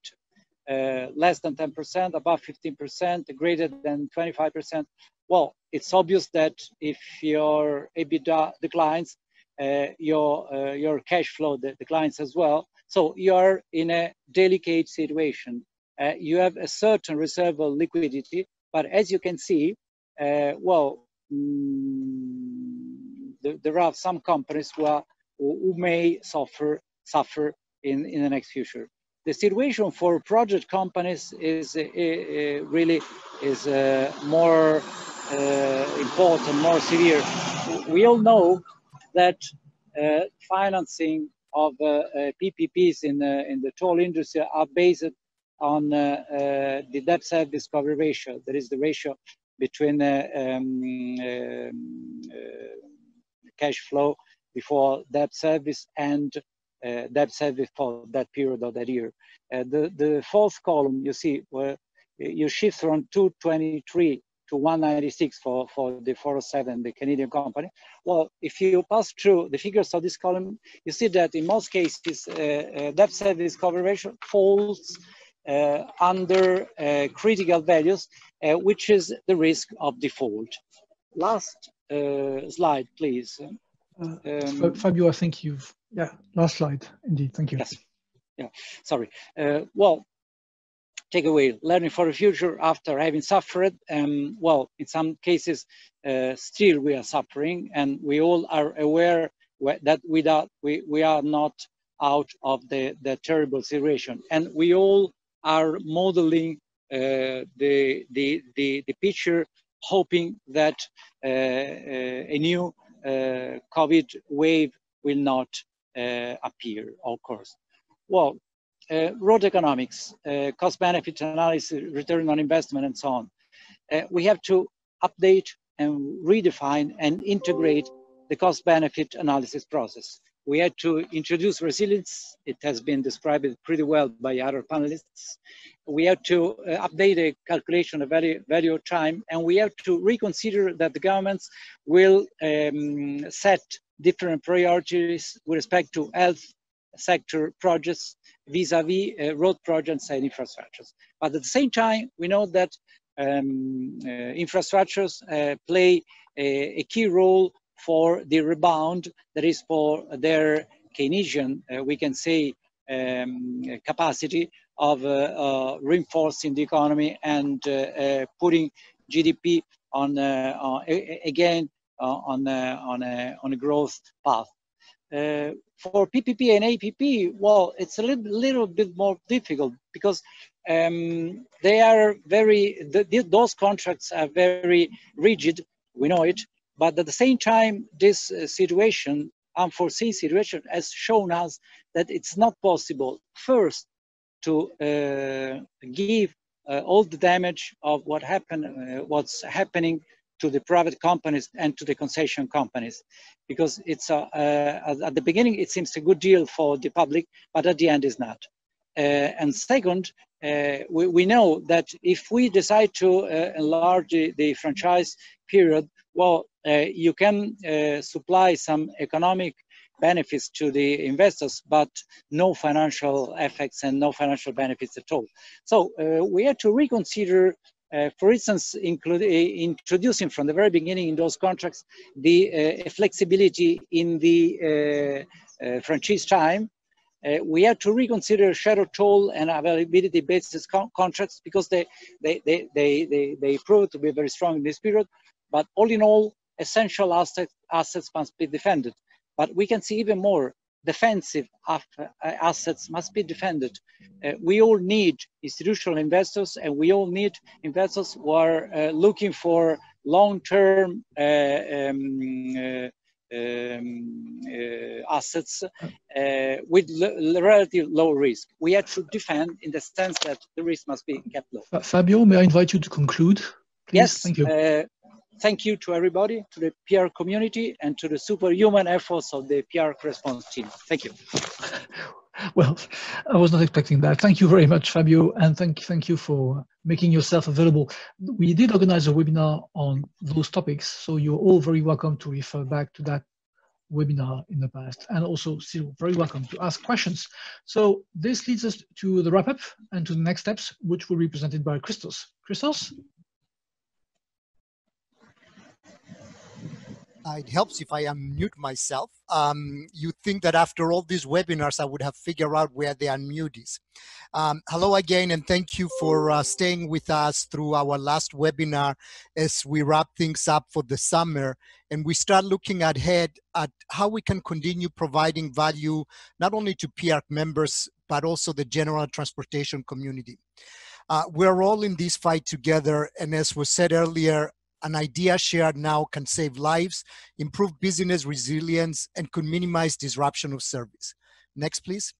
Uh, less than 10%, above 15%, greater than 25%. Well, it's obvious that if your EBITDA declines, uh, your uh, your cash flow declines as well. So you're in a delicate situation. Uh, you have a certain reserve of liquidity, but as you can see, uh, well, mm, there are some companies who, are, who may suffer suffer in, in the next future. The situation for project companies is uh, uh, really is uh, more important, more severe. We all know that financing of PPPs in in the toll industry are based on the debt service cover ratio. That is the ratio between um, um, cash flow before debt service and debt service for that period of that year. Uh, the, the fourth column, you see, where you shift from 223 to 196 for, for the 407, the Canadian company. Well, if you pass through the figures of this column, you see that in most cases, uh, uh, debt service cover ratio falls uh, under uh, critical values, uh, which is the risk of default. Last slide, please.
Um, Fabio, I think you've, yeah, last slide, indeed, thank you.
Yes, yeah, sorry. well, take away learning for the future after having suffered um, well in some cases uh, still we are suffering and we all are aware that without we, we are not out of the, the terrible situation and we all are modeling uh, the, the, the, the, picture, hoping that uh, uh, a new COVID wave will not Uh, appear, of course. Well, uh, road economics, uh, cost benefit analysis, return on investment, and so on. we have to update and redefine and integrate the cost benefit analysis process we had to introduce resilience. It has been described pretty well by other panelists. We have to uh, update the calculation of value, value of time, and we have to reconsider that the governments will um, set different priorities with respect to health sector projects vis-a-vis -vis, uh, road projects and infrastructures. But at the same time, we know that um, uh, infrastructures uh, play a, a key role for the rebound that is for their Keynesian, uh, we can say, um, capacity of uh, uh, reinforcing the economy and uh, putting GDP on, again on, on, a, on a growth path. for PPP and APP, well, it's a little, little bit more difficult because um, they are very, the, those contracts are very rigid, we know it, but at the same time, this uh, situation, unforeseen situation, has shown us that it's not possible first to uh, give uh, all the damage of what happened, uh, what's happening to the private companies and to the concession companies, because it's uh, at the beginning it seems a good deal for the public, but at the end is not. Uh, and second, we, we, know that if we decide to enlarge the, the franchise period, well, uh, you can uh, supply some economic benefits to the investors, but no financial effects and no financial benefits at all. So uh, we had to reconsider uh, for instance, include, uh, introducing from the very beginning in those contracts the uh, flexibility in the franchise time, uh, we have to reconsider shadow toll and availability basis con contracts because they, they, they, they, they, they prove to be very strong in this period. But all in all, essential assets, assets must be defended. But we can see even more defensive uh, assets must be defended. Uh, we all need institutional investors and we all need investors who are uh, looking for long-term uh, um, uh, um, uh, assets with relative low risk. We have to defend in the sense that the risk must be kept low.
Fabio, may I invite you to conclude? Please?
Yes,
thank you
thank you to everybody, to the PIARC community, and to the superhuman efforts of the PIARC response team. Thank you.
Well, I was not expecting that. Thank you very much, Fabio, and thank thank you for making yourself available. We did organize a webinar on those topics, so you're all very welcome to refer back to that webinar in the past, and also still very welcome to ask questions. So this leads us to the wrap up and to the next steps, which will be presented by Christos. Christos?
Uh, it helps if I unmute myself. Um, you think that after all these webinars, I would have figured out where the unmute is. Um, hello again, and thank you for uh, staying with us through our last webinar as we wrap things up for the summer and we start looking ahead at how we can continue providing value not only to PIARC members, but also the general transportation community. Uh, we're all in this fight together, and as was said earlier, an idea shared now can save lives, improve business resilience, and could minimize disruption of service. Next, please.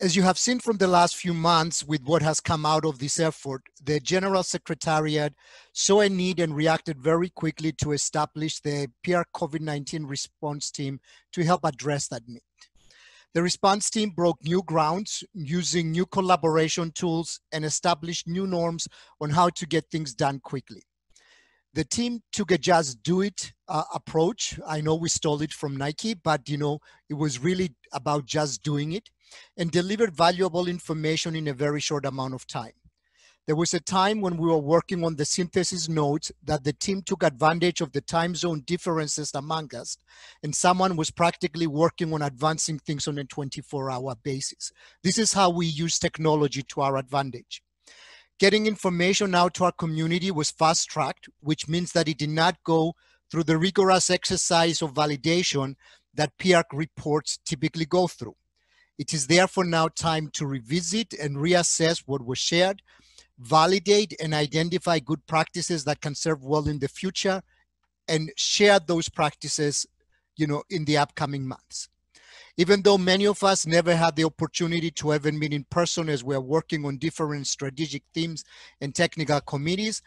As you have seen from the last few months with what has come out of this effort, the General Secretariat saw a need and reacted very quickly to establish the PIARC COVID-19 response team to help address that need. The response team broke new grounds using new collaboration tools and established new norms on how to get things done quickly. The team took a just do it uh, approach. I know we stole it from Nike, but you know, it was really about just doing it and delivered valuable information in a very short amount of time. There was a time when we were working on the synthesis notes that the team took advantage of the time zone differences among us, and someone was practically working on advancing things on a 24 hour basis. This is how we use technology to our advantage. Getting information out to our community was fast tracked, which means that it did not go through the rigorous exercise of validation that PIARC reports typically go through. It is therefore now time to revisit and reassess what was shared validate and identify good practices that can serve well in the future and share those practices you know in the upcoming months. Even though many of us never had the opportunity to ever meet in person as we're working on different strategic themes and technical committees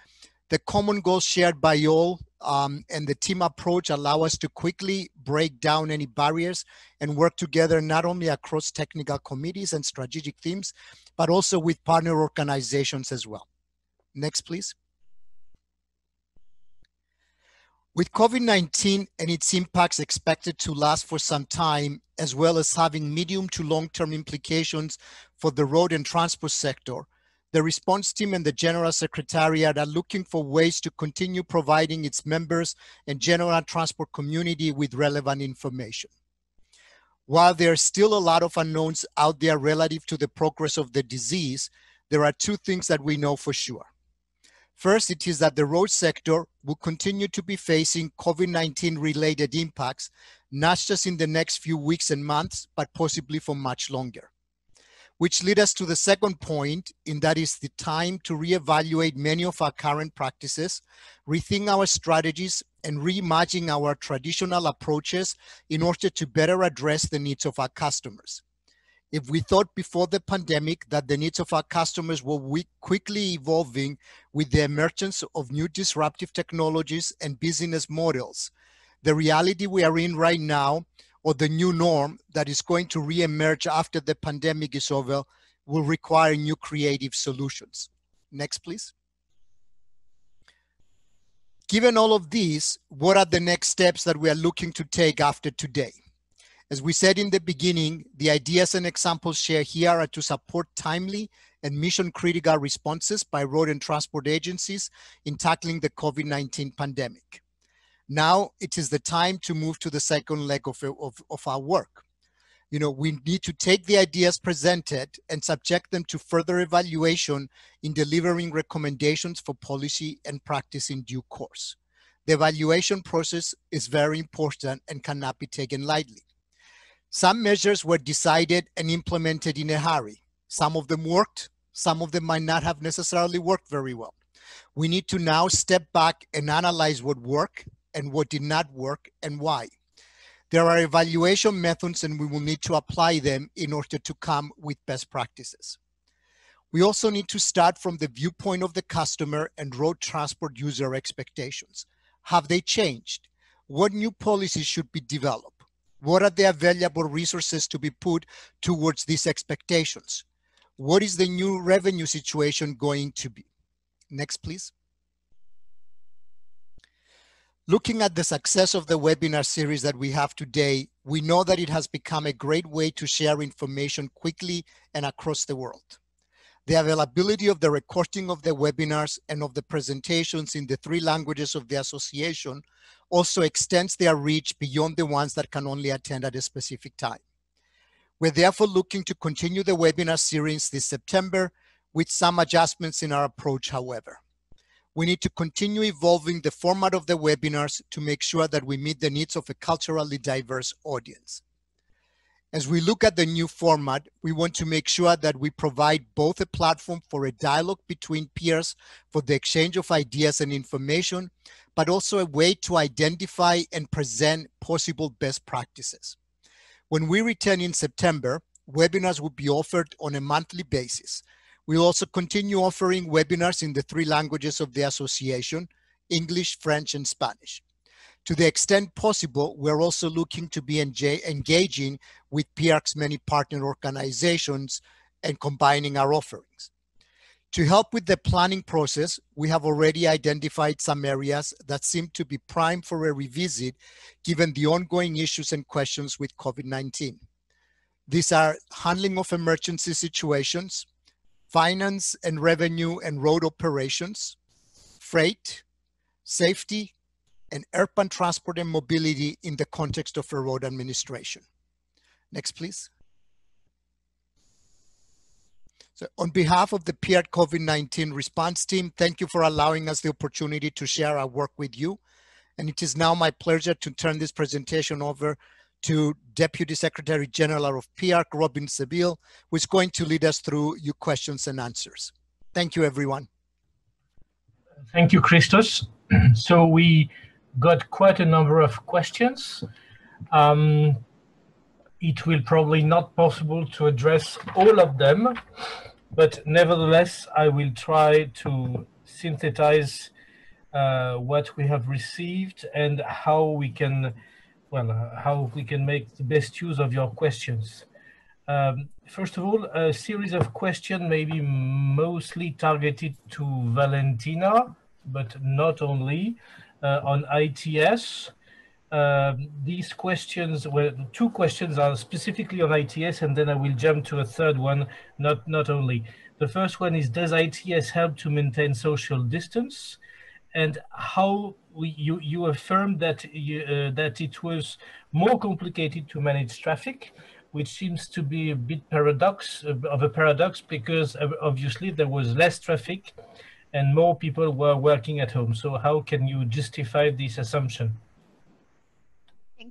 the common goal shared by all um, and the team approach allow us to quickly break down any barriers and work together not only across technical committees and strategic themes, but also with partner organizations as well. Next, please. With COVID-19 and its impacts expected to last for some time, as well as having medium to long-term implications for the road and transport sector, the response team and the General Secretariat are looking for ways to continue providing its members and general transport community with relevant information. While there are still a lot of unknowns out there relative to the progress of the disease, there are two things that we know for sure. First, it is that the road sector will continue to be facing COVID-19 related impacts, not just in the next few weeks and months, but possibly for much longer which lead us to the second point, and that is the time to reevaluate many of our current practices, rethink our strategies, and reimagine our traditional approaches in order to better address the needs of our customers. If we thought before the pandemic that the needs of our customers were quickly evolving with the emergence of new disruptive technologies and business models, the reality we are in right now or the new norm that is going to reemerge after the pandemic is over will require new creative solutions. Next, please. Given all of these, what are the next steps that we are looking to take after today? As we said in the beginning, the ideas and examples shared here are to support timely and mission critical responses by road and transport agencies in tackling the COVID-19 pandemic. Now it is the time to move to the second leg of, of, of our work, You know, we need to take the ideas presented and subject them to further evaluation in delivering recommendations for policy and practice in due course. The evaluation process is very important and cannot be taken lightly. Some measures were decided and implemented in a hurry. Some of them worked, some of them might not have necessarily worked very well. We need to now step back and analyze what worked and what did not work and why. There are evaluation methods and we will need to apply them in order to come with best practices. We also need to start from the viewpoint of the customer and road transport user expectations. Have they changed? What new policies should be developed? What are the available resources to be put towards these expectations? What is the new revenue situation going to be? Next, please. Looking at the success of the webinar series that we have today, we know that it has become a great way to share information quickly and across the world. The availability of the recording of the webinars and of the presentations in the three languages of the association also extends their reach beyond the ones that can only attend at a specific time. We're therefore looking to continue the webinar series this September with some adjustments in our approach, however. We need to continue evolving the format of the webinars to make sure that we meet the needs of a culturally diverse audience. As we look at the new format, we want to make sure that we provide both a platform for a dialogue between peers for the exchange of ideas and information, but also a way to identify and present possible best practices. When we return in September, webinars will be offered on a monthly basis. We'll also continue offering webinars in the three languages of the association, English, French, and Spanish. To the extent possible, we're also looking to be engaging with PIARC's many partner organizations and combining our offerings. To help with the planning process, we have already identified some areas that seem to be prime for a revisit given the ongoing issues and questions with COVID-19. These are handling of emergency situations, finance and revenue and road operations, freight, safety, and urban transport and mobility in the context of a road administration. Next, please. So on behalf of the PIARC COVID-19 response team, thank you for allowing us the opportunity to share our work with you. And it is now my pleasure to turn this presentation over to Deputy Secretary General of PIARC, Robin Sebille, who is going to lead us through your questions and answers. Thank you, everyone.
Thank you, Christos. so we got quite a number of questions. Um, it will probably not possible to address all of them, but nevertheless, I will try to synthesize uh, what we have received and how we can, well, uh, how we can make the best use of your questions. Um, first of all, a series of questions maybe mostly targeted to Valentina, but not only uh, on ITS. Um, these questions, well, two questions are specifically on ITS, and then I will jump to a third one, not, not only. The first one is, does ITS help to maintain social distance? And how we, you, you affirmed that, you, uh, that it was more complicated to manage traffic, which seems to be a bit paradox of a paradox because obviously there was less traffic and more people were working at home. So how can you justify this assumption?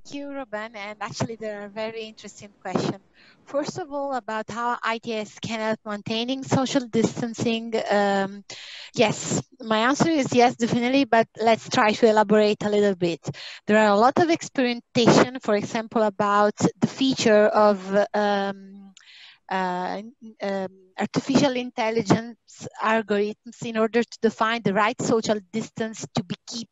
Thank you, Robin. And actually, there are very interesting questions. First of all, about how ITS can help maintaining social distancing. Um, yes, my answer is yes, definitely, but let's try to elaborate a little bit. There are a lot of experimentation, for example, about the feature of um, uh, um, artificial intelligence algorithms in order to define the right social distance to be keep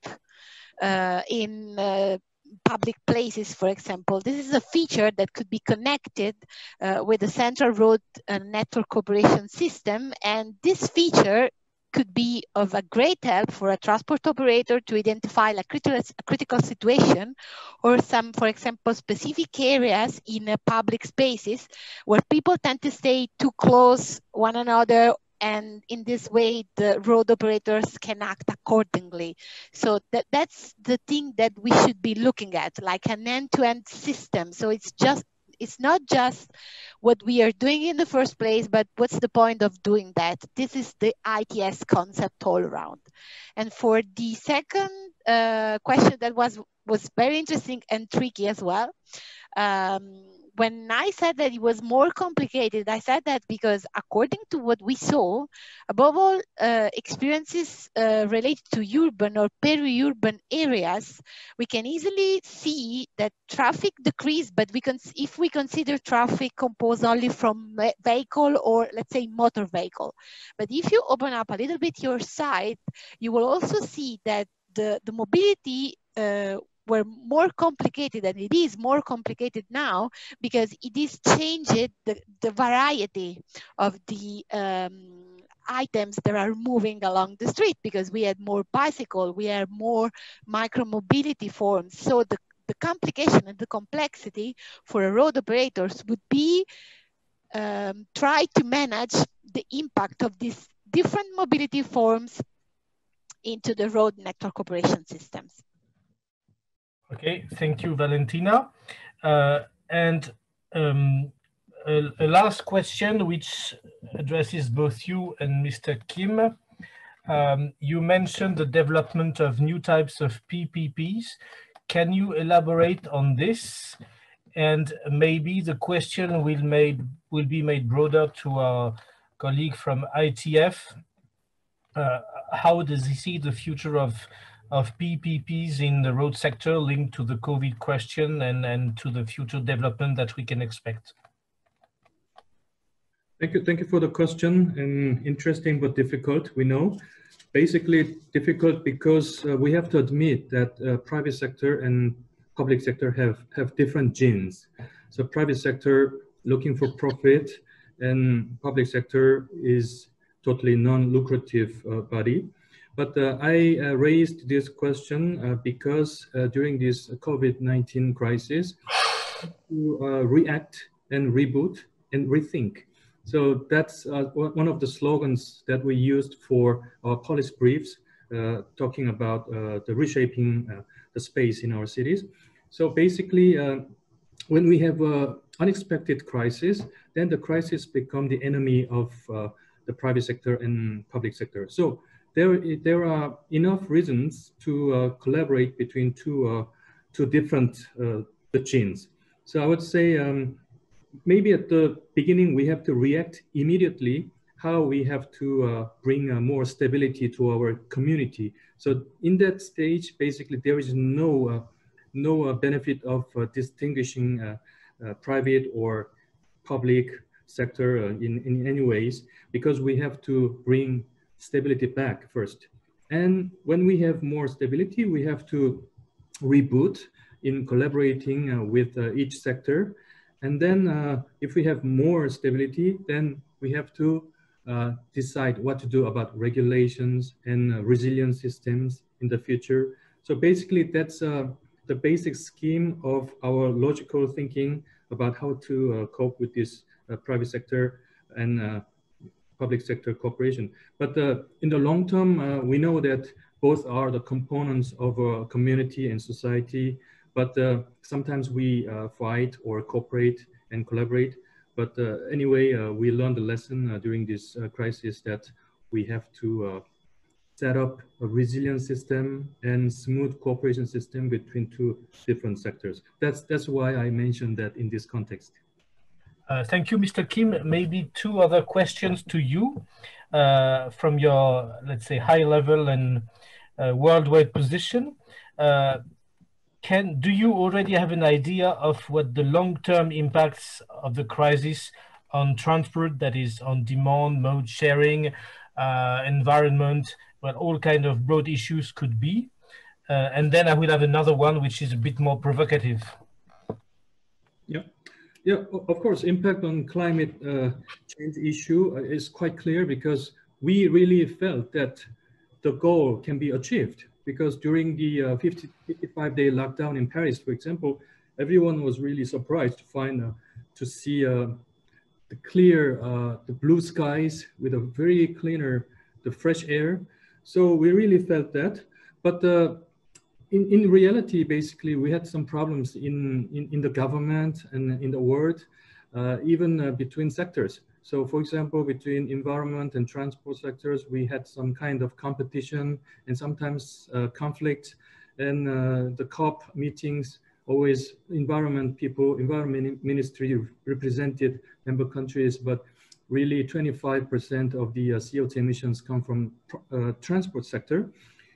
uh, in uh, public places, for example. This is a feature that could be connected uh, with the Central Road uh, Network Operation System. And this feature could be of a great help for a transport operator to identify a critical, a critical situation or some, for example, specific areas in uh, public spaces where people tend to stay too close one another and in this way the road operators can act accordingly so that that's the thing that we should be looking at like an end-to-end system so it's just It's not just what we are doing in the first place, but what's the point of doing that? This is the ITS concept all around. And for the second uh, question that was was very interesting and tricky as well. Um, when I said that it was more complicated, I said that because according to what we saw, above all, uh, experiences uh, related to urban or peri-urban areas, we can easily see that traffic decreased, but we can, if we consider traffic composed only from vehicle or let's say motor vehicle. But if you open up a little bit your sight, you will also see that the, the mobility uh, were more complicated and it is more complicated now because it is changed the, the variety of the um, items that are moving along the street because we had more bicycle, we had more micro mobility forms. So the, the complication and the complexity for road operators would be um, try to manage the impact of these different mobility forms into the road network operation systems.
Okay, thank you, Valentina. Uh, and um, a, a, last question, which addresses both you and Mr. Kim. Um, you mentioned the development of new types of PPPs. Can you elaborate on this? And maybe the question will, made, will be made broader to our colleague from ITF. Uh, how does he see the future of of PPPs in the road sector linked to the COVID question and, and to the future development that we can expect?
Thank you. Thank you for the question and interesting but difficult, we know. Basically difficult because uh, we have to admit that uh, private sector and public sector have, have different genes. So private sector looking for profit and public sector is totally non-lucrative uh, body. But uh, I uh, raised this question uh, because during this COVID-19 crisis, to react and reboot and rethink. So that's uh, one of the slogans that we used for our policy briefs, uh, talking about uh, the reshaping the space in our cities. So basically, when we have an unexpected crisis, then the crisis become the enemy of the private sector and public sector. So there, there are enough reasons to uh, collaborate between two, uh, two different uh, genes. So I would say um, maybe at the beginning we have to react immediately how we have to uh, bring uh, more stability to our community. So in that stage, basically there is no, uh, no benefit of distinguishing private or public sector in, in any ways, because we have to bring stability back first. And when we have more stability, we have to reboot in collaborating uh, with uh, each sector. And then uh, if we have more stability, then we have to uh, decide what to do about regulations and uh, resilience systems in the future. So basically that's uh, the basic scheme of our logical thinking about how to cope with this private sector and public sector cooperation. But uh, in the long term, uh, we know that both are the components of a community and society, but uh, sometimes we fight or cooperate and collaborate. But anyway, we learned the lesson during this crisis that we have to set up a resilient system and smooth cooperation system between two different sectors. That's, that's why I mentioned that in this context.
Uh, thank you, Mr. Kim. Maybe two other questions to you uh, from your, let's say, high level and uh, worldwide position. Uh, can do you already have an idea of what the long-term impacts of the crisis on transport, that is, on demand, mode sharing, uh, environment, well, all kind of broad issues could be? And then I will have another one, which is a bit more provocative.
Yeah. Of course, impact on climate uh, change issue uh, is quite clear because we really felt that the goal can be achieved because during the uh, 50, 55 day lockdown in Paris, for example, everyone was really surprised to find, uh, to see uh, the clear, uh, the blue skies with a very cleaner, the fresh air. So we really felt that, but in, in reality, basically, we had some problems in, in, in the government and in the world, uh, even uh, between sectors. So for example, between environment and transport sectors, we had some kind of competition and sometimes uh, conflict. And uh, the COP meetings, always environment people, environment ministry represented member countries, but really 25% of the uh, CO2 emissions come from uh, transport sector.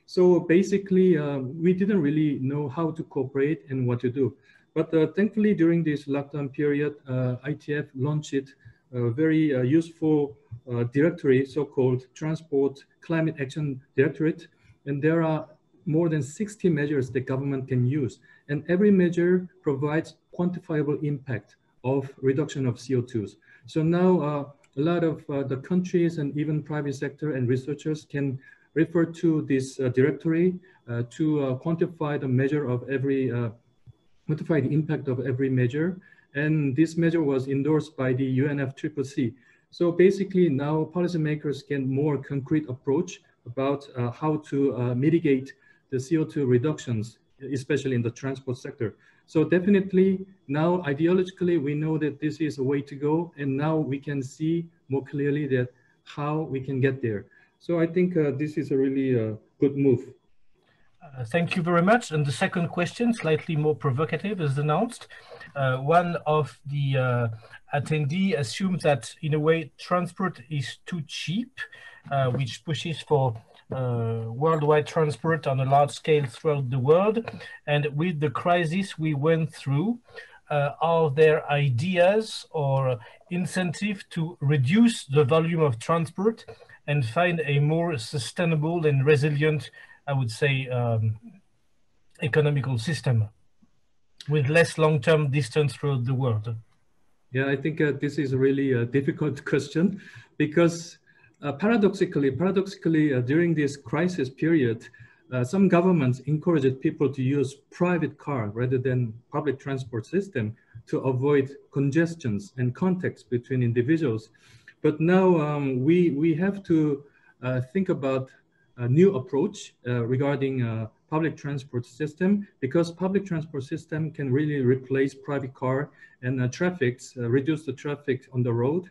So basically, uh, we didn't really know how to cooperate and what to do. But uh, thankfully, during this lockdown period, ITF launched a very uh, useful uh, directory, so-called Transport Climate Action Directory. And there are more than 60 measures the government can use. And every measure provides quantifiable impact of reduction of CO2s. So now uh, a lot of uh, the countries and even private sector and researchers can refer to this uh, directory uh, to quantify the measure of every, quantify the impact of every measure and this measure was endorsed by the UNFCCC. So basically now policymakers can more concrete approach about uh, how to uh, mitigate the CO2 reductions, especially in the transport sector. So definitely now ideologically, we know that this is a way to go. And now we can see more clearly that how we can get there. So I think uh, this is a really uh, good move.
Uh, thank you very much. And the second question, slightly more provocative, is announced. Uh, one of the uh, attendee assumes that, in a way, transport is too cheap, uh, which pushes for uh, worldwide transport on a large scale throughout the world. And with the crisis we went through, are there ideas or incentive to reduce the volume of transport and find a more sustainable and resilient I would say, um, economical system with less long-term distance throughout the world?
Yeah, I think uh, this is really a difficult question because uh, paradoxically, paradoxically, uh, during this crisis period, uh, some governments encouraged people to use private car rather than public transport system to avoid congestions and contacts between individuals. But now um, we, we have to uh, think about a new approach uh, regarding uh, public transport system because public transport system can really replace private car and uh, traffic, uh, reduce the traffic on the road.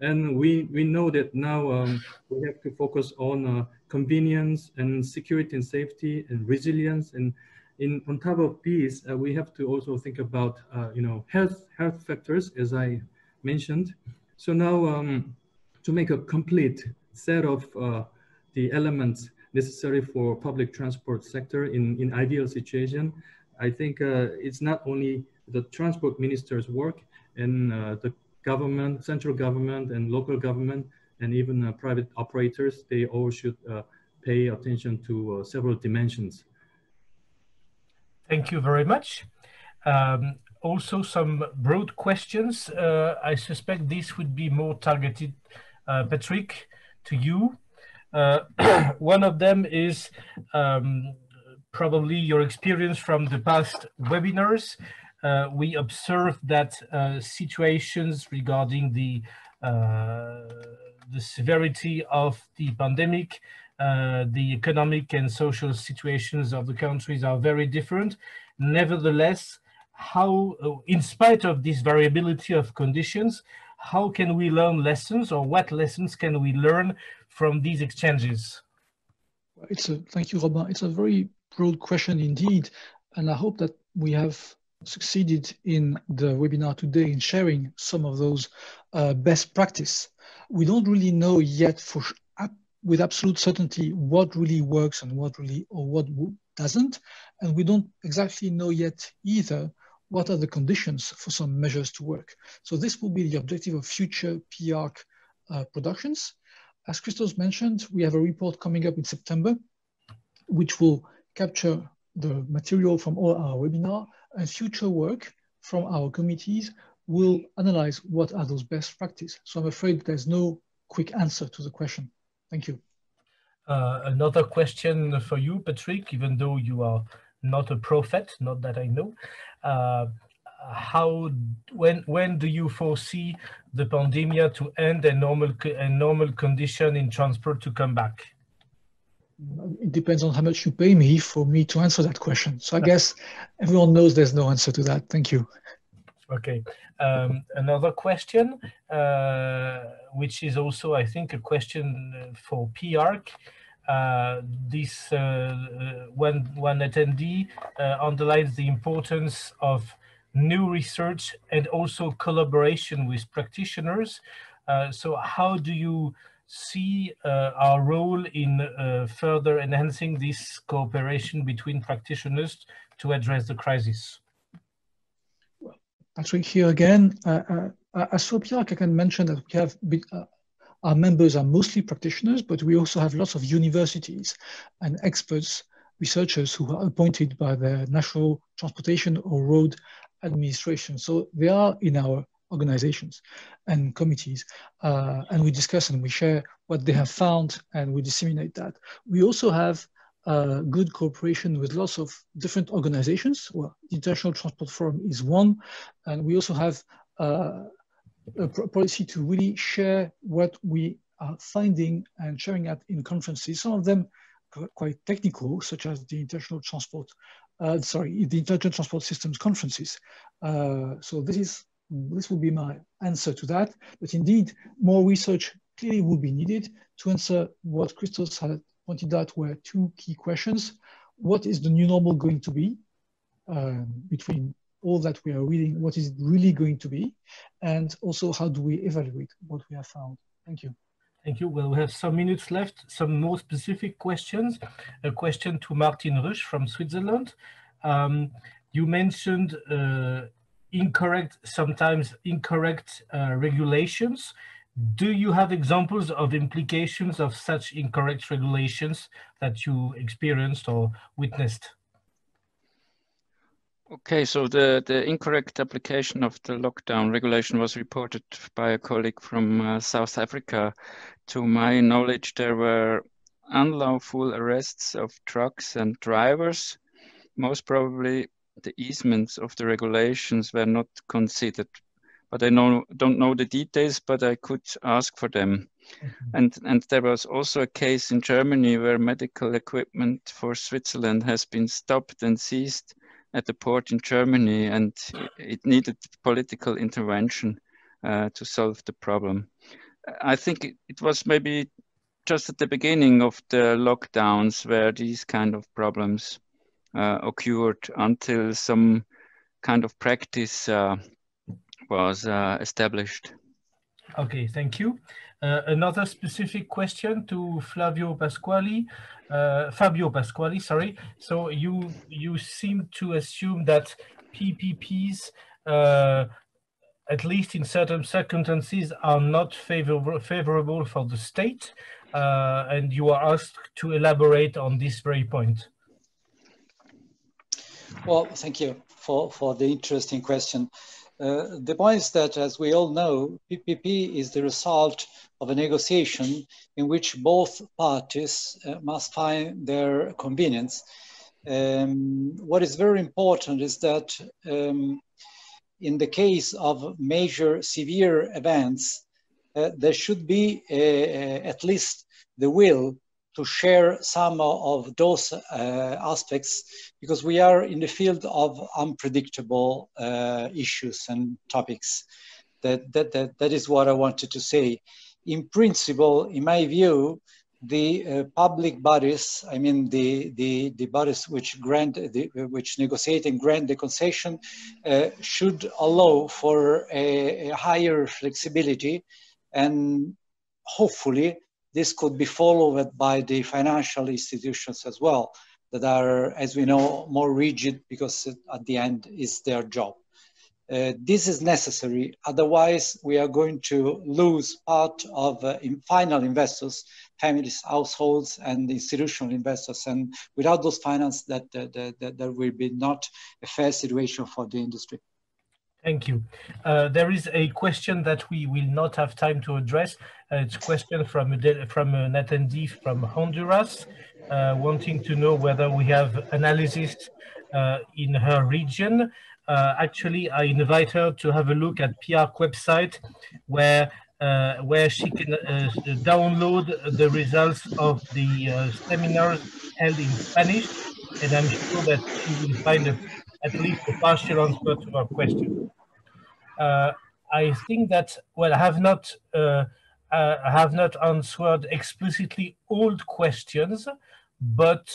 And we, we know that now um, we have to focus on uh, convenience and security and safety and resilience. And in, on top of these, uh, we have to also think about, you know, health, health factors, as I mentioned. So now um, to make a complete set of the elements necessary for public transport sector in, in ideal situation. I think uh, it's not only the transport minister's work and uh, the government, central government and local government, and even uh, private operators, they all should uh, pay attention to uh, several dimensions.
Thank you very much. Um, also some broad questions. Uh, I suspect this would be more targeted, Patrick, to you. Uh, one of them is um, probably your experience from the past webinars. Uh, we observed that uh, situations regarding the uh, the severity of the pandemic, uh, the economic and social situations of the countries are very different. Nevertheless, how, in spite of this variability of conditions, how can we learn lessons or what lessons can we learn from these exchanges?
It's a, thank you, Robin. It's a very broad question indeed. And I hope that we have succeeded in the webinar today in sharing some of those uh, best practice. We don't really know yet for with absolute certainty what really works and what really or what doesn't. And we don't exactly know yet either what are the conditions for some measures to work. So this will be the objective of future PIARC uh, productions. As Christos mentioned, we have a report coming up in September, which will capture the material from all our webinar and future work from our committees will analyze what are those best practice. So I'm afraid there's no quick answer to the question. Thank you.
Uh, another question for you, Patrick, even though you are not a prophet, not that I know. Uh, how when when do you foresee the pandemic to end and normal and normal condition in transport to come back?
it depends on how much you pay me for me to answer that question. So I guess everyone knows there's no answer to that. Thank you.
Okay. Um, another question, uh, which is also, I think, a question for PIARC. Uh, this uh, one, one attendee uh, underlines the importance of new research and also collaboration with practitioners. So how do you see uh, our role in uh, further enhancing this cooperation between practitioners to address the crisis?
Well, actually, here again, uh, as for PIARC, I can mention that we have been, our members are mostly practitioners, but we also have lots of universities and experts, researchers who are appointed by the National Transportation or Road Administration. So they are in our organizations and committees, uh, and we discuss and we share what they have found and we disseminate that. We also have uh, good cooperation with lots of different organizations. Well, the International Transport Forum is one, and we also have uh, policy to really share what we are finding and sharing at in conferences. Some of them quite technical, such as the International Transport, uh, sorry, the Intelligent Transport Systems conferences. Uh, so this is this would be my answer to that. But indeed, more research clearly would be needed to answer what Christos had pointed out were two key questions. What is the new normal going to be um, between all that we are reading, what is really going to be? And also, how do we evaluate what we have found? Thank you.
Thank you. Well, we have some minutes left. Some more specific questions. A question to Martin Rüsch from Switzerland. Um, you mentioned uh, incorrect, sometimes incorrect uh, regulations. Do you have examples of implications of such incorrect regulations that you experienced or witnessed?
Okay, so the, the incorrect application of the lockdown regulation was reported by a colleague from uh, South Africa. To my knowledge, there were unlawful arrests of trucks and drivers, most probably the easements of the regulations were not considered. But I know, don't know the details, but I could ask for them. Mm-hmm. And, and there was also a case in Germany where medical equipment for Switzerland has been stopped and seized at the port in Germany, and it needed political intervention uh, to solve the problem. I think it, was maybe just at the beginning of the lockdowns where these kind of problems uh, occurred until some kind of practice uh, was uh, established.
Okay, thank you. Uh, another specific question to Flavio Pasquali, uh, Fabio Pasquali, sorry. So you you seem to assume that PPPs, uh, at least in certain circumstances, are not favorable favorable for the state, and you are asked to elaborate on this very point.
Well, thank you for, for the interesting question. Uh, the point is that, as we all know, PPP is the result of a negotiation in which both parties uh, must find their convenience. Um, what is very important is that um, in the case of major severe events, uh, there should be a, a, at least the will to share some of those uh, aspects because we are in the field of unpredictable uh, issues and topics. That, that, that, that is what I wanted to say. In principle, in my view, the uh, public bodies, I mean the, the, the bodies which grant, the, which negotiate and grant the concession, uh, should allow for a, a higher flexibility and hopefully this could be followed by the financial institutions as well that are, as we know, more rigid because at the end is their job. Uh, this is necessary, otherwise we are going to lose part of uh, in final investors, families, households, and institutional investors. And without those finance, that, that, that, that will be not a fair situation for the industry.
Thank you. Uh, there is a question that we will not have time to address. Uh, it's a question from, a, from an attendee from Honduras, uh, wanting to know whether we have analysis uh, in her region. Uh, actually, I invite her to have a look at PIARC website, where uh, where she can uh, download the results of the uh, seminars held in Spanish, and I'm sure that she will find a, at least a partial answer to our question. Uh, I think that well, I have not uh, uh, I have not answered explicitly all questions, but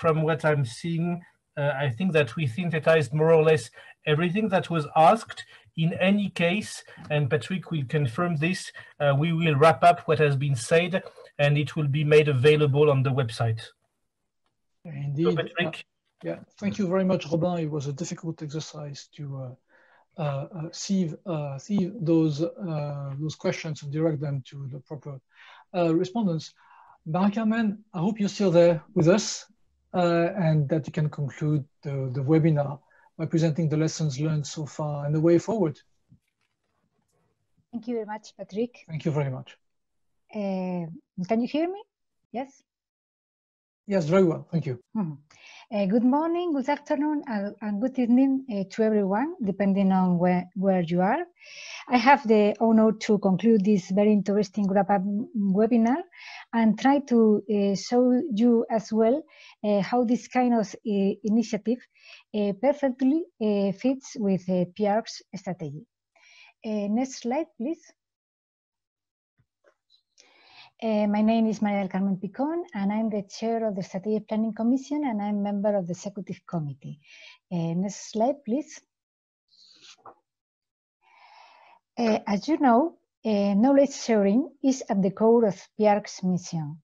from what I'm seeing, I think that we synthesized more or less everything that was asked in any case, and Patrick will confirm this, uh, we will wrap up what has been said and it will be made available on the website.
Indeed. So Patrick. Uh, yeah, thank you very much, Robin. It was a difficult exercise to uh, uh sieve, uh, sieve those, uh, those questions and direct them to the proper respondents. Marie-Carmen, I hope you're still there with us and that you can conclude the, the webinar by presenting the lessons learned so far and the way forward.
Thank you very much, Patrick.
Thank you very much.
Uh, can you hear me? Yes?
Yes, very well. Thank you.
Mm -hmm. uh, good morning, good afternoon, and, and good evening uh, to everyone, depending on where, where you are. I have the honor to conclude this very interesting wrap-up webinar and try to uh, show you as well uh, how this kind of uh, initiative uh, perfectly uh, fits with uh, PIARC's strategy. next slide, please. My name is María del Carmen Picón, and I'm the chair of the Strategic Planning Commission, and I'm member of the Executive Committee. next slide, please. as you know, knowledge sharing is at the core of PIARC's mission.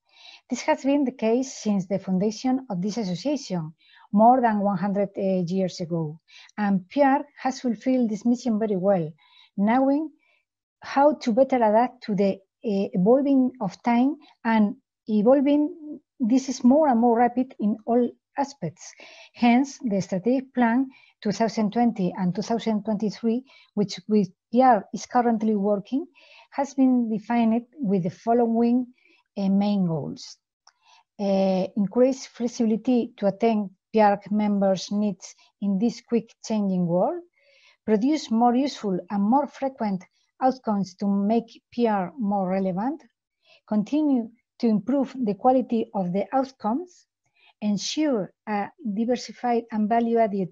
This has been the case since the foundation of this association, more than 100 uh, years ago. And PIARC has fulfilled this mission very well, knowing how to better adapt to the uh, evolving of time and evolving, this is more and more rapid in all aspects. Hence, the strategic plan 2020 and 2023, which PIARC is currently working, has been defined with the following uh, main goals. Uh, increase flexibility to attend PIARC members' needs in this quick changing world, produce more useful and more frequent outcomes to make PIARC more relevant, continue to improve the quality of the outcomes, ensure a diversified and value-added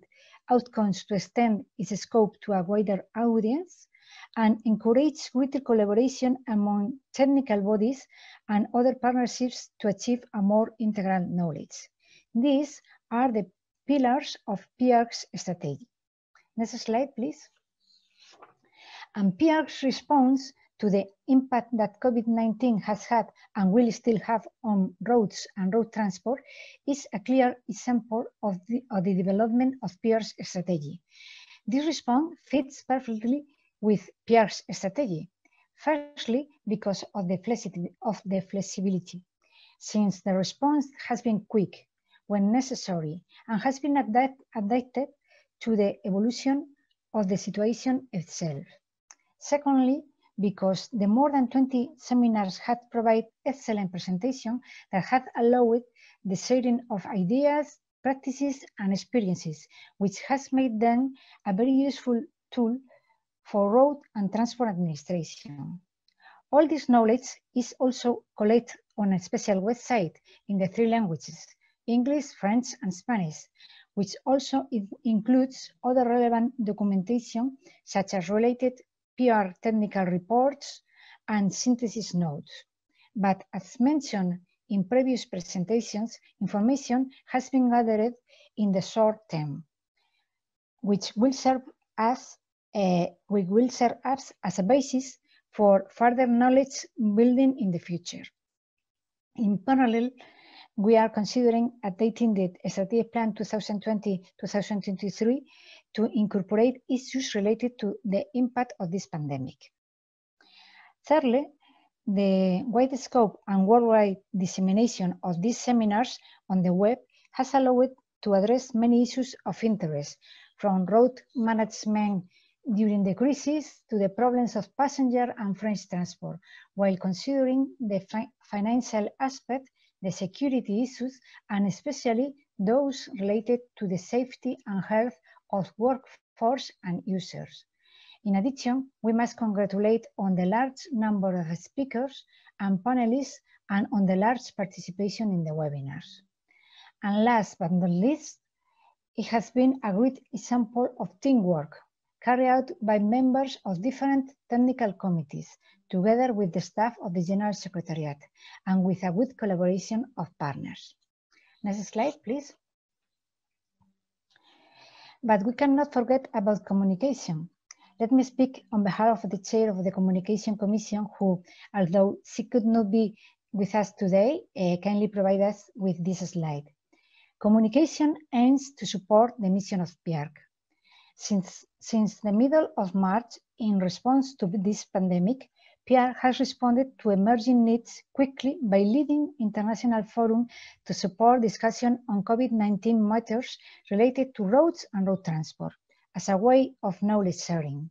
outcomes to extend its scope to a wider audience, and encourage greater collaboration among technical bodies and other partnerships to achieve a more integral knowledge. These are the pillars of PIARC's strategy. Next slide, please. And PIARC's response to the impact that COVID-19 has had and will still have on roads and road transport is a clear example of the, of the development of PIARC's strategy. This response fits perfectly with PIARC's strategy. Firstly, because of the, of the flexibility, since the response has been quick when necessary and has been adapt adapted to the evolution of the situation itself. Secondly, because the more than 20 seminars had provided excellent presentation that had allowed the sharing of ideas, practices, and experiences, which has made them a very useful tool for road and transport administration. All this knowledge is also collected on a special website in the three languages, English, French, and Spanish, which also includes other relevant documentation such as related PIARC technical reports and synthesis notes. But as mentioned in previous presentations, information has been gathered in the short term, which will serve as which will serve us as a basis for further knowledge building in the future. In parallel, we are considering updating the strategic plan 2020-2023 to incorporate issues related to the impact of this pandemic. Thirdly, the wide scope and worldwide dissemination of these seminars on the web has allowed to address many issues of interest, from road management during the crisis to the problems of passenger and freight transport, while considering the fi financial aspect, the security issues, and especially those related to the safety and health of workforce and users. In addition, we must congratulate on the large number of speakers and panelists and on the large participation in the webinars. And last but not least, it has been a great example of teamwork carried out by members of different technical committees, together with the staff of the General Secretariat, and with a good collaboration of partners. Next slide, please. But we cannot forget about communication. Let me speak on behalf of the chair of the Communication Commission, who, although she could not be with us today, uh, kindly provide us with this slide. Communication aims to support the mission of PIARC. Since, since the middle of March, in response to this pandemic, PIARC has responded to emerging needs quickly by leading international forum to support discussion on COVID-19 matters related to roads and road transport as a way of knowledge sharing,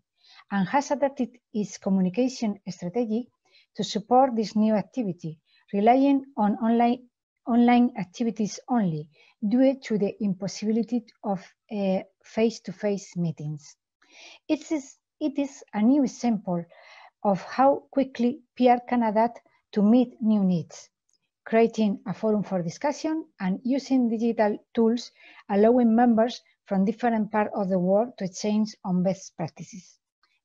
and has adapted its communication strategy to support this new activity, relying on online, online activities only due to the impossibility of eh, face-to-face -face meetings. It is, it is a new example of how quickly PIARC can adapt to meet new needs, creating a forum for discussion and using digital tools, allowing members from different parts of the world to exchange on best practices.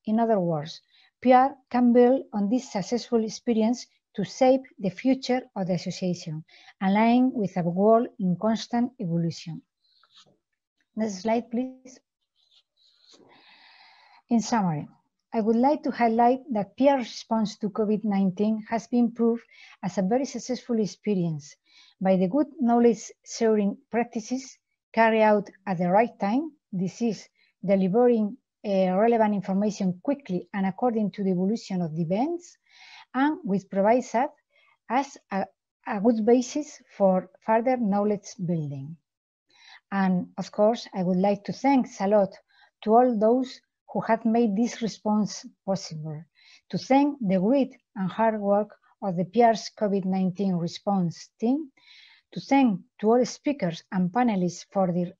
In other words, PIARC can build on this successful experience to shape the future of the association, aligning with a world in constant evolution. Next slide, please. In summary, I would like to highlight that PIARC response to COVID-19 has been proved as a very successful experience by the good knowledge sharing practices carried out at the right time. This is delivering uh, relevant information quickly and according to the evolution of the events, and which provides us as a, a good basis for further knowledge building. And of course, I would like to thank a lot to all those who have made this response possible, to thank the great and hard work of the PIARC's COVID-19 response team, to thank to all speakers and panelists for their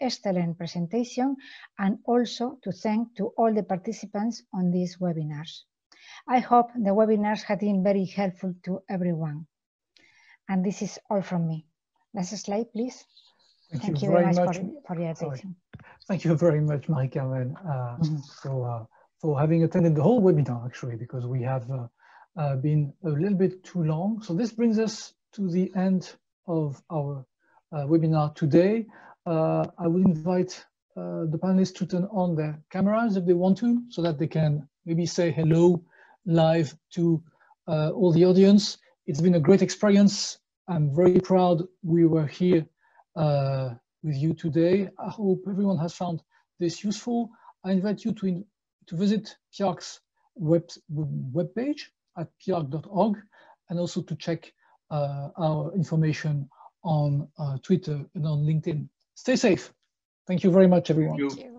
excellent presentation, and also to thank to all the participants on these webinars. I hope the webinars have been very helpful to everyone. And this is all from me. Next slide, please.
Thank,
Thank
you, very
much,
much.
for, for your
Sorry. Thank you very much, Marie-Carmen, uh,
Mhm.
so, uh, for having attended the whole webinar, actually, because we have uh, uh, been a little bit too long. So this brings us to the end of our uh, webinar today. Uh, I would invite uh, the panelists to turn on their cameras if they want to, so that they can maybe say hello live to uh, all the audience. It's been a great experience. I'm very proud we were here uh, with you today. I hope everyone has found this useful. I invite you to, in, to visit PIARC's web, webpage at piarc.org and also to check uh, our information on uh, Twitter and on LinkedIn. Stay safe. Thank you very much, everyone.
Thank you.